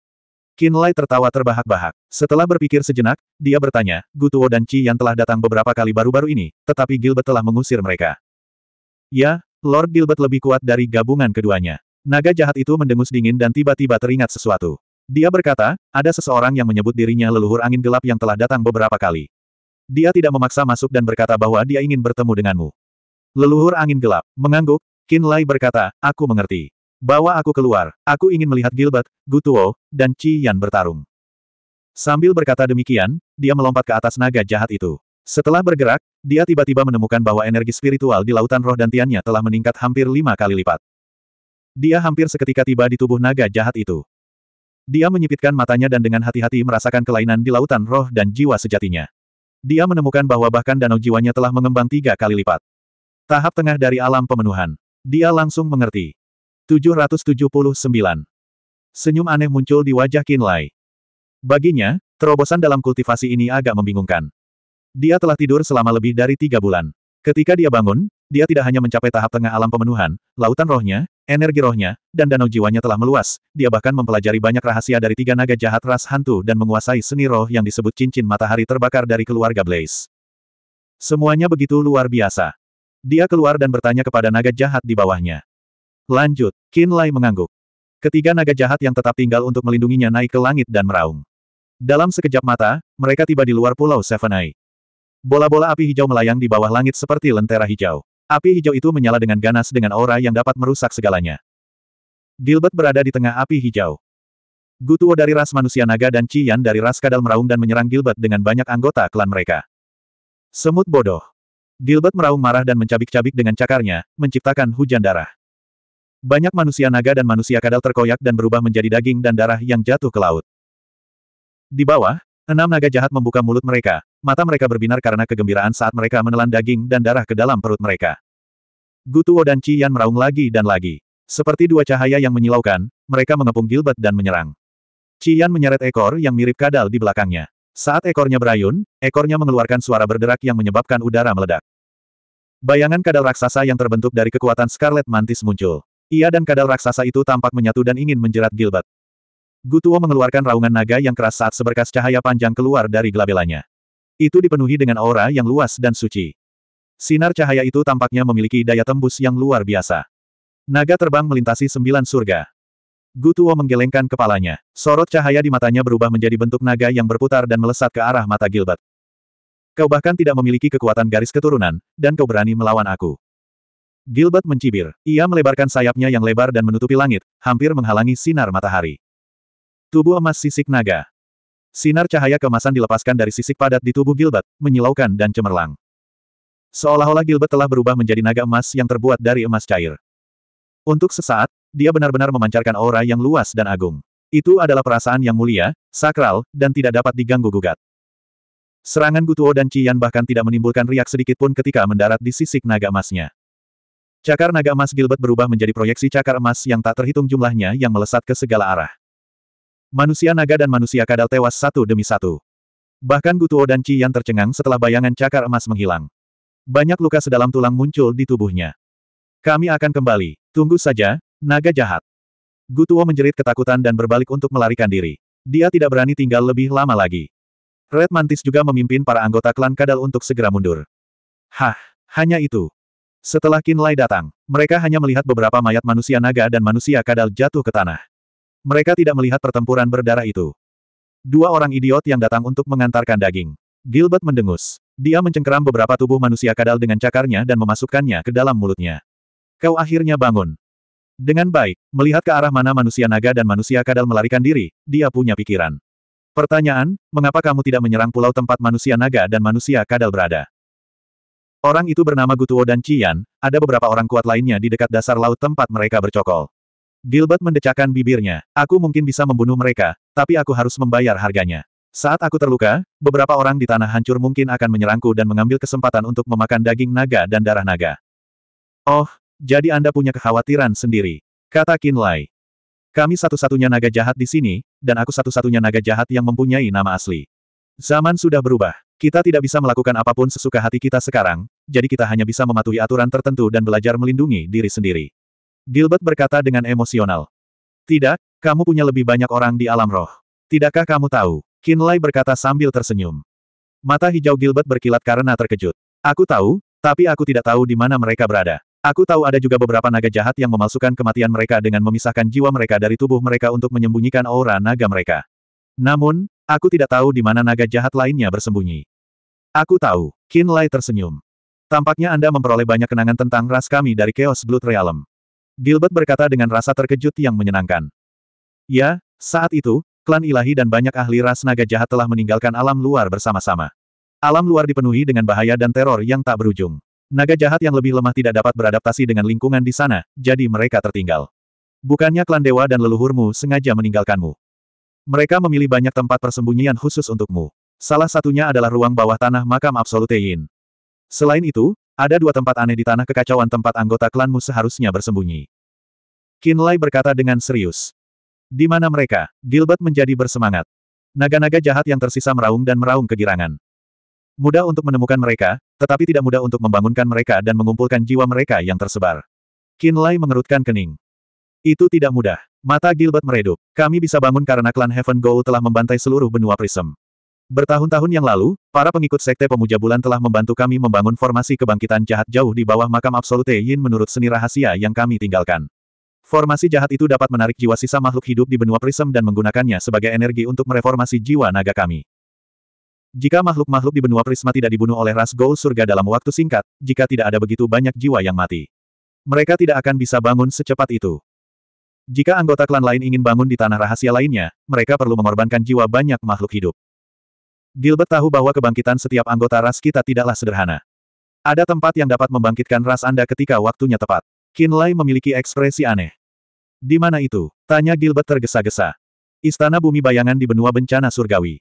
Kinlay tertawa terbahak-bahak. Setelah berpikir sejenak, dia bertanya, Gutuo dan Qi yang telah datang beberapa kali baru-baru ini, tetapi Gilbert telah mengusir mereka. Ya, Lord Gilbert lebih kuat dari gabungan keduanya. Naga jahat itu mendengus dingin dan tiba-tiba teringat sesuatu. Dia berkata, ada seseorang yang menyebut dirinya leluhur angin gelap yang telah datang beberapa kali. Dia tidak memaksa masuk dan berkata bahwa dia ingin bertemu denganmu. Leluhur angin gelap, mengangguk, Lai berkata, aku mengerti. Bawa aku keluar, aku ingin melihat Gilbert, Gutuo, dan Qi Yan bertarung. Sambil berkata demikian, dia melompat ke atas naga jahat itu. Setelah bergerak, dia tiba-tiba menemukan bahwa energi spiritual di lautan roh dan tiannya telah meningkat hampir lima kali lipat. Dia hampir seketika tiba di tubuh naga jahat itu. Dia menyipitkan matanya dan dengan hati-hati merasakan kelainan di lautan roh dan jiwa sejatinya. Dia menemukan bahwa bahkan danau jiwanya telah mengembang tiga kali lipat. Tahap tengah dari alam pemenuhan. Dia langsung mengerti. 779. Senyum aneh muncul di wajah Qinlai. Baginya, terobosan dalam kultivasi ini agak membingungkan. Dia telah tidur selama lebih dari tiga bulan. Ketika dia bangun, dia tidak hanya mencapai tahap tengah alam pemenuhan, lautan rohnya, energi rohnya, dan danau jiwanya telah meluas, dia bahkan mempelajari banyak rahasia dari tiga naga jahat ras hantu dan menguasai seni roh yang disebut cincin matahari terbakar dari keluarga Blaze. Semuanya begitu luar biasa. Dia keluar dan bertanya kepada naga jahat di bawahnya. Lanjut, Qin Lai mengangguk. Ketiga naga jahat yang tetap tinggal untuk melindunginya naik ke langit dan meraung. Dalam sekejap mata, mereka tiba di luar pulau Seven Eye. Bola-bola api hijau melayang di bawah langit seperti lentera hijau. Api hijau itu menyala dengan ganas dengan aura yang dapat merusak segalanya. Gilbert berada di tengah api hijau. Gutuo dari ras manusia naga dan Cian dari ras kadal meraung dan menyerang Gilbert dengan banyak anggota klan mereka. Semut bodoh. Gilbert meraung marah dan mencabik-cabik dengan cakarnya, menciptakan hujan darah. Banyak manusia naga dan manusia kadal terkoyak dan berubah menjadi daging dan darah yang jatuh ke laut. Di bawah, enam naga jahat membuka mulut mereka, Mata mereka berbinar karena kegembiraan saat mereka menelan daging dan darah ke dalam perut mereka. Gutuo dan Yan meraung lagi dan lagi. Seperti dua cahaya yang menyilaukan, mereka mengepung Gilbert dan menyerang. Yan menyeret ekor yang mirip kadal di belakangnya. Saat ekornya berayun, ekornya mengeluarkan suara berderak yang menyebabkan udara meledak. Bayangan kadal raksasa yang terbentuk dari kekuatan Scarlet Mantis muncul. Ia dan kadal raksasa itu tampak menyatu dan ingin menjerat Gilbert. Gutuo mengeluarkan raungan naga yang keras saat seberkas cahaya panjang keluar dari gelabelanya. Itu dipenuhi dengan aura yang luas dan suci. Sinar cahaya itu tampaknya memiliki daya tembus yang luar biasa. Naga terbang melintasi sembilan surga. Gutuo menggelengkan kepalanya. Sorot cahaya di matanya berubah menjadi bentuk naga yang berputar dan melesat ke arah mata Gilbert. Kau bahkan tidak memiliki kekuatan garis keturunan, dan kau berani melawan aku. Gilbert mencibir. Ia melebarkan sayapnya yang lebar dan menutupi langit, hampir menghalangi sinar matahari. Tubuh emas sisik naga. Sinar cahaya kemasan dilepaskan dari sisik padat di tubuh Gilbert, menyilaukan dan cemerlang. Seolah-olah Gilbert telah berubah menjadi naga emas yang terbuat dari emas cair. Untuk sesaat, dia benar-benar memancarkan aura yang luas dan agung. Itu adalah perasaan yang mulia, sakral, dan tidak dapat diganggu-gugat. Serangan Gutuo dan Cian bahkan tidak menimbulkan riak sedikit pun ketika mendarat di sisik naga emasnya. Cakar naga emas Gilbert berubah menjadi proyeksi cakar emas yang tak terhitung jumlahnya yang melesat ke segala arah. Manusia naga dan manusia kadal tewas satu demi satu. Bahkan Gutuo dan Yan tercengang setelah bayangan cakar emas menghilang. Banyak luka sedalam tulang muncul di tubuhnya. Kami akan kembali. Tunggu saja, naga jahat. Gutuo menjerit ketakutan dan berbalik untuk melarikan diri. Dia tidak berani tinggal lebih lama lagi. Red Mantis juga memimpin para anggota klan kadal untuk segera mundur. Hah, hanya itu. Setelah Lai datang, mereka hanya melihat beberapa mayat manusia naga dan manusia kadal jatuh ke tanah. Mereka tidak melihat pertempuran berdarah itu. Dua orang idiot yang datang untuk mengantarkan daging. Gilbert mendengus. Dia mencengkeram beberapa tubuh manusia kadal dengan cakarnya dan memasukkannya ke dalam mulutnya. Kau akhirnya bangun. Dengan baik, melihat ke arah mana manusia naga dan manusia kadal melarikan diri, dia punya pikiran. Pertanyaan, mengapa kamu tidak menyerang pulau tempat manusia naga dan manusia kadal berada? Orang itu bernama Gutuo dan Cian, ada beberapa orang kuat lainnya di dekat dasar laut tempat mereka bercokol. Gilbert mendecakkan bibirnya. Aku mungkin bisa membunuh mereka, tapi aku harus membayar harganya. Saat aku terluka, beberapa orang di tanah hancur mungkin akan menyerangku dan mengambil kesempatan untuk memakan daging naga dan darah naga. Oh, jadi Anda punya kekhawatiran sendiri. Kata Lai. Kami satu-satunya naga jahat di sini, dan aku satu-satunya naga jahat yang mempunyai nama asli. Zaman sudah berubah. Kita tidak bisa melakukan apa pun sesuka hati kita sekarang, jadi kita hanya bisa mematuhi aturan tertentu dan belajar melindungi diri sendiri. Gilbert berkata dengan emosional. Tidak, kamu punya lebih banyak orang di alam roh. Tidakkah kamu tahu? Kinlay berkata sambil tersenyum. Mata hijau Gilbert berkilat karena terkejut. Aku tahu, tapi aku tidak tahu di mana mereka berada. Aku tahu ada juga beberapa naga jahat yang memalsukan kematian mereka dengan memisahkan jiwa mereka dari tubuh mereka untuk menyembunyikan aura naga mereka. Namun, aku tidak tahu di mana naga jahat lainnya bersembunyi. Aku tahu, Kinlay tersenyum. Tampaknya Anda memperoleh banyak kenangan tentang ras kami dari Chaos Blood Realm. Gilbert berkata dengan rasa terkejut yang menyenangkan. Ya, saat itu, klan ilahi dan banyak ahli ras naga jahat telah meninggalkan alam luar bersama-sama. Alam luar dipenuhi dengan bahaya dan teror yang tak berujung. Naga jahat yang lebih lemah tidak dapat beradaptasi dengan lingkungan di sana, jadi mereka tertinggal. Bukannya klan dewa dan leluhurmu sengaja meninggalkanmu. Mereka memilih banyak tempat persembunyian khusus untukmu. Salah satunya adalah ruang bawah tanah makam Absolute Yin. Selain itu, ada dua tempat aneh di tanah kekacauan tempat anggota klanmu seharusnya bersembunyi. Lai berkata dengan serius. Di mana mereka? Gilbert menjadi bersemangat. Naga-naga jahat yang tersisa meraung dan meraung kegirangan. Mudah untuk menemukan mereka, tetapi tidak mudah untuk membangunkan mereka dan mengumpulkan jiwa mereka yang tersebar. Kinlay mengerutkan kening. Itu tidak mudah. Mata Gilbert meredup. Kami bisa bangun karena klan Heaven Goal telah membantai seluruh benua Prism. Bertahun-tahun yang lalu, para pengikut Sekte Pemuja Bulan telah membantu kami membangun formasi kebangkitan jahat jauh di bawah makam Absolute Yin menurut seni rahasia yang kami tinggalkan. Formasi jahat itu dapat menarik jiwa sisa makhluk hidup di benua Prism dan menggunakannya sebagai energi untuk mereformasi jiwa naga kami. Jika makhluk-makhluk di benua Prisma tidak dibunuh oleh ras Gold surga dalam waktu singkat, jika tidak ada begitu banyak jiwa yang mati. Mereka tidak akan bisa bangun secepat itu. Jika anggota klan lain ingin bangun di tanah rahasia lainnya, mereka perlu mengorbankan jiwa banyak makhluk hidup. Gilbert tahu bahwa kebangkitan setiap anggota ras kita tidaklah sederhana. Ada tempat yang dapat membangkitkan ras Anda ketika waktunya tepat. Kinlay memiliki ekspresi aneh. Di mana itu? Tanya Gilbert tergesa-gesa. Istana bumi bayangan di benua bencana surgawi.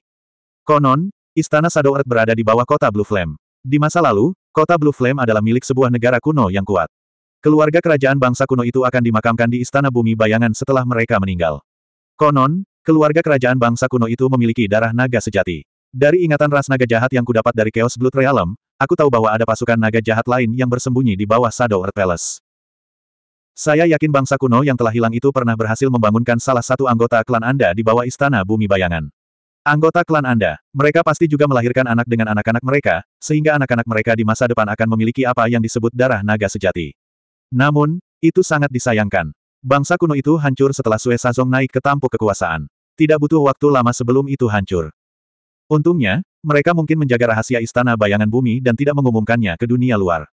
Konon, Istana Shadow Earth berada di bawah kota Blue Flame. Di masa lalu, kota Blue Flame adalah milik sebuah negara kuno yang kuat. Keluarga kerajaan bangsa kuno itu akan dimakamkan di Istana Bumi Bayangan setelah mereka meninggal. Konon, keluarga kerajaan bangsa kuno itu memiliki darah naga sejati. Dari ingatan ras naga jahat yang kudapat dari Chaos Blood Realm, aku tahu bahwa ada pasukan naga jahat lain yang bersembunyi di bawah Shadow Earth Palace. Saya yakin bangsa kuno yang telah hilang itu pernah berhasil membangunkan salah satu anggota klan Anda di bawah Istana Bumi Bayangan. Anggota klan Anda, mereka pasti juga melahirkan anak dengan anak-anak mereka, sehingga anak-anak mereka di masa depan akan memiliki apa yang disebut darah naga sejati. Namun, itu sangat disayangkan. Bangsa kuno itu hancur setelah Sue Sazong naik ke tampuk kekuasaan. Tidak butuh waktu lama sebelum itu hancur. Untungnya, mereka mungkin menjaga rahasia istana bayangan bumi dan tidak mengumumkannya ke dunia luar.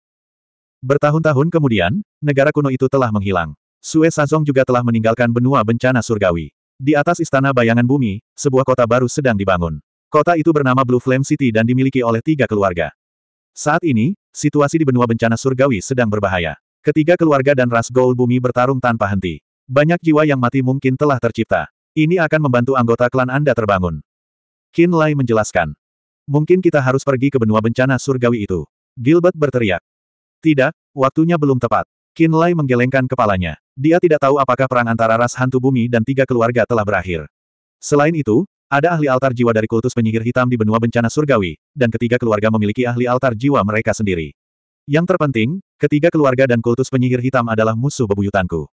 Bertahun-tahun kemudian, negara kuno itu telah menghilang. Sue Sazong juga telah meninggalkan benua bencana surgawi. Di atas istana bayangan bumi, sebuah kota baru sedang dibangun. Kota itu bernama Blue Flame City dan dimiliki oleh tiga keluarga. Saat ini, situasi di benua bencana surgawi sedang berbahaya. Ketiga keluarga dan ras Gold bumi bertarung tanpa henti. Banyak jiwa yang mati mungkin telah tercipta. Ini akan membantu anggota klan Anda terbangun. Qin Lai menjelaskan. Mungkin kita harus pergi ke benua bencana surgawi itu. Gilbert berteriak. Tidak, waktunya belum tepat. Qin Lai menggelengkan kepalanya. Dia tidak tahu apakah perang antara ras hantu bumi dan tiga keluarga telah berakhir. Selain itu, ada ahli altar jiwa dari kultus penyihir hitam di benua bencana surgawi, dan ketiga keluarga memiliki ahli altar jiwa mereka sendiri. Yang terpenting, ketiga keluarga dan kultus penyihir hitam adalah musuh bebuyutanku.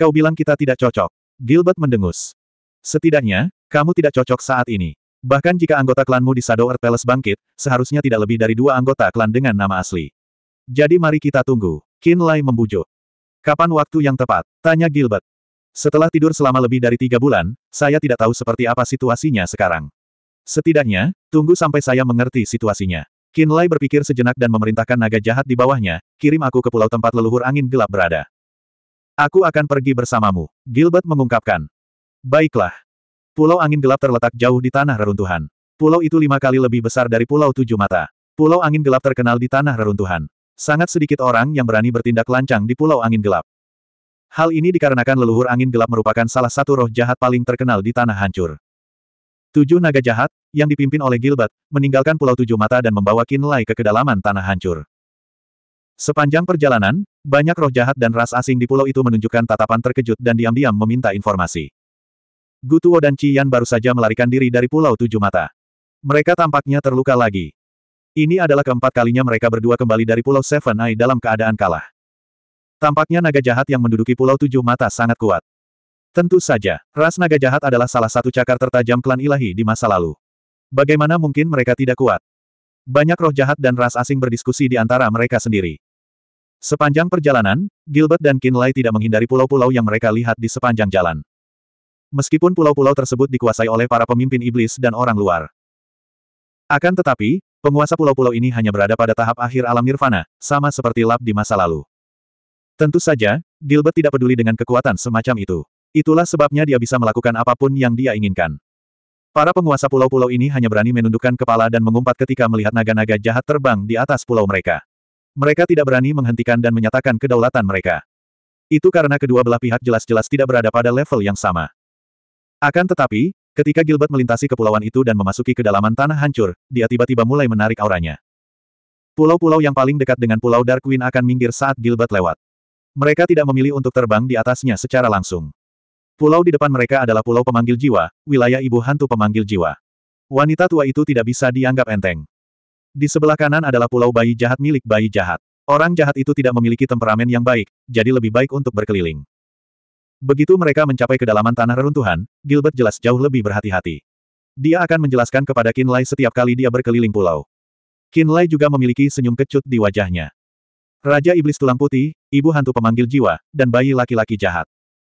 Kau bilang kita tidak cocok. Gilbert mendengus. Setidaknya, kamu tidak cocok saat ini. Bahkan jika anggota klanmu di Shadow Earth Palace bangkit, seharusnya tidak lebih dari dua anggota klan dengan nama asli. Jadi mari kita tunggu. Qin Lai membujuk. Kapan waktu yang tepat? Tanya Gilbert. Setelah tidur selama lebih dari tiga bulan, saya tidak tahu seperti apa situasinya sekarang. Setidaknya, tunggu sampai saya mengerti situasinya. Qin Lai berpikir sejenak dan memerintahkan naga jahat di bawahnya, kirim aku ke pulau tempat leluhur angin gelap berada. Aku akan pergi bersamamu, Gilbert mengungkapkan. Baiklah. Pulau angin gelap terletak jauh di tanah reruntuhan. Pulau itu lima kali lebih besar dari pulau tujuh mata. Pulau angin gelap terkenal di tanah reruntuhan. Sangat sedikit orang yang berani bertindak lancang di Pulau Angin Gelap. Hal ini dikarenakan leluhur angin gelap merupakan salah satu roh jahat paling terkenal di tanah hancur. Tujuh naga jahat, yang dipimpin oleh Gilbert, meninggalkan Pulau Tujuh Mata dan membawa Kinlay ke kedalaman tanah hancur. Sepanjang perjalanan, banyak roh jahat dan ras asing di pulau itu menunjukkan tatapan terkejut dan diam-diam meminta informasi. Gutuo dan Cian baru saja melarikan diri dari Pulau Tujuh Mata. Mereka tampaknya terluka lagi. Ini adalah keempat kalinya mereka berdua kembali dari Pulau Seven Eye dalam keadaan kalah. Tampaknya naga jahat yang menduduki Pulau Tujuh Mata sangat kuat. Tentu saja, ras naga jahat adalah salah satu cakar tertajam klan ilahi di masa lalu. Bagaimana mungkin mereka tidak kuat? Banyak roh jahat dan ras asing berdiskusi di antara mereka sendiri. Sepanjang perjalanan, Gilbert dan Kinlay tidak menghindari pulau-pulau yang mereka lihat di sepanjang jalan. Meskipun pulau-pulau tersebut dikuasai oleh para pemimpin iblis dan orang luar. Akan tetapi, Penguasa pulau-pulau ini hanya berada pada tahap akhir alam nirvana, sama seperti Lab di masa lalu. Tentu saja, Gilbert tidak peduli dengan kekuatan semacam itu. Itulah sebabnya dia bisa melakukan apa pun yang dia inginkan. Para penguasa pulau-pulau ini hanya berani menundukkan kepala dan mengumpat ketika melihat naga-naga jahat terbang di atas pulau mereka. Mereka tidak berani menghentikan dan menyatakan kedaulatan mereka. Itu karena kedua belah pihak jelas-jelas tidak berada pada level yang sama. Akan tetapi, Ketika Gilbert melintasi kepulauan itu dan memasuki kedalaman tanah hancur, dia tiba-tiba mulai menarik auranya. Pulau-pulau yang paling dekat dengan Pulau Darkwing akan minggir saat Gilbert lewat. Mereka tidak memilih untuk terbang di atasnya secara langsung. Pulau di depan mereka adalah pulau pemanggil jiwa, wilayah ibu hantu pemanggil jiwa. Wanita tua itu tidak bisa dianggap enteng. Di sebelah kanan adalah pulau bayi jahat milik bayi jahat. Orang jahat itu tidak memiliki temperamen yang baik, jadi lebih baik untuk berkeliling. Begitu mereka mencapai kedalaman tanah reruntuhan, Gilbert jelas jauh lebih berhati-hati. Dia akan menjelaskan kepada Kinlay setiap kali dia berkeliling pulau. Kinlay juga memiliki senyum kecut di wajahnya. Raja Iblis Tulang Putih, Ibu Hantu Pemanggil Jiwa, dan bayi laki-laki jahat.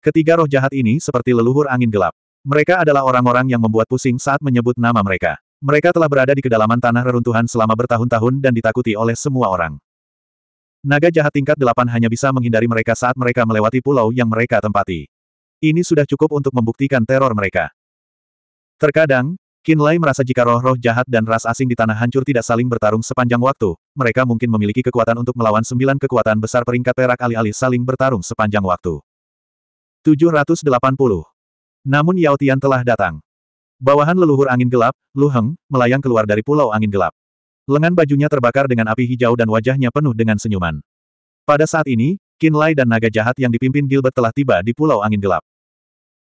Ketiga roh jahat ini seperti leluhur angin gelap. Mereka adalah orang-orang yang membuat pusing saat menyebut nama mereka. Mereka telah berada di kedalaman tanah reruntuhan selama bertahun-tahun dan ditakuti oleh semua orang. Naga jahat tingkat delapan hanya bisa menghindari mereka saat mereka melewati pulau yang mereka tempati. Ini sudah cukup untuk membuktikan teror mereka. Terkadang, Kinlay merasa jika roh-roh jahat dan ras asing di tanah hancur tidak saling bertarung sepanjang waktu, mereka mungkin memiliki kekuatan untuk melawan sembilan kekuatan besar peringkat perak alih-alih saling bertarung sepanjang waktu. 780. Namun Yao Tian telah datang. Bawahan leluhur angin gelap, Lu Heng, melayang keluar dari pulau angin gelap. Lengan bajunya terbakar dengan api hijau dan wajahnya penuh dengan senyuman. Pada saat ini, Qin Lai dan naga jahat yang dipimpin Gilbert telah tiba di pulau angin gelap.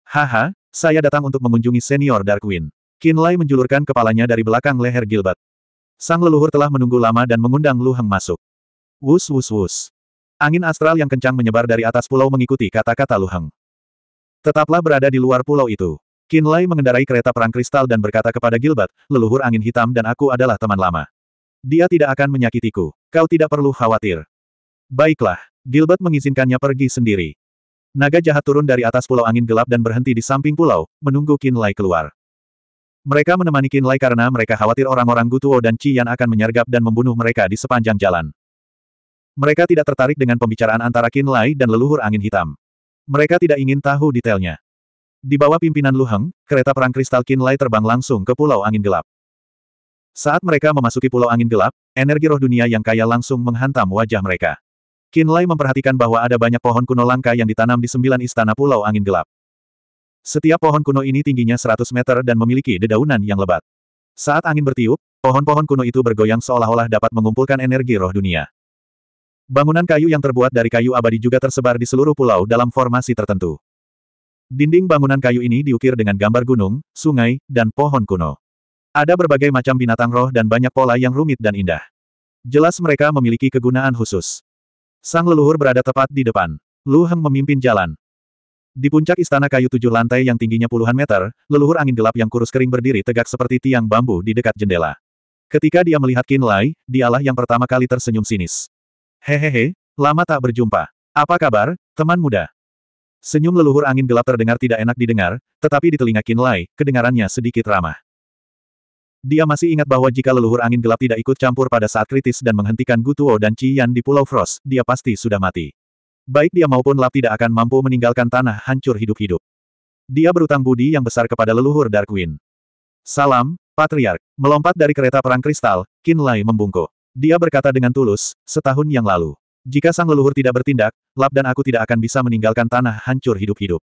Haha, saya datang untuk mengunjungi senior Dark Lai menjulurkan kepalanya dari belakang leher Gilbert. Sang leluhur telah menunggu lama dan mengundang Lu Heng masuk. Wus wus wus. Angin astral yang kencang menyebar dari atas pulau mengikuti kata-kata Lu Heng. Tetaplah berada di luar pulau itu. Qin Lai mengendarai kereta perang kristal dan berkata kepada Gilbert, leluhur angin hitam dan aku adalah teman lama. Dia tidak akan menyakitiku. Kau tidak perlu khawatir. Baiklah, Gilbert mengizinkannya pergi sendiri. Naga jahat turun dari atas pulau angin gelap dan berhenti di samping pulau, menunggu Qin Lai keluar. Mereka menemani Qin Lai karena mereka khawatir orang-orang Gutuo dan Yan akan menyergap dan membunuh mereka di sepanjang jalan. Mereka tidak tertarik dengan pembicaraan antara Qin Lai dan leluhur angin hitam. Mereka tidak ingin tahu detailnya. Di bawah pimpinan Lu Heng, kereta perang kristal Qin Lai terbang langsung ke Pulau Angin Gelap. Saat mereka memasuki Pulau Angin Gelap, energi roh dunia yang kaya langsung menghantam wajah mereka. Qin Lai memperhatikan bahwa ada banyak pohon kuno langka yang ditanam di sembilan istana Pulau Angin Gelap. Setiap pohon kuno ini tingginya 100 meter dan memiliki dedaunan yang lebat. Saat angin bertiup, pohon-pohon kuno itu bergoyang seolah-olah dapat mengumpulkan energi roh dunia. Bangunan kayu yang terbuat dari kayu abadi juga tersebar di seluruh pulau dalam formasi tertentu. Dinding bangunan kayu ini diukir dengan gambar gunung, sungai, dan pohon kuno. Ada berbagai macam binatang roh dan banyak pola yang rumit dan indah. Jelas mereka memiliki kegunaan khusus. Sang leluhur berada tepat di depan. Lu Heng memimpin jalan. Di puncak istana kayu tujuh lantai yang tingginya puluhan meter, leluhur angin gelap yang kurus kering berdiri tegak seperti tiang bambu di dekat jendela. Ketika dia melihat Qin Lai, dialah yang pertama kali tersenyum sinis. Hehehe, lama tak berjumpa. Apa kabar, teman muda? Senyum leluhur angin gelap terdengar tidak enak didengar, tetapi di telinga Qin Lai, kedengarannya sedikit ramah. Dia masih ingat bahwa jika leluhur angin gelap tidak ikut campur pada saat kritis dan menghentikan Gutuo dan Qi Yan di Pulau Frost, dia pasti sudah mati. Baik dia maupun Lap tidak akan mampu meninggalkan tanah hancur hidup-hidup. Dia berutang budi yang besar kepada leluhur Darkwing. Salam, Patriark. Melompat dari kereta perang kristal, Qin Lai membungkuk. Dia berkata dengan tulus, setahun yang lalu. Jika sang leluhur tidak bertindak, Lap dan aku tidak akan bisa meninggalkan tanah hancur hidup-hidup.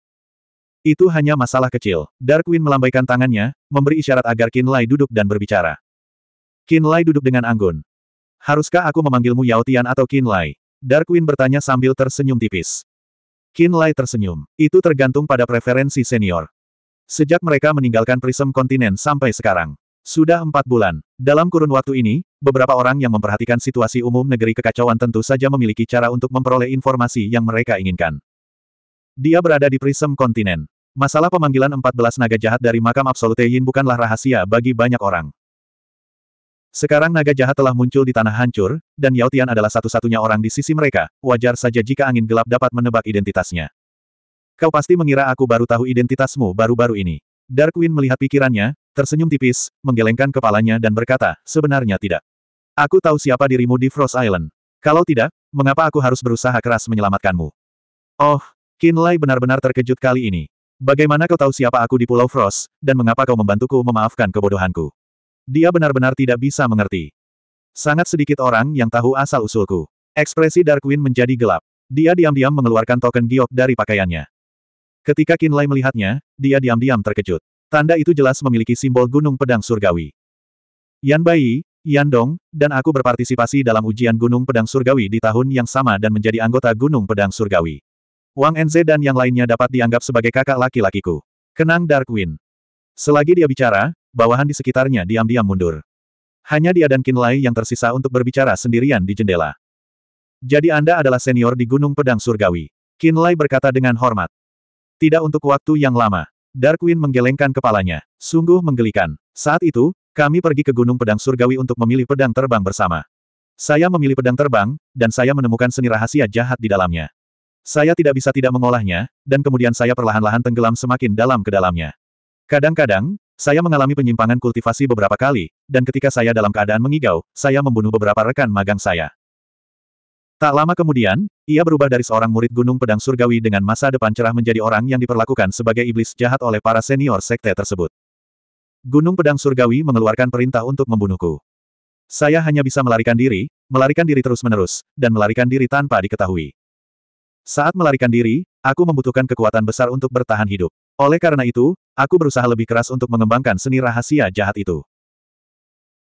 Itu hanya masalah kecil. Darkwing melambaikan tangannya, memberi isyarat agar Qin Lai duduk dan berbicara. Qin Lai duduk dengan anggun. Haruskah aku memanggilmu Yao Tian atau Qin Lai? Darkwing bertanya sambil tersenyum tipis. Qin Lai tersenyum. Itu tergantung pada preferensi senior. Sejak mereka meninggalkan Prism Kontinen sampai sekarang. Sudah empat bulan. Dalam kurun waktu ini, beberapa orang yang memperhatikan situasi umum negeri kekacauan tentu saja memiliki cara untuk memperoleh informasi yang mereka inginkan. Dia berada di Prism Kontinen. Masalah pemanggilan 14 naga jahat dari makam Absolute Yin bukanlah rahasia bagi banyak orang. Sekarang naga jahat telah muncul di tanah hancur, dan Yao Tian adalah satu-satunya orang di sisi mereka, wajar saja jika angin gelap dapat menebak identitasnya. Kau pasti mengira aku baru tahu identitasmu baru-baru ini. Darkwing melihat pikirannya, tersenyum tipis, menggelengkan kepalanya dan berkata, sebenarnya tidak. Aku tahu siapa dirimu di Frost Island. Kalau tidak, mengapa aku harus berusaha keras menyelamatkanmu? Oh, Qin Lai benar-benar terkejut kali ini. Bagaimana kau tahu siapa aku di Pulau Frost, dan mengapa kau membantuku memaafkan kebodohanku? Dia benar-benar tidak bisa mengerti. Sangat sedikit orang yang tahu asal-usulku. Ekspresi Darkwing menjadi gelap. Dia diam-diam mengeluarkan token giok dari pakaiannya. Ketika Qin Lai melihatnya, dia diam-diam terkejut. Tanda itu jelas memiliki simbol gunung pedang surgawi. Yan Bai, Yan Dong, dan aku berpartisipasi dalam ujian gunung pedang surgawi di tahun yang sama dan menjadi anggota gunung pedang surgawi. Wang Enze dan yang lainnya dapat dianggap sebagai kakak laki-lakiku. Kenang Darkwing. Selagi dia bicara, bawahan di sekitarnya diam-diam mundur. Hanya dia dan Kinlay yang tersisa untuk berbicara sendirian di jendela. Jadi Anda adalah senior di Gunung Pedang Surgawi. Kinlay berkata dengan hormat. Tidak untuk waktu yang lama. Darkwing menggelengkan kepalanya. Sungguh menggelikan. Saat itu, kami pergi ke Gunung Pedang Surgawi untuk memilih pedang terbang bersama. Saya memilih pedang terbang, dan saya menemukan seni rahasia jahat di dalamnya. Saya tidak bisa tidak mengolahnya, dan kemudian saya perlahan-lahan tenggelam semakin dalam ke dalamnya. Kadang-kadang, saya mengalami penyimpangan kultivasi beberapa kali, dan ketika saya dalam keadaan mengigau, saya membunuh beberapa rekan magang saya. Tak lama kemudian, ia berubah dari seorang murid Gunung Pedang Surgawi dengan masa depan cerah menjadi orang yang diperlakukan sebagai iblis jahat oleh para senior sekte tersebut. Gunung Pedang Surgawi mengeluarkan perintah untuk membunuhku. Saya hanya bisa melarikan diri, melarikan diri terus-menerus, dan melarikan diri tanpa diketahui. Saat melarikan diri, aku membutuhkan kekuatan besar untuk bertahan hidup. Oleh karena itu, aku berusaha lebih keras untuk mengembangkan seni rahasia jahat itu.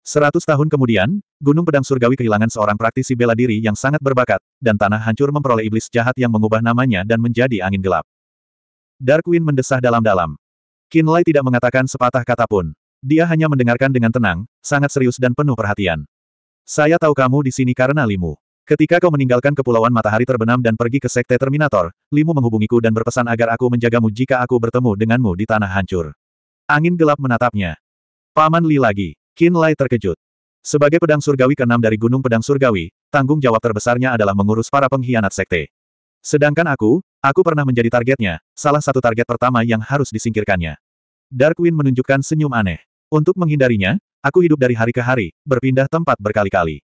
Seratus tahun kemudian, Gunung Pedang Surgawi kehilangan seorang praktisi bela diri yang sangat berbakat, dan tanah hancur memperoleh iblis jahat yang mengubah namanya dan menjadi angin gelap. Darkwing mendesah dalam-dalam. Kinlay tidak mengatakan sepatah kata pun. Dia hanya mendengarkan dengan tenang, sangat serius dan penuh perhatian. Saya tahu kamu di sini karena Limu. Ketika kau meninggalkan Kepulauan Matahari Terbenam dan pergi ke Sekte Terminator, Limu menghubungiku dan berpesan agar aku menjagamu jika aku bertemu denganmu di tanah hancur. Angin gelap menatapnya. Paman Li lagi. Qin Lai terkejut. Sebagai pedang surgawi keenam dari Gunung Pedang Surgawi, tanggung jawab terbesarnya adalah mengurus para pengkhianat sekte. Sedangkan aku, aku pernah menjadi targetnya, salah satu target pertama yang harus disingkirkannya. Darkwing menunjukkan senyum aneh. Untuk menghindarinya, aku hidup dari hari ke hari, berpindah tempat berkali-kali.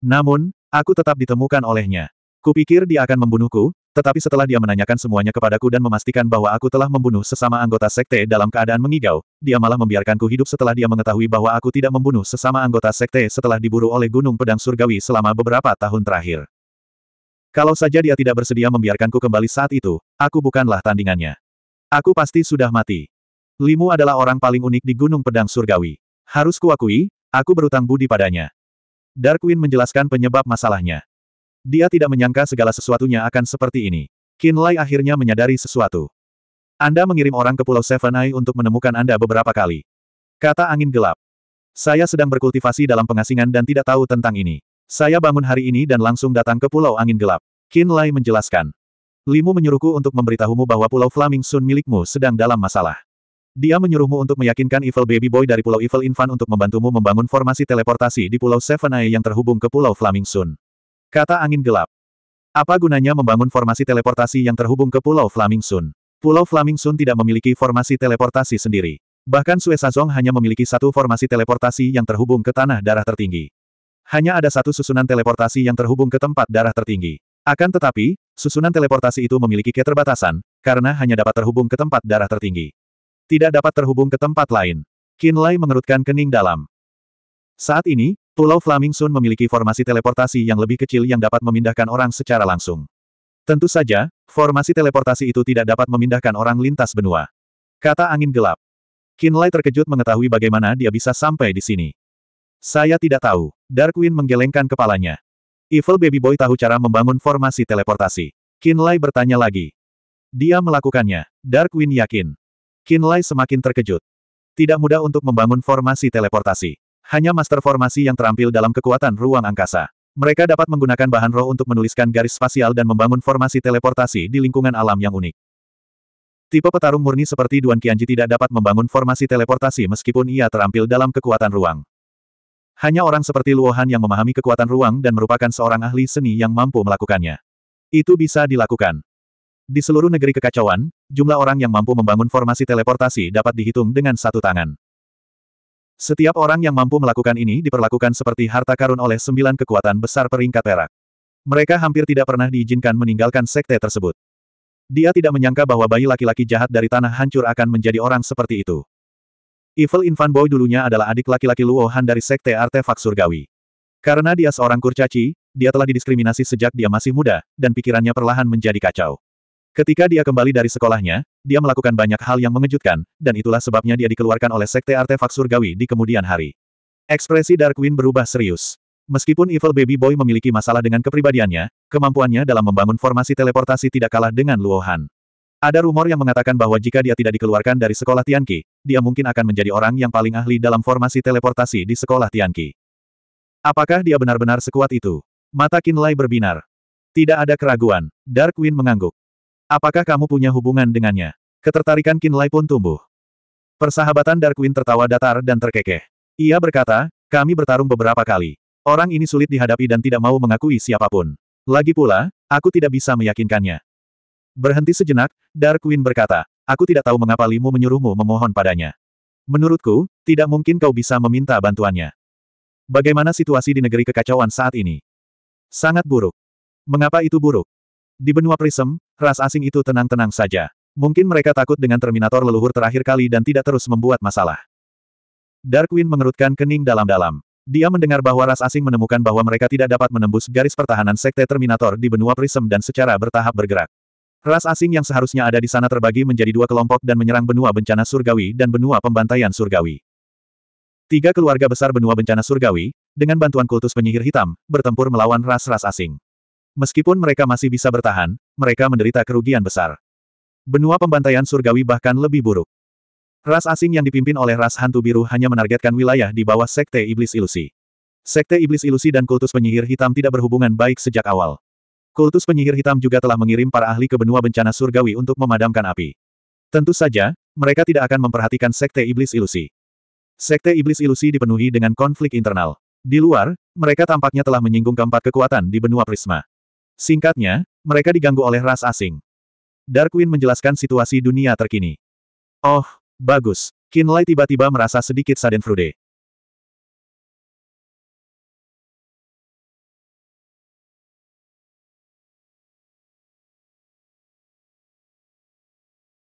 Namun, Aku tetap ditemukan olehnya. Kupikir dia akan membunuhku, tetapi setelah dia menanyakan semuanya kepadaku dan memastikan bahwa aku telah membunuh sesama anggota sekte dalam keadaan mengigau, dia malah membiarkanku hidup setelah dia mengetahui bahwa aku tidak membunuh sesama anggota sekte setelah diburu oleh Gunung Pedang Surgawi selama beberapa tahun terakhir. Kalau saja dia tidak bersedia membiarkanku kembali saat itu, aku bukanlah tandingannya. Aku pasti sudah mati. Limu adalah orang paling unik di Gunung Pedang Surgawi. Harus kuakui, aku berutang budi padanya. Darkwing menjelaskan penyebab masalahnya. Dia tidak menyangka segala sesuatunya akan seperti ini. Kinlay akhirnya menyadari sesuatu. Anda mengirim orang ke Pulau Seven Eye untuk menemukan Anda beberapa kali. Kata angin gelap. Saya sedang berkultivasi dalam pengasingan dan tidak tahu tentang ini. Saya bangun hari ini dan langsung datang ke Pulau Angin Gelap. Kinlay menjelaskan. Limu menyuruhku untuk memberitahumu bahwa Pulau Flaming Sun milikmu sedang dalam masalah. Dia menyuruhmu untuk meyakinkan Evil Baby Boy dari Pulau Evil Infant untuk membantumu membangun formasi teleportasi di Pulau Seven Eye yang terhubung ke Pulau Flaming Sun. Kata angin gelap. Apa gunanya membangun formasi teleportasi yang terhubung ke Pulau Flaming Sun? Pulau Flaming Sun tidak memiliki formasi teleportasi sendiri. Bahkan Sue Sazong hanya memiliki satu formasi teleportasi yang terhubung ke tanah darah tertinggi. Hanya ada satu susunan teleportasi yang terhubung ke tempat darah tertinggi. Akan tetapi, susunan teleportasi itu memiliki keterbatasan, karena hanya dapat terhubung ke tempat darah tertinggi. Tidak dapat terhubung ke tempat lain. Kinlay mengerutkan kening dalam. Saat ini, Pulau Flaming Sun memiliki formasi teleportasi yang lebih kecil yang dapat memindahkan orang secara langsung. Tentu saja, formasi teleportasi itu tidak dapat memindahkan orang lintas benua. Kata angin gelap. Kinlay terkejut mengetahui bagaimana dia bisa sampai di sini. Saya tidak tahu. Darkwing menggelengkan kepalanya. Evil Baby Boy tahu cara membangun formasi teleportasi. Kinlay bertanya lagi. Dia melakukannya. Darkwing yakin. Kinlay semakin terkejut. Tidak mudah untuk membangun formasi teleportasi. Hanya master formasi yang terampil dalam kekuatan ruang angkasa. Mereka dapat menggunakan bahan roh untuk menuliskan garis spasial dan membangun formasi teleportasi di lingkungan alam yang unik. Tipe petarung murni seperti Duan Qianji tidak dapat membangun formasi teleportasi meskipun ia terampil dalam kekuatan ruang. Hanya orang seperti Luohan yang memahami kekuatan ruang dan merupakan seorang ahli seni yang mampu melakukannya. Itu bisa dilakukan. Di seluruh negeri kekacauan, jumlah orang yang mampu membangun formasi teleportasi dapat dihitung dengan satu tangan. Setiap orang yang mampu melakukan ini diperlakukan seperti harta karun oleh sembilan kekuatan besar peringkat perak. Mereka hampir tidak pernah diizinkan meninggalkan sekte tersebut. Dia tidak menyangka bahwa bayi laki-laki jahat dari tanah hancur akan menjadi orang seperti itu. Evil Infant Boy dulunya adalah adik laki-laki Luo Han dari sekte artefak surgawi. Karena dia seorang kurcaci, dia telah didiskriminasi sejak dia masih muda, dan pikirannya perlahan menjadi kacau. Ketika dia kembali dari sekolahnya, dia melakukan banyak hal yang mengejutkan, dan itulah sebabnya dia dikeluarkan oleh Sekte Artefak Surgawi di kemudian hari. Ekspresi Darkwing berubah serius. Meskipun Evil Baby Boy memiliki masalah dengan kepribadiannya, kemampuannya dalam membangun formasi teleportasi tidak kalah dengan Luo Han. Ada rumor yang mengatakan bahwa jika dia tidak dikeluarkan dari sekolah Tianqi, dia mungkin akan menjadi orang yang paling ahli dalam formasi teleportasi di sekolah Tianqi. Apakah dia benar-benar sekuat itu? Mata Qinlai berbinar. Tidak ada keraguan. Dark mengangguk. Apakah kamu punya hubungan dengannya? Ketertarikan Qinlai pun tumbuh. Persahabatan Dark Wind tertawa datar dan terkekeh. Ia berkata, kami bertarung beberapa kali. Orang ini sulit dihadapi dan tidak mau mengakui siapa pun. Lagi pula, aku tidak bisa meyakinkannya. Berhenti sejenak, Dark Queen berkata, aku tidak tahu mengapa Limu menyuruhmu memohon padanya. Menurutku, tidak mungkin kau bisa meminta bantuannya. Bagaimana situasi di negeri kekacauan saat ini? Sangat buruk. Mengapa itu buruk? Di benua Prism, ras asing itu tenang-tenang saja. Mungkin mereka takut dengan Terminator leluhur terakhir kali dan tidak terus membuat masalah. Dark Queen mengerutkan kening dalam-dalam. Dia mendengar bahwa ras asing menemukan bahwa mereka tidak dapat menembus garis pertahanan Sekte Terminator di benua Prism dan secara bertahap bergerak. Ras asing yang seharusnya ada di sana terbagi menjadi dua kelompok dan menyerang benua bencana surgawi dan benua pembantaian surgawi. Tiga keluarga besar benua bencana surgawi, dengan bantuan kultus penyihir hitam, bertempur melawan ras-ras asing. Meskipun mereka masih bisa bertahan, mereka menderita kerugian besar. Benua pembantaian surgawi bahkan lebih buruk. Ras asing yang dipimpin oleh ras hantu biru hanya menargetkan wilayah di bawah Sekte Iblis Ilusi. Sekte Iblis Ilusi dan kultus penyihir hitam tidak berhubungan baik sejak awal. Kultus penyihir hitam juga telah mengirim para ahli ke benua bencana surgawi untuk memadamkan api. Tentu saja, mereka tidak akan memperhatikan Sekte Iblis Ilusi. Sekte Iblis Ilusi dipenuhi dengan konflik internal. Di luar, mereka tampaknya telah menyinggung keempat kekuatan di benua Prisma. Singkatnya, mereka diganggu oleh ras asing. Darkwing menjelaskan situasi dunia terkini. Oh, Bagus. Kinlay tiba-tiba merasa sedikit sadenfrude.